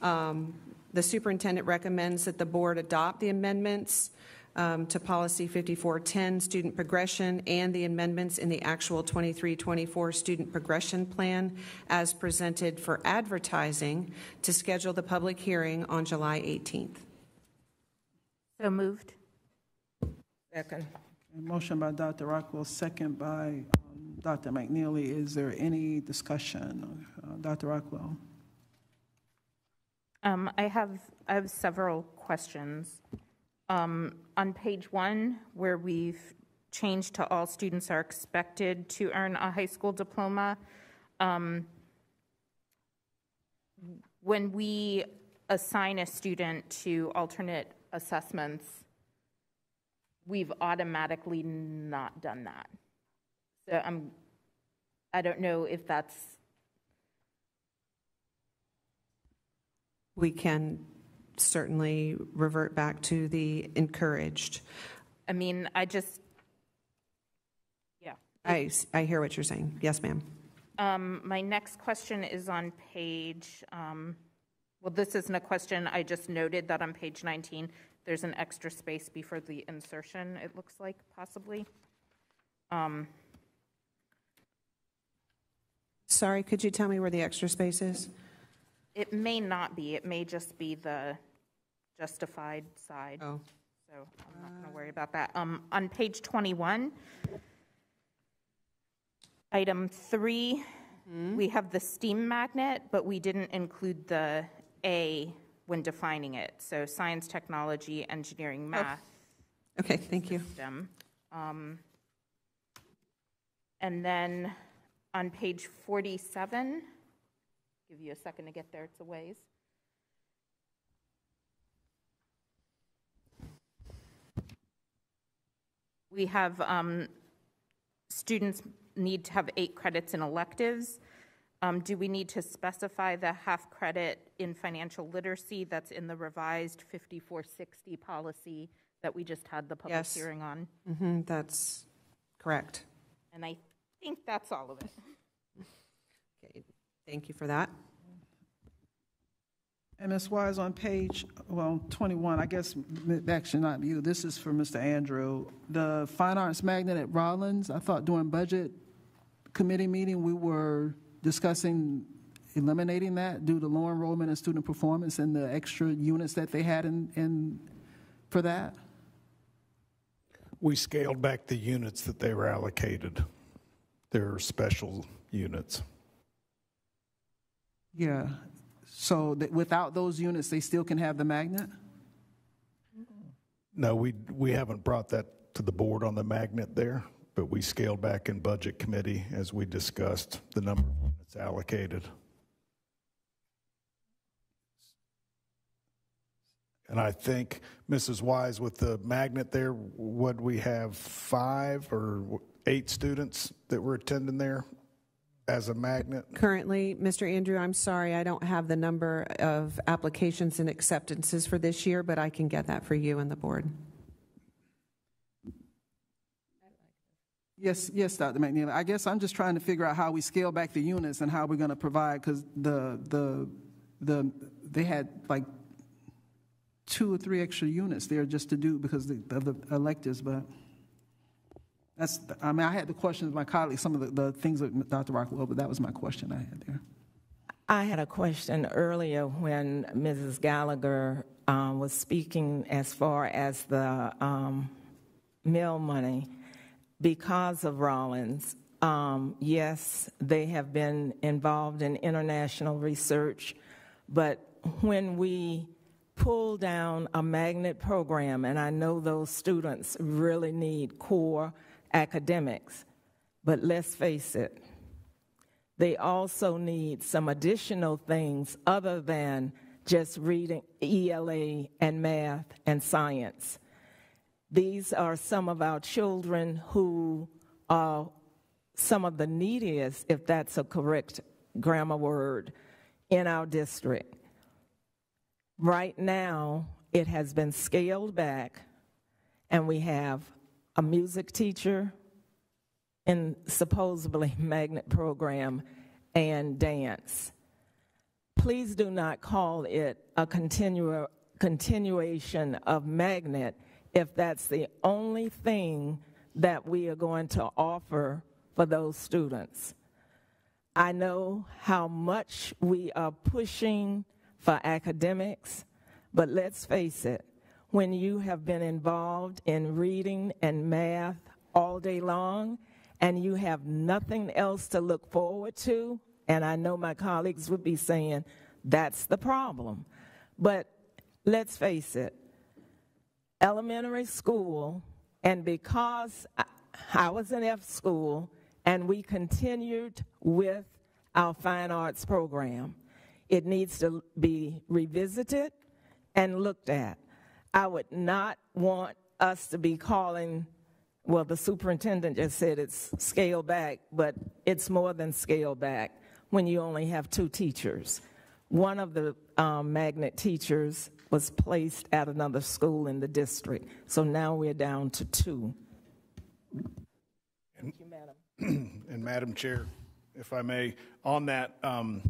Um, The superintendent recommends that the board adopt the amendments um, to policy 5410, student progression, and the amendments in the actual 23-24 student progression plan as presented for advertising to schedule the public hearing on July 18th. So moved. Second. Motion by Dr. Rockwell, second by um, Dr. McNealy. Is there any discussion? Uh, Dr. Rockwell? Um, I have, I have several questions. Um, on page one, where we've changed to all students are expected to earn a high school diploma, um, when we assign a student to alternate assessments, we've automatically not done that. So I'm, I don't know if that's We can certainly revert back to the encouraged. I mean, I just, yeah. I, I hear what you're saying. Yes, ma'am. Um, my next question is on page, um, well, this isn't a question, I just noted that on page 19, there's an extra space before the insertion, it looks like, possibly. Um, Sorry, could you tell me where the extra space is? It may not be, it may just be the justified side. Oh. so I'm not going to worry about that. Um, On page 21, item three, we have the steam magnet, but we didn't include the A when defining it. So science, technology, engineering, math. Okay, thank you. system. Um, And then on page 47, give you a second to get there, it's a ways. We have, um, students need to have eight credits in electives. Um, Do we need to specify the half credit in financial literacy that's in the revised 5460 policy that we just had the public Yes. hearing on? hmm that's correct. And I think that's all of it. *laughs* Okay, thank you for that. And Ms. Wise, on page, well, 21, I guess, m- actually not you, this is for Mr. Andrew. The Fine Arts Magnet at Rollins, I thought during budget committee meeting, we were discussing eliminating that due to low enrollment and student performance and the extra units that they had in, in, for that. We scaled back the units that they were allocated. They're special units. Yeah. So that without those units, they still can have the magnet? No, we, we haven't brought that to the board on the magnet there, but we scaled back in budget committee as we discussed the number of units allocated. And I think, Mrs. Wise, with the magnet there, would we have five or eight students that were attending there as a magnet? Currently, Mr. Andrew, I'm sorry, I don't have the number of applications and acceptances for this year, but I can get that for you and the board. Yes, yes, Dr. McNealy. I guess I'm just trying to figure out how we scale back the units and how we're going to provide, because the, the, the, they had like two or three extra units there just to do because of the- of the electives, but that's, I mean, I had the questions of my colleagues, some of the, the things that Dr. Rockwell, but that was my question I had there. I had a question earlier when Mrs. Gallagher um, was speaking as far as the um, money. Because of Rollins, um, yes, they have been involved in international research, but when we pull down a magnet program, and I know those students really need core academics, but let's face it, they also need some additional things other than just reading ELA and math and science. These are some of our children who are some of the neediest, if that's a correct grammar word, in our district. Right now, it has been scaled back, and we have a music teacher in supposedly *laughs* magnet program and dance. Please do not call it a continua, continuation of magnet if that's the only thing that we are going to offer for those students. I know how much we are pushing for academics, but let's face it, when you have been involved in reading and math all day long and you have nothing else to look forward to, and I know my colleagues would be saying that's the problem. But let's face it, elementary school, and because I- was in F school and we continued with our fine arts program, it needs to be revisited and looked at. I would not want us to be calling, well, the superintendent just said it's scaled back, but it's more than scaled back when you only have two teachers. One of the um, magnet teachers was placed at another school in the district, so now we're down to two. Thank you, Madam, And Madam Chair, if I may, on that, um,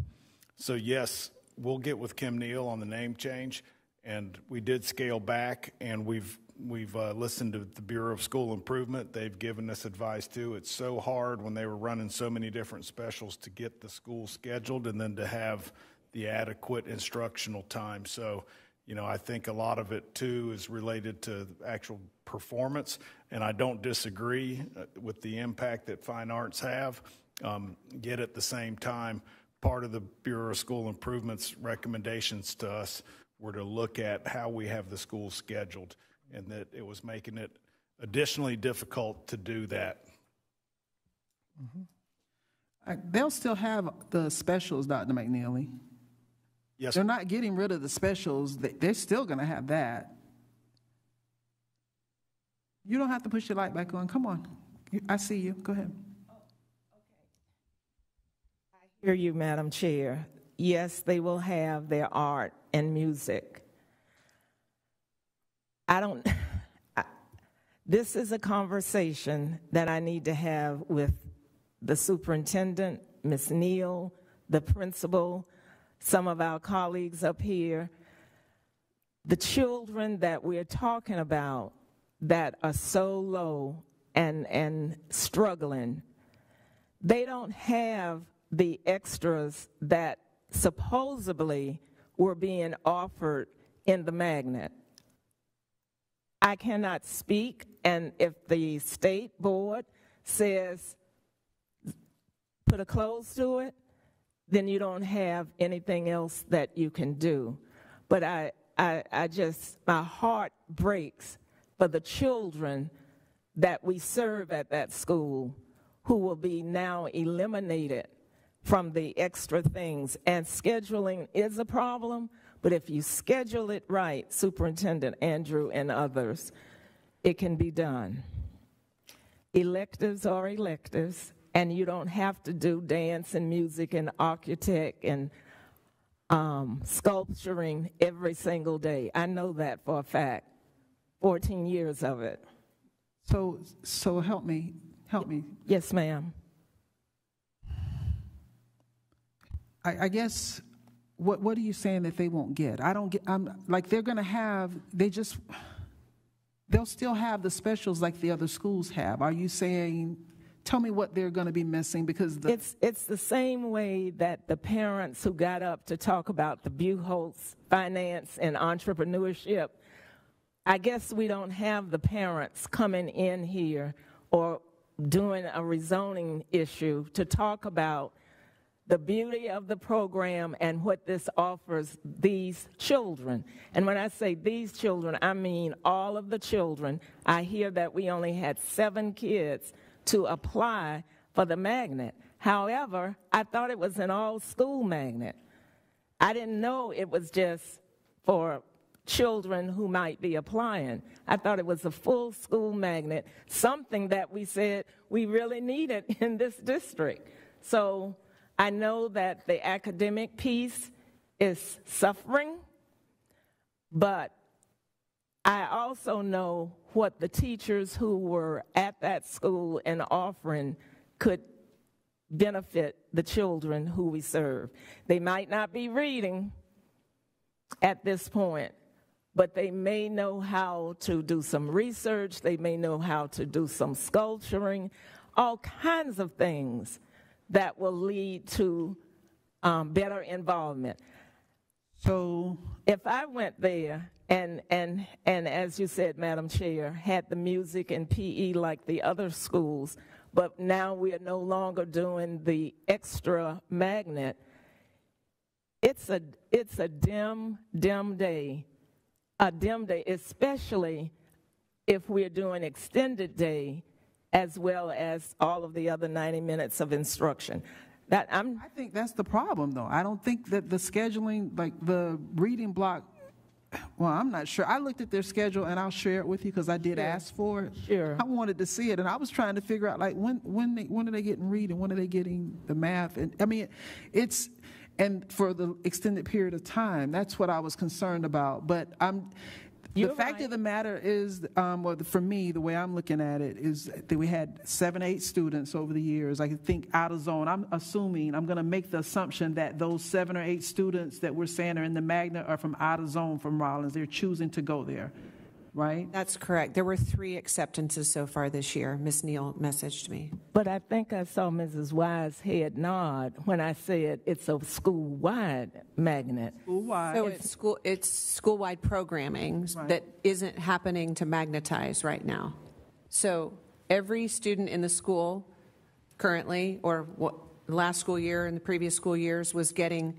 so yes, we'll get with Kim Neal on the name change, and we did scale back, and we've, we've uh, listened to the Bureau of School Improvement. They've given us advice too. It's so hard when they were running so many different specials to get the school scheduled and then to have the adequate instructional time. So You know, I think a lot of it too is related to actual performance, and I don't disagree uh, with the impact that fine arts have. Um, yet at the same time, part of the Bureau of School Improvements recommendations to us were to look at how we have the school scheduled, and that it was making it additionally difficult to do that. Uh, They'll still have the specials, Dr. McNealy. Yes. They're not getting rid of the specials. They- They're still going to have that. You don't have to push your light back on. Come on. I see you. Go ahead. I hear you, Madam Chair. Yes, they will have their art and music. I don't, *laughs* I, this is a conversation that I need to have with the superintendent, Ms. Neal, the principal, some of our colleagues up here. The children that we're talking about that are so low and, and struggling, they don't have the extras that supposedly were being offered in the magnet. I cannot speak, and if the state board says put a close to it, then you don't have anything else that you can do. But I, I, I just, my heart breaks for the children that we serve at that school who will be now eliminated from the extra things. And scheduling is a problem, but if you schedule it right, Superintendent Andrew and others, it can be done. Electives are electives, and you don't have to do dance and music and architect and um, sculpturing every single day. I know that for a fact. 14 years of it. So, so help me, help me. Yes, ma'am. I, I guess, what, what are you saying that they won't get? I don't get, I'm, like, they're going to have, they just, they'll still have the specials like the other schools have. Are you saying, tell me what they're going to be missing because the. It's, it's the same way that the parents who got up to talk about the Buchholz finance and entrepreneurship, I guess we don't have the parents coming in here or doing a rezoning issue to talk about the beauty of the program and what this offers these children. And when I say these children, I mean all of the children. I hear that we only had seven kids to apply for the magnet. However, I thought it was an all school magnet. I didn't know it was just for children who might be applying. I thought it was a full school magnet, something that we said we really needed *laughs* in this district. So I know that the academic piece is suffering, but I also know what the teachers who were at that school and offering could benefit the children who we serve. They might not be reading at this point, but they may know how to do some research, they may know how to do some sculpturing, all kinds of things that will lead to um, better involvement. So if I went there and and and as you said, Madam Chair, had the music and PE like the other schools, but now we are no longer doing the extra magnet. It's a it's a dim dim day, a dim day, especially if we're doing extended day as well as all of the other 90 minutes of instruction. That I'm I think that's the problem, though. I don't think that the scheduling, like the reading block, well, I'm not sure. I looked at their schedule and I'll share it with you because I did ask for it. Sure. I wanted to see it and I was trying to figure out like when when they, when are they getting reading, when are they getting the math, and I mean, it's and for the extended period of time. That's what I was concerned about. But I'm. You're the fact of the matter is, um, well, for me, the way I'm looking at it is that we had seven, eight students over the years. I think out of zone. I'm assuming, I'm going to make the assumption that those seven or eight students that we're saying are in the magnet are from out of zone from Rollins. They're choosing to go there. Right? That's correct. There were three acceptances so far this year. Ms. Neal messaged me. But I think I saw Mrs. Wise head nod when I said it's a school-wide magnet. School-wide. So it's school, it's school-wide programming that isn't happening to magnetize right now. So every student in the school currently, or what, last school year and the previous school years, was getting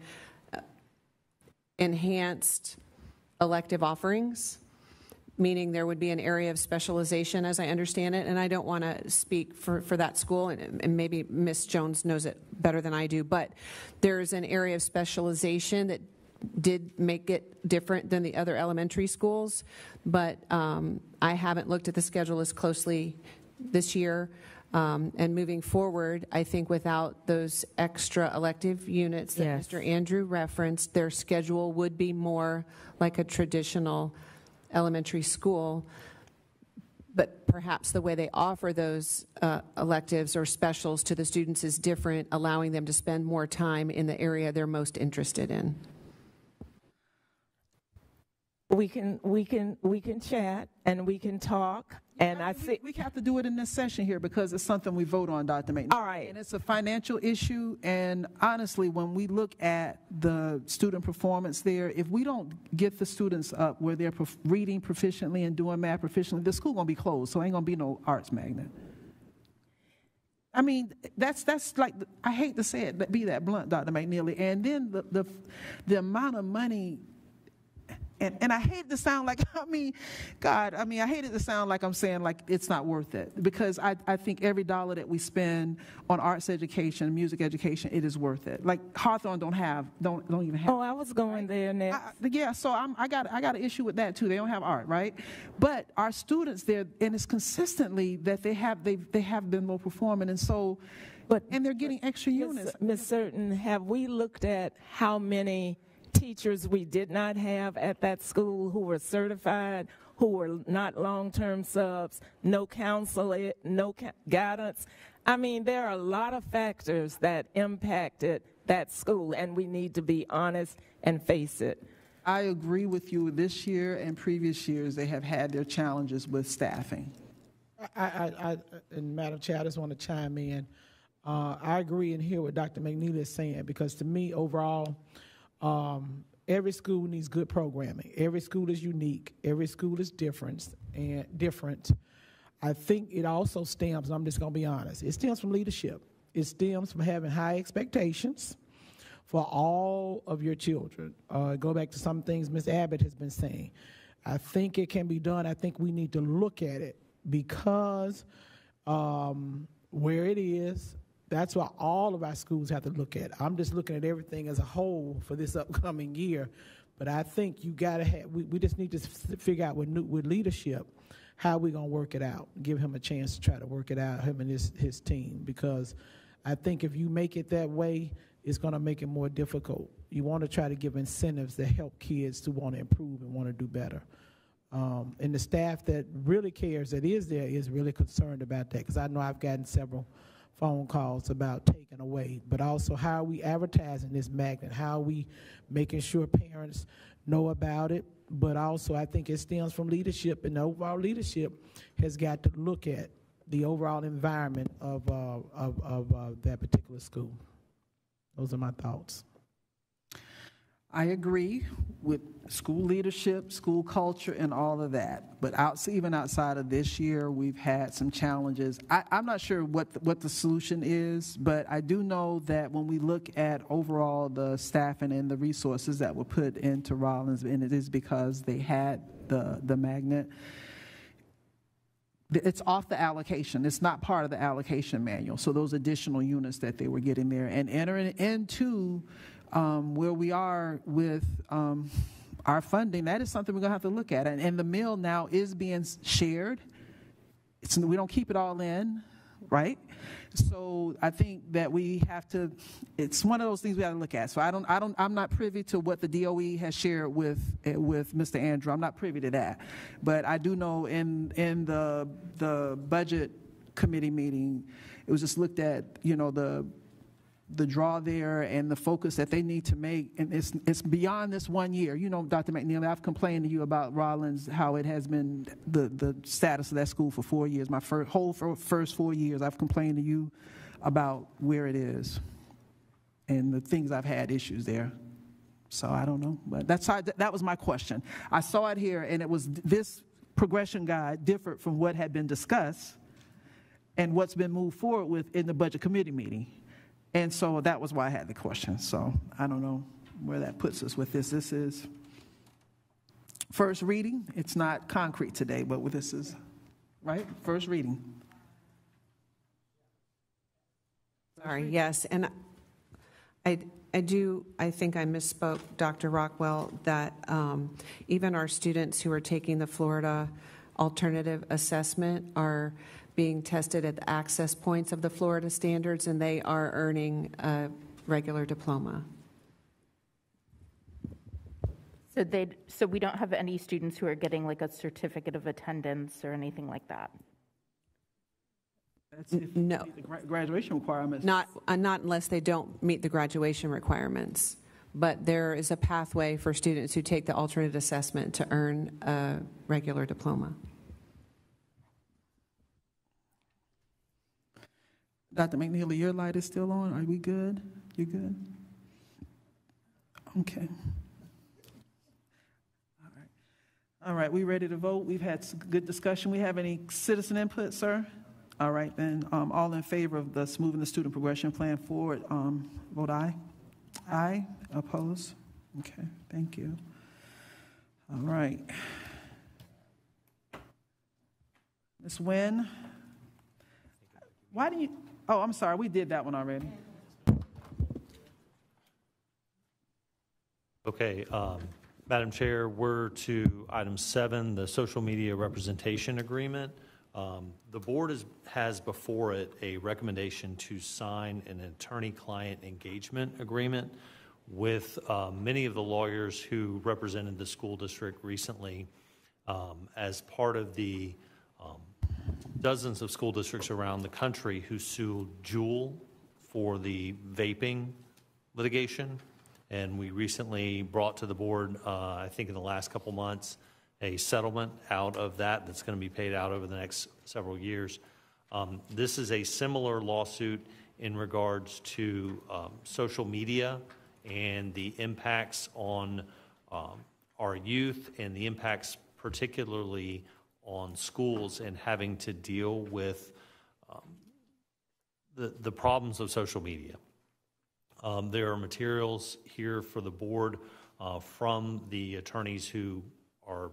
uh, enhanced elective offerings, meaning there would be an area of specialization, as I understand it. And I don't want to speak for, for that school, and, and maybe Ms. Jones knows it better than I do, but there's an area of specialization that did make it different than the other elementary schools. But um, I haven't looked at the schedule as closely this year. Um, and moving forward, I think without those extra elective units that Yes. Mr. Andrew referenced, their schedule would be more like a traditional elementary school. But perhaps the way they offer those uh, electives or specials to the students is different, allowing them to spend more time in the area they're most interested in. We can, we can, we can chat and we can talk, and I see. We have to do it in this session here because it's something we vote on, Dr. McNealy. All right. And it's a financial issue, and honestly, when we look at the student performance there, if we don't get the students up where they're prof- reading proficiently and doing math proficiently, the school gonna be closed, so ain't gonna be no arts magnet. I mean, that's that's like I hate to say it, but be that blunt, Dr. McNealy. And then the the, the amount of money and, and I hate to sound like, *laughs* I mean, God, I mean, I hate it to sound like I'm saying like it's not worth it because I, I think every dollar that we spend on arts education, music education, it is worth it. Like Hawthorne don't have, don't, don't even have. Oh, I was going there next. I- yeah, so I'm, I got I got an issue with that too. They don't have art, right? But our students there, and it's consistently that they have they they have been low performing, and so, But and they're getting extra units. Ms. Certain, have we looked at how many teachers we did not have at that school who were certified, who were not long-term subs, no counseling, no guidance? I mean, there are a lot of factors that impacted that school, and we need to be honest and face it. I agree with you. This year and previous years, they have had their challenges with staffing. I, I, I, and Madam Chair, I just want to chime in. Uh, I agree and hear what Dr. McNealy is saying because to me, overall, um, every school needs good programming. Every school is unique. Every school is different and different. I think it also stems. I'm just going to be honest. It stems from leadership. It stems from having high expectations for all of your children. Uh, go back to some things Ms. Abbitt has been saying. I think it can be done. I think we need to look at it because um, where it is, that's what all of our schools have to look at. I'm just looking at everything as a whole for this upcoming year, but I think you got to have. We, we just need to figure out with new, with leadership how we gonna work it out. Give him a chance to try to work it out, him and his his team, because I think if you make it that way, it's gonna make it more difficult. You want to try to give incentives that help kids to want to improve and want to do better. Um, and the staff that really cares, that is there, is really concerned about that. Because I know I've gotten several phone calls about taking away, but also how are we advertising this magnet? How are we making sure parents know about it? But also, I think it stems from leadership, and the overall leadership has got to look at the overall environment of, uh, of, of uh, that particular school. Those are my thoughts. I agree with school leadership, school culture, and all of that. But outs even outside of this year, we've had some challenges. I, I'm not sure what the, what the solution is, but I do know that when we look at overall the staffing and the resources that were put into Rollins, and it is because they had the the magnet. It's off the allocation. It's not part of the allocation manual. So those additional units that they were getting there and entering into um, where we are with um, our funding, that is something we're going to have to look at. And, and the mill now is being shared. It's, we don't keep it all in, right? So I think that we have to. It's one of those things we have to look at. So I don't. I don't. I'm not privy to what the DOE has shared with eh, with Mr. Andrew. I'm not privy to that, but I do know in in the the budget committee meeting, it was just looked at. You know the the draw there and the focus that they need to make, and it's, it's beyond this one year. You know, Dr. McNealy, I've complained to you about Rollins, how it has been the, the status of that school for four years. My fir- whole first four years, I've complained to you about where it is and the things I've had issues there. So I don't know, but that's how, that was my question. I saw it here, and it was this progression guide differed from what had been discussed and what's been moved forward with in the budget committee meeting. And so that was why I had the question. So I don't know where that puts us with this. This is first reading. It's not concrete today, but this is right first reading. Sorry, yes, and I, I do, I think I misspoke, Dr. Rockwell, that um, even our students who are taking the Florida alternative assessment are being tested at the access points of the Florida standards, and they are earning a regular diploma. So they, so we don't have any students who are getting like a certificate of attendance or anything like that? That's if No. the gra- graduation requirements. Not, uh, not unless they don't meet the graduation requirements. But there is a pathway for students who take the alternate assessment to earn a regular diploma. Dr. McNealy, your light is still on. Are we good? You good? Okay. All right. All right, we ready to vote? We've had some good discussion. We have any citizen input, sir? All right, then, um, all in favor of thus moving the student progression plan forward, um, vote aye. Aye. Oppose? Okay, thank you. All right. Ms. Nguyen? Why do you, oh, I'm sorry, we did that one already. Okay, um, Madam Chair, we're to item seven, the social media representation agreement. Um, The board is, has before it a recommendation to sign an attorney-client engagement agreement with uh, many of the lawyers who represented the school district recently um, as part of the um, dozens of school districts around the country who sued Juul for the vaping litigation. And we recently brought to the board, uh, I think in the last couple months, a settlement out of that that's going to be paid out over the next several years. Um, This is a similar lawsuit in regards to um, social media and the impacts on um, our youth and the impacts particularly on schools and having to deal with um, the, the problems of social media. Um, There are materials here for the board uh, from the attorneys who are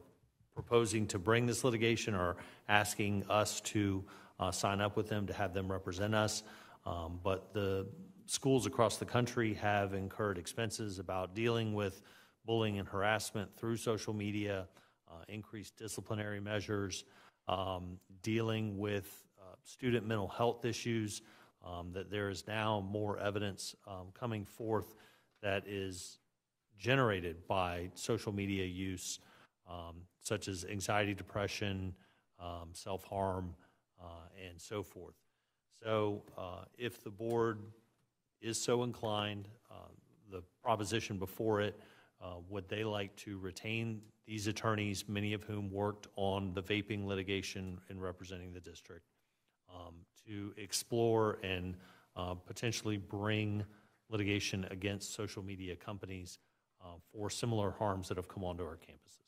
proposing to bring this litigation or asking us to uh, sign up with them to have them represent us. Um, But the schools across the country have incurred expenses about dealing with bullying and harassment through social media, increased disciplinary measures, um, dealing with uh, student mental health issues, um, that there is now more evidence um, coming forth that is generated by social media use, um, such as anxiety, depression, um, self harm, uh, and so forth. So, uh, if the board is so inclined, uh, the proposition before it, uh, would they like to retain these attorneys, many of whom worked on the vaping litigation in representing the district, um, to explore and uh, potentially bring litigation against social media companies uh, for similar harms that have come onto our campuses?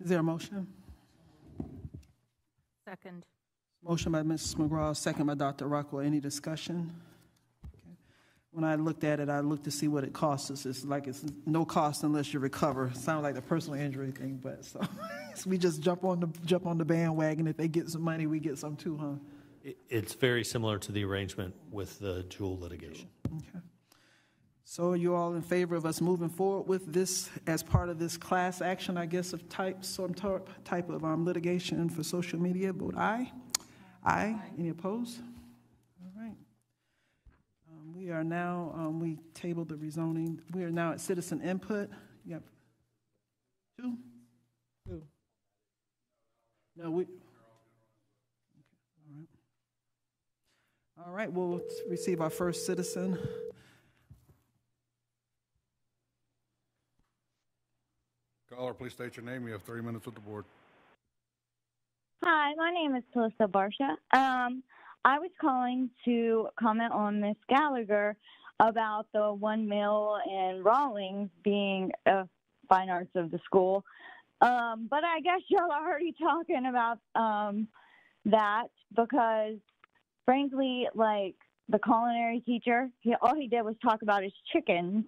Is there a motion? Second. Motion by Mrs. McGraw, second by Dr. Rockwell. Any discussion? When I looked at it, I looked to see what it costs us. It's like it's no cost unless you recover. Sounds like the personal injury thing, but so, *laughs* so we just jump on the jump on the bandwagon. If they get some money, we get some too, huh? It- It's very similar to the arrangement with the Juul litigation. Okay. So are you all in favor of us moving forward with this as part of this class action, I guess, of type, some type type of um, litigation for social media? Vote aye. Aye. Any opposed? All right. We are now, um, we tabled the rezoning. We are now at citizen input. Yep. Two? Two. No, we. Okay, all right. All right, we'll receive our first citizen. Caller, please state your name. You have three minutes with the board. Hi, my name is Calista Barsha. Um, I was calling to comment on Miss Gallagher about the one mill and Rollins being a fine arts of the school. Um, but I guess y'all are already talking about um, that because, frankly, like the culinary teacher, he, all he did was talk about his chickens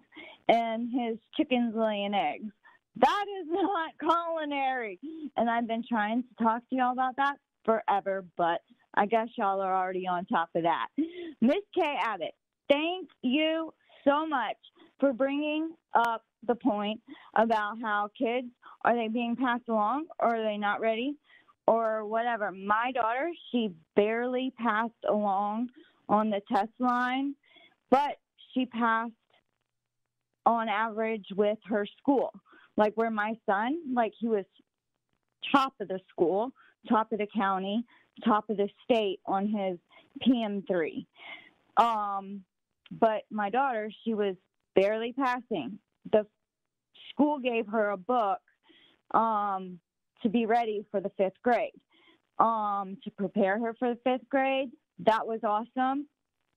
and his chickens laying eggs. That is *laughs* not culinary. And I've been trying to talk to y'all about that forever, but I guess y'all are already on top of that. Miss Kay Abbitt, thank you so much for bringing up the point about how kids are they being passed along or are they not ready or whatever. My daughter, she barely passed along on the test line, but she passed on average with her school. Like where my son, like he was top of the school, top of the county, top of the state on his PM3. Um, but my daughter, she was barely passing. The school gave her a book um, to be ready for the fifth grade, um, to prepare her for the fifth grade. That was awesome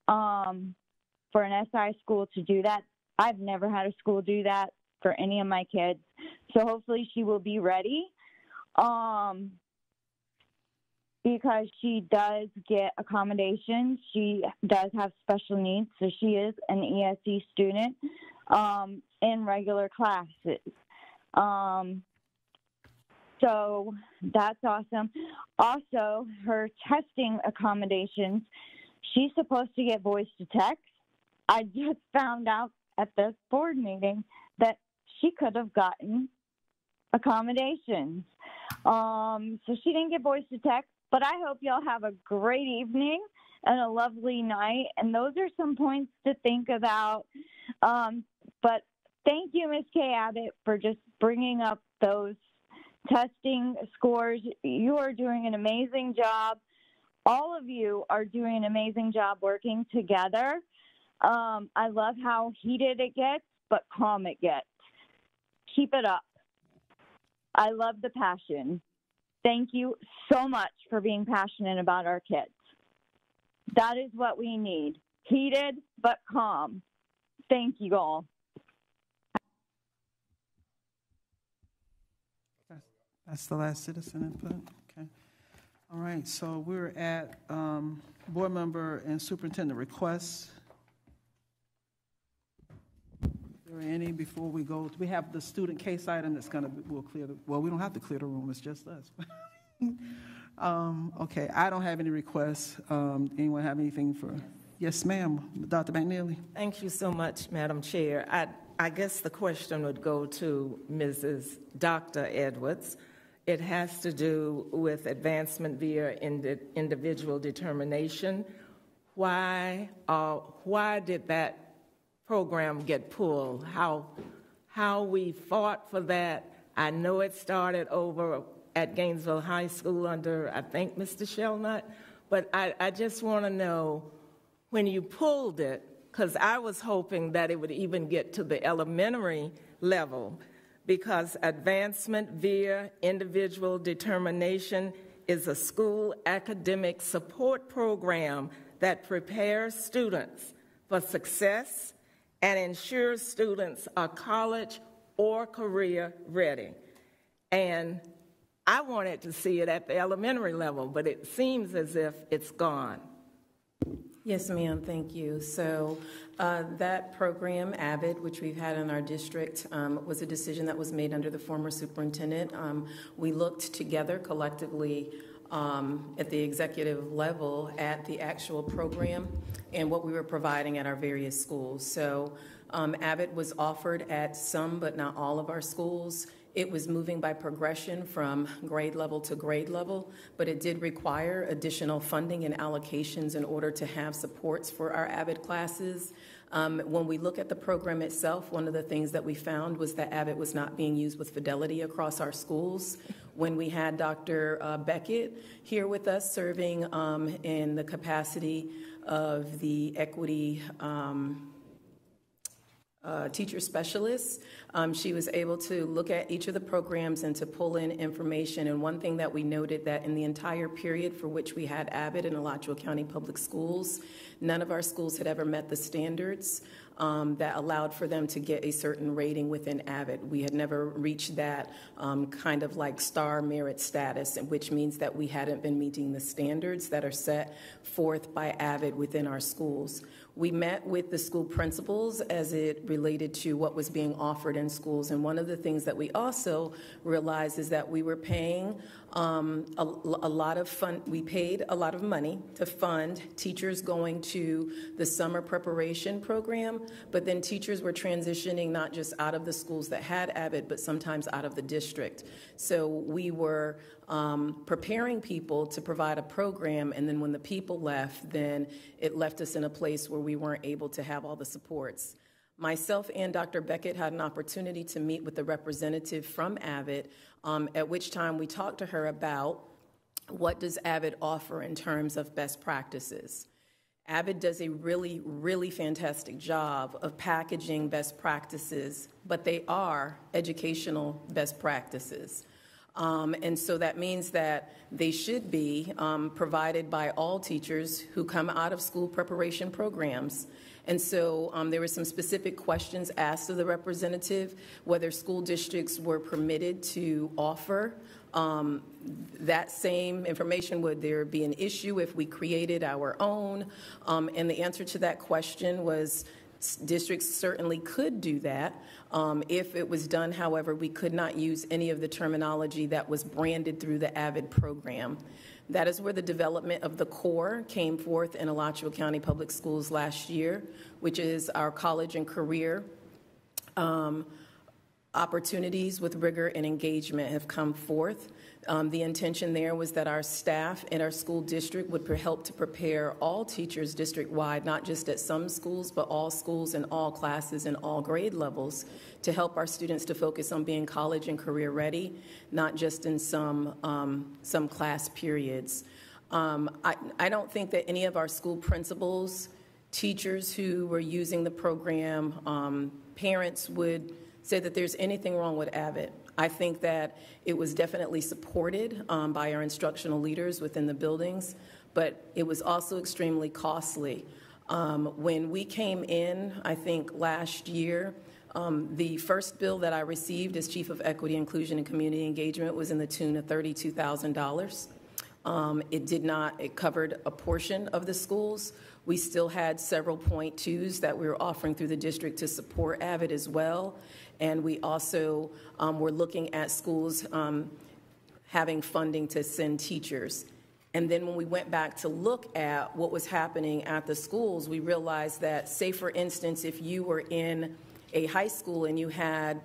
um, for an SI school to do that. I've never had a school do that for any of my kids. So hopefully she will be ready. Um, because she does get accommodations. She does have special needs, so she is an ESE student um, in regular classes. Um, so that's awesome. Also, her testing accommodations, she's supposed to get voice to text. I just found out at this board meeting that she could have gotten accommodations. Um, so she didn't get voice to text, but I hope y'all have a great evening and a lovely night. And those are some points to think about. Um, but thank you, Ms. Kay Abbitt, for just bringing up those testing scores. You are doing an amazing job. All of you are doing an amazing job working together. Um, I love how heated it gets, but calm it gets. Keep it up. I love the passion. Thank you so much for being passionate about our kids. That is what we need heated but calm. Thank you all. That's the last citizen input. Okay. All right, so we're at um, board member and superintendent requests. Are there any before we go? We have the student case item that's going to, we'll clear the, well, we don't have to clear the room, it's just us. *laughs* um, okay, I don't have any requests. Um, anyone have anything for? Yes, ma'am. Dr. McNealy. Thank you so much, Madam Chair. I, I guess the question would go to Mrs. Dr. Edwards. It has to do with advancement via indi- individual determination. Why, uh, why did that program get pulled? How, how we fought for that? I know it started over at Gainesville High School under, I think, Mr. Shelnut, but I, I just want to know when you pulled it, because I was hoping that it would even get to the elementary level because advancement via individual determination is a school academic support program that prepares students for success and ensures students are college or career ready. And I wanted to see it at the elementary level, but it seems as if it's gone. Yes, ma'am, thank you. So uh, that program, AVID, which we've had in our district, um, was a decision that was made under the former superintendent. Um, we looked together collectively um, at the executive level at the actual program and what we were providing at our various schools. So um, AVID was offered at some but not all of our schools. It was moving by progression from grade level to grade level, but it did require additional funding and allocations in order to have supports for our AVID classes. Um, when we look at the program itself, one of the things that we found was that AVID was not being used with fidelity across our schools. When we had Dr. Uh, Beckett here with us serving um, in the capacity of the equity um, uh, teacher specialist. Um, she was able to look at each of the programs and to pull in information. And one thing that we noted that in the entire period for which we had AVID in Alachua County Public Schools, none of our schools had ever met the standards um, that allowed for them to get a certain rating within Avid. We had never reached that um, kind of like star merit status, which means that we hadn't been meeting the standards that are set forth by Avid within our schools. We met with the school principals as it related to what was being offered in schools. And one of the things that we also realized is that we were paying um, a, a, lot of fun. We paid a lot of money to fund teachers going to the summer preparation program, but then teachers were transitioning not just out of the schools that had AVID, but sometimes out of the district. So we were um, preparing people to provide a program, and then when the people left, then it left us in a place where we weren't able to have all the supports. Myself and Dr. Beckett had an opportunity to meet with the representative from AVID, um, at which time we talked to her about what does AVID offer in terms of best practices. AVID does a really, really fantastic job of packaging best practices, but they are educational best practices. Um, and so that means that they should be um, provided by all teachers who come out of school preparation programs. And so um, there were some specific questions asked of the representative whether school districts were permitted to offer um, that same information. Would there be an issue if we created our own? Um, and the answer to that question was districts certainly could do that. Um, if it was done, however, we could not use any of the terminology that was branded through the AVID program. That is where the development of the core came forth in Alachua County Public Schools last year, which is our college and career um, opportunities with rigor and engagement have come forth. Um, the intention there was that our staff in our school district would help to prepare all teachers district wide, not just at some schools, but all schools and all classes and all grade levels, to help our students to focus on being college and career ready, not just in some, um, some class periods. Um, I, I don't think that any of our school principals, teachers who were using the program, um, parents would say that there's anything wrong with AVID. I think that it was definitely supported um, by our instructional leaders within the buildings, but it was also extremely costly. Um, when we came in, I think last year, um, the first bill that I received as Chief of Equity, Inclusion, and Community Engagement was in the tune of $32,000. Um, it did not, it covered a portion of the schools. We still had several point twos that we were offering through the district to support AVID as well. And we also um, were looking at schools um, having funding to send teachers. And then when we went back to look at what was happening at the schools, we realized that, say, for instance, if you were in a high school and you had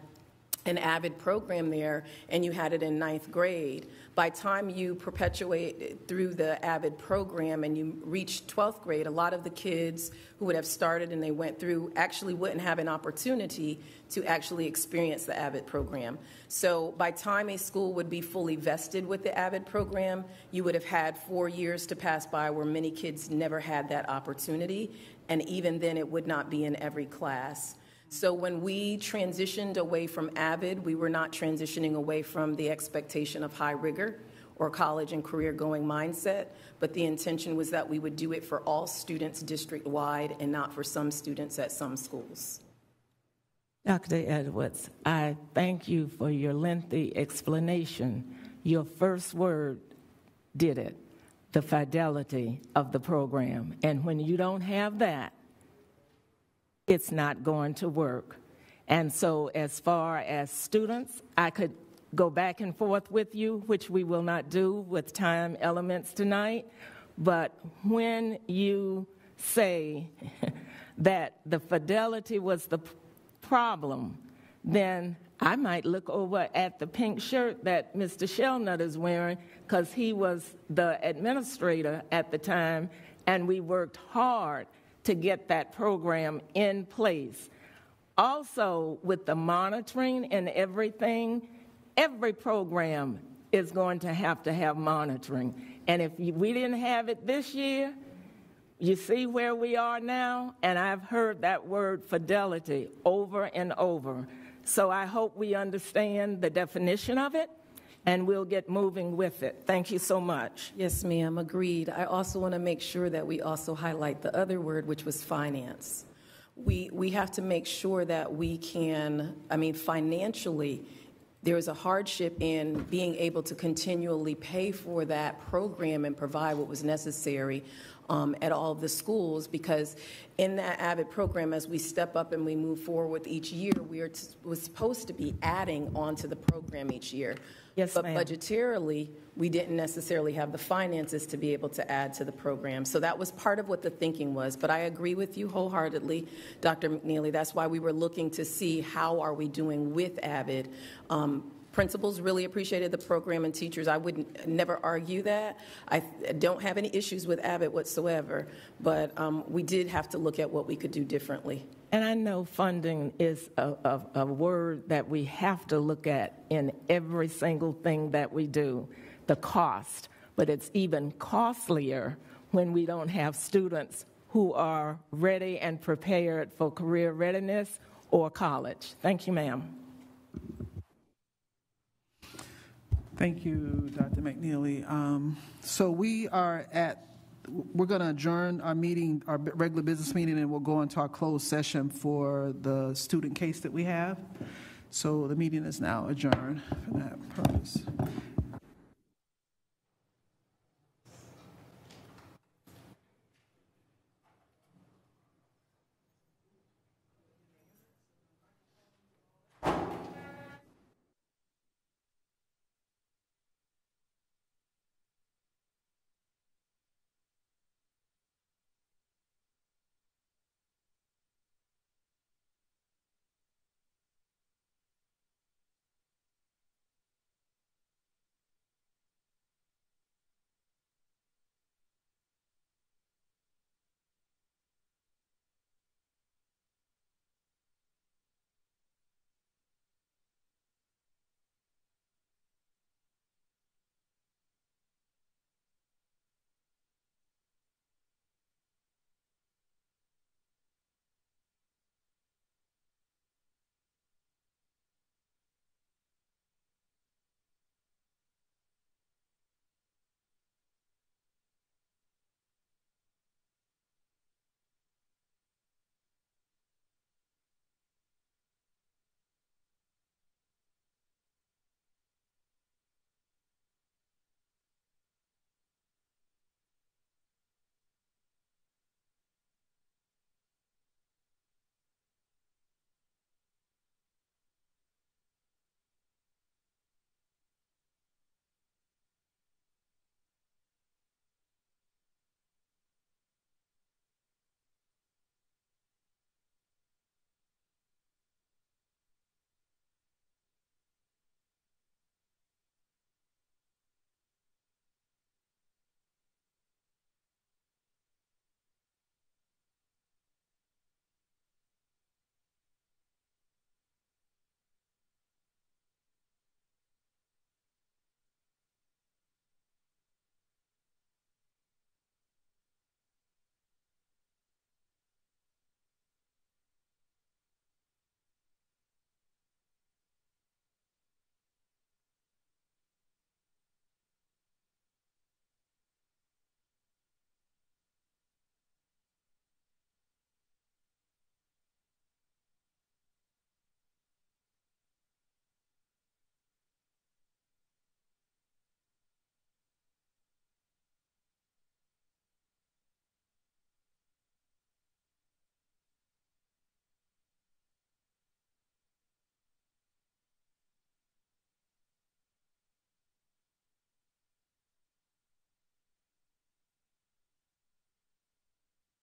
an avid program there and you had it in ninth grade by time you perpetuate through the avid program and you reach 12th grade a lot of the kids who would have started and they went through actually wouldn't have an opportunity to actually experience the avid program. So by time a school would be fully vested with the avid program you would have had four years to pass by where many kids never had that opportunity and even then it would not be in every class so when we transitioned away from AVID, we were not transitioning away from the expectation of high rigor or college and career going mindset, but the intention was that we would do it for all students district wide and not for some students at some schools. Dr. Edwards, I thank you for your lengthy explanation. Your first word did it the fidelity of the program. And when you don't have that, it's not going to work. And so, as far as students, I could go back and forth with you, which we will not do with time elements tonight. But when you say *laughs* that the fidelity was the problem, then I might look over at the pink shirt that Mr. Shelnut is wearing because he was the administrator at the time, and we worked hard to get that program in place. Also, with the monitoring and everything, every program is going to have to have monitoring. And if we didn't have it this year, You see where we are now? And I've heard that word fidelity over and over. So I hope we understand the definition of it and we'll get moving with it. Thank you so much. Yes, ma'am, agreed. I also want to make sure that we also highlight the other word, which was finance. We, we have to make sure that we can, I mean, financially, there is a hardship in being able to continually pay for that program and provide what was necessary um, at all of the schools because in that Avid program, as we step up and we move forward with each year, we are t- was supposed to be adding onto the program each year. Yes, but ma'am. budgetarily, we didn't necessarily have the finances to be able to add to the program. So that was part of what the thinking was. But I agree with you wholeheartedly, Dr. McNealy. That's why we were looking to see how are we doing with Avid. Um, Principals really appreciated the program and teachers. I would never argue that. I don't have any issues with AVID whatsoever, but um, we did have to look at what we could do differently. And I know funding is a, a, a word that we have to look at in every single thing that we do, the cost. But it's even costlier when we don't have students who are ready and prepared for career readiness or college. Thank you, ma'am. Thank you, Dr. McNealy. Um, So we are at, we're going to adjourn our meeting, our regular business meeting, and we'll go into our closed session for the student case that we have. So the meeting is now adjourned for that purpose.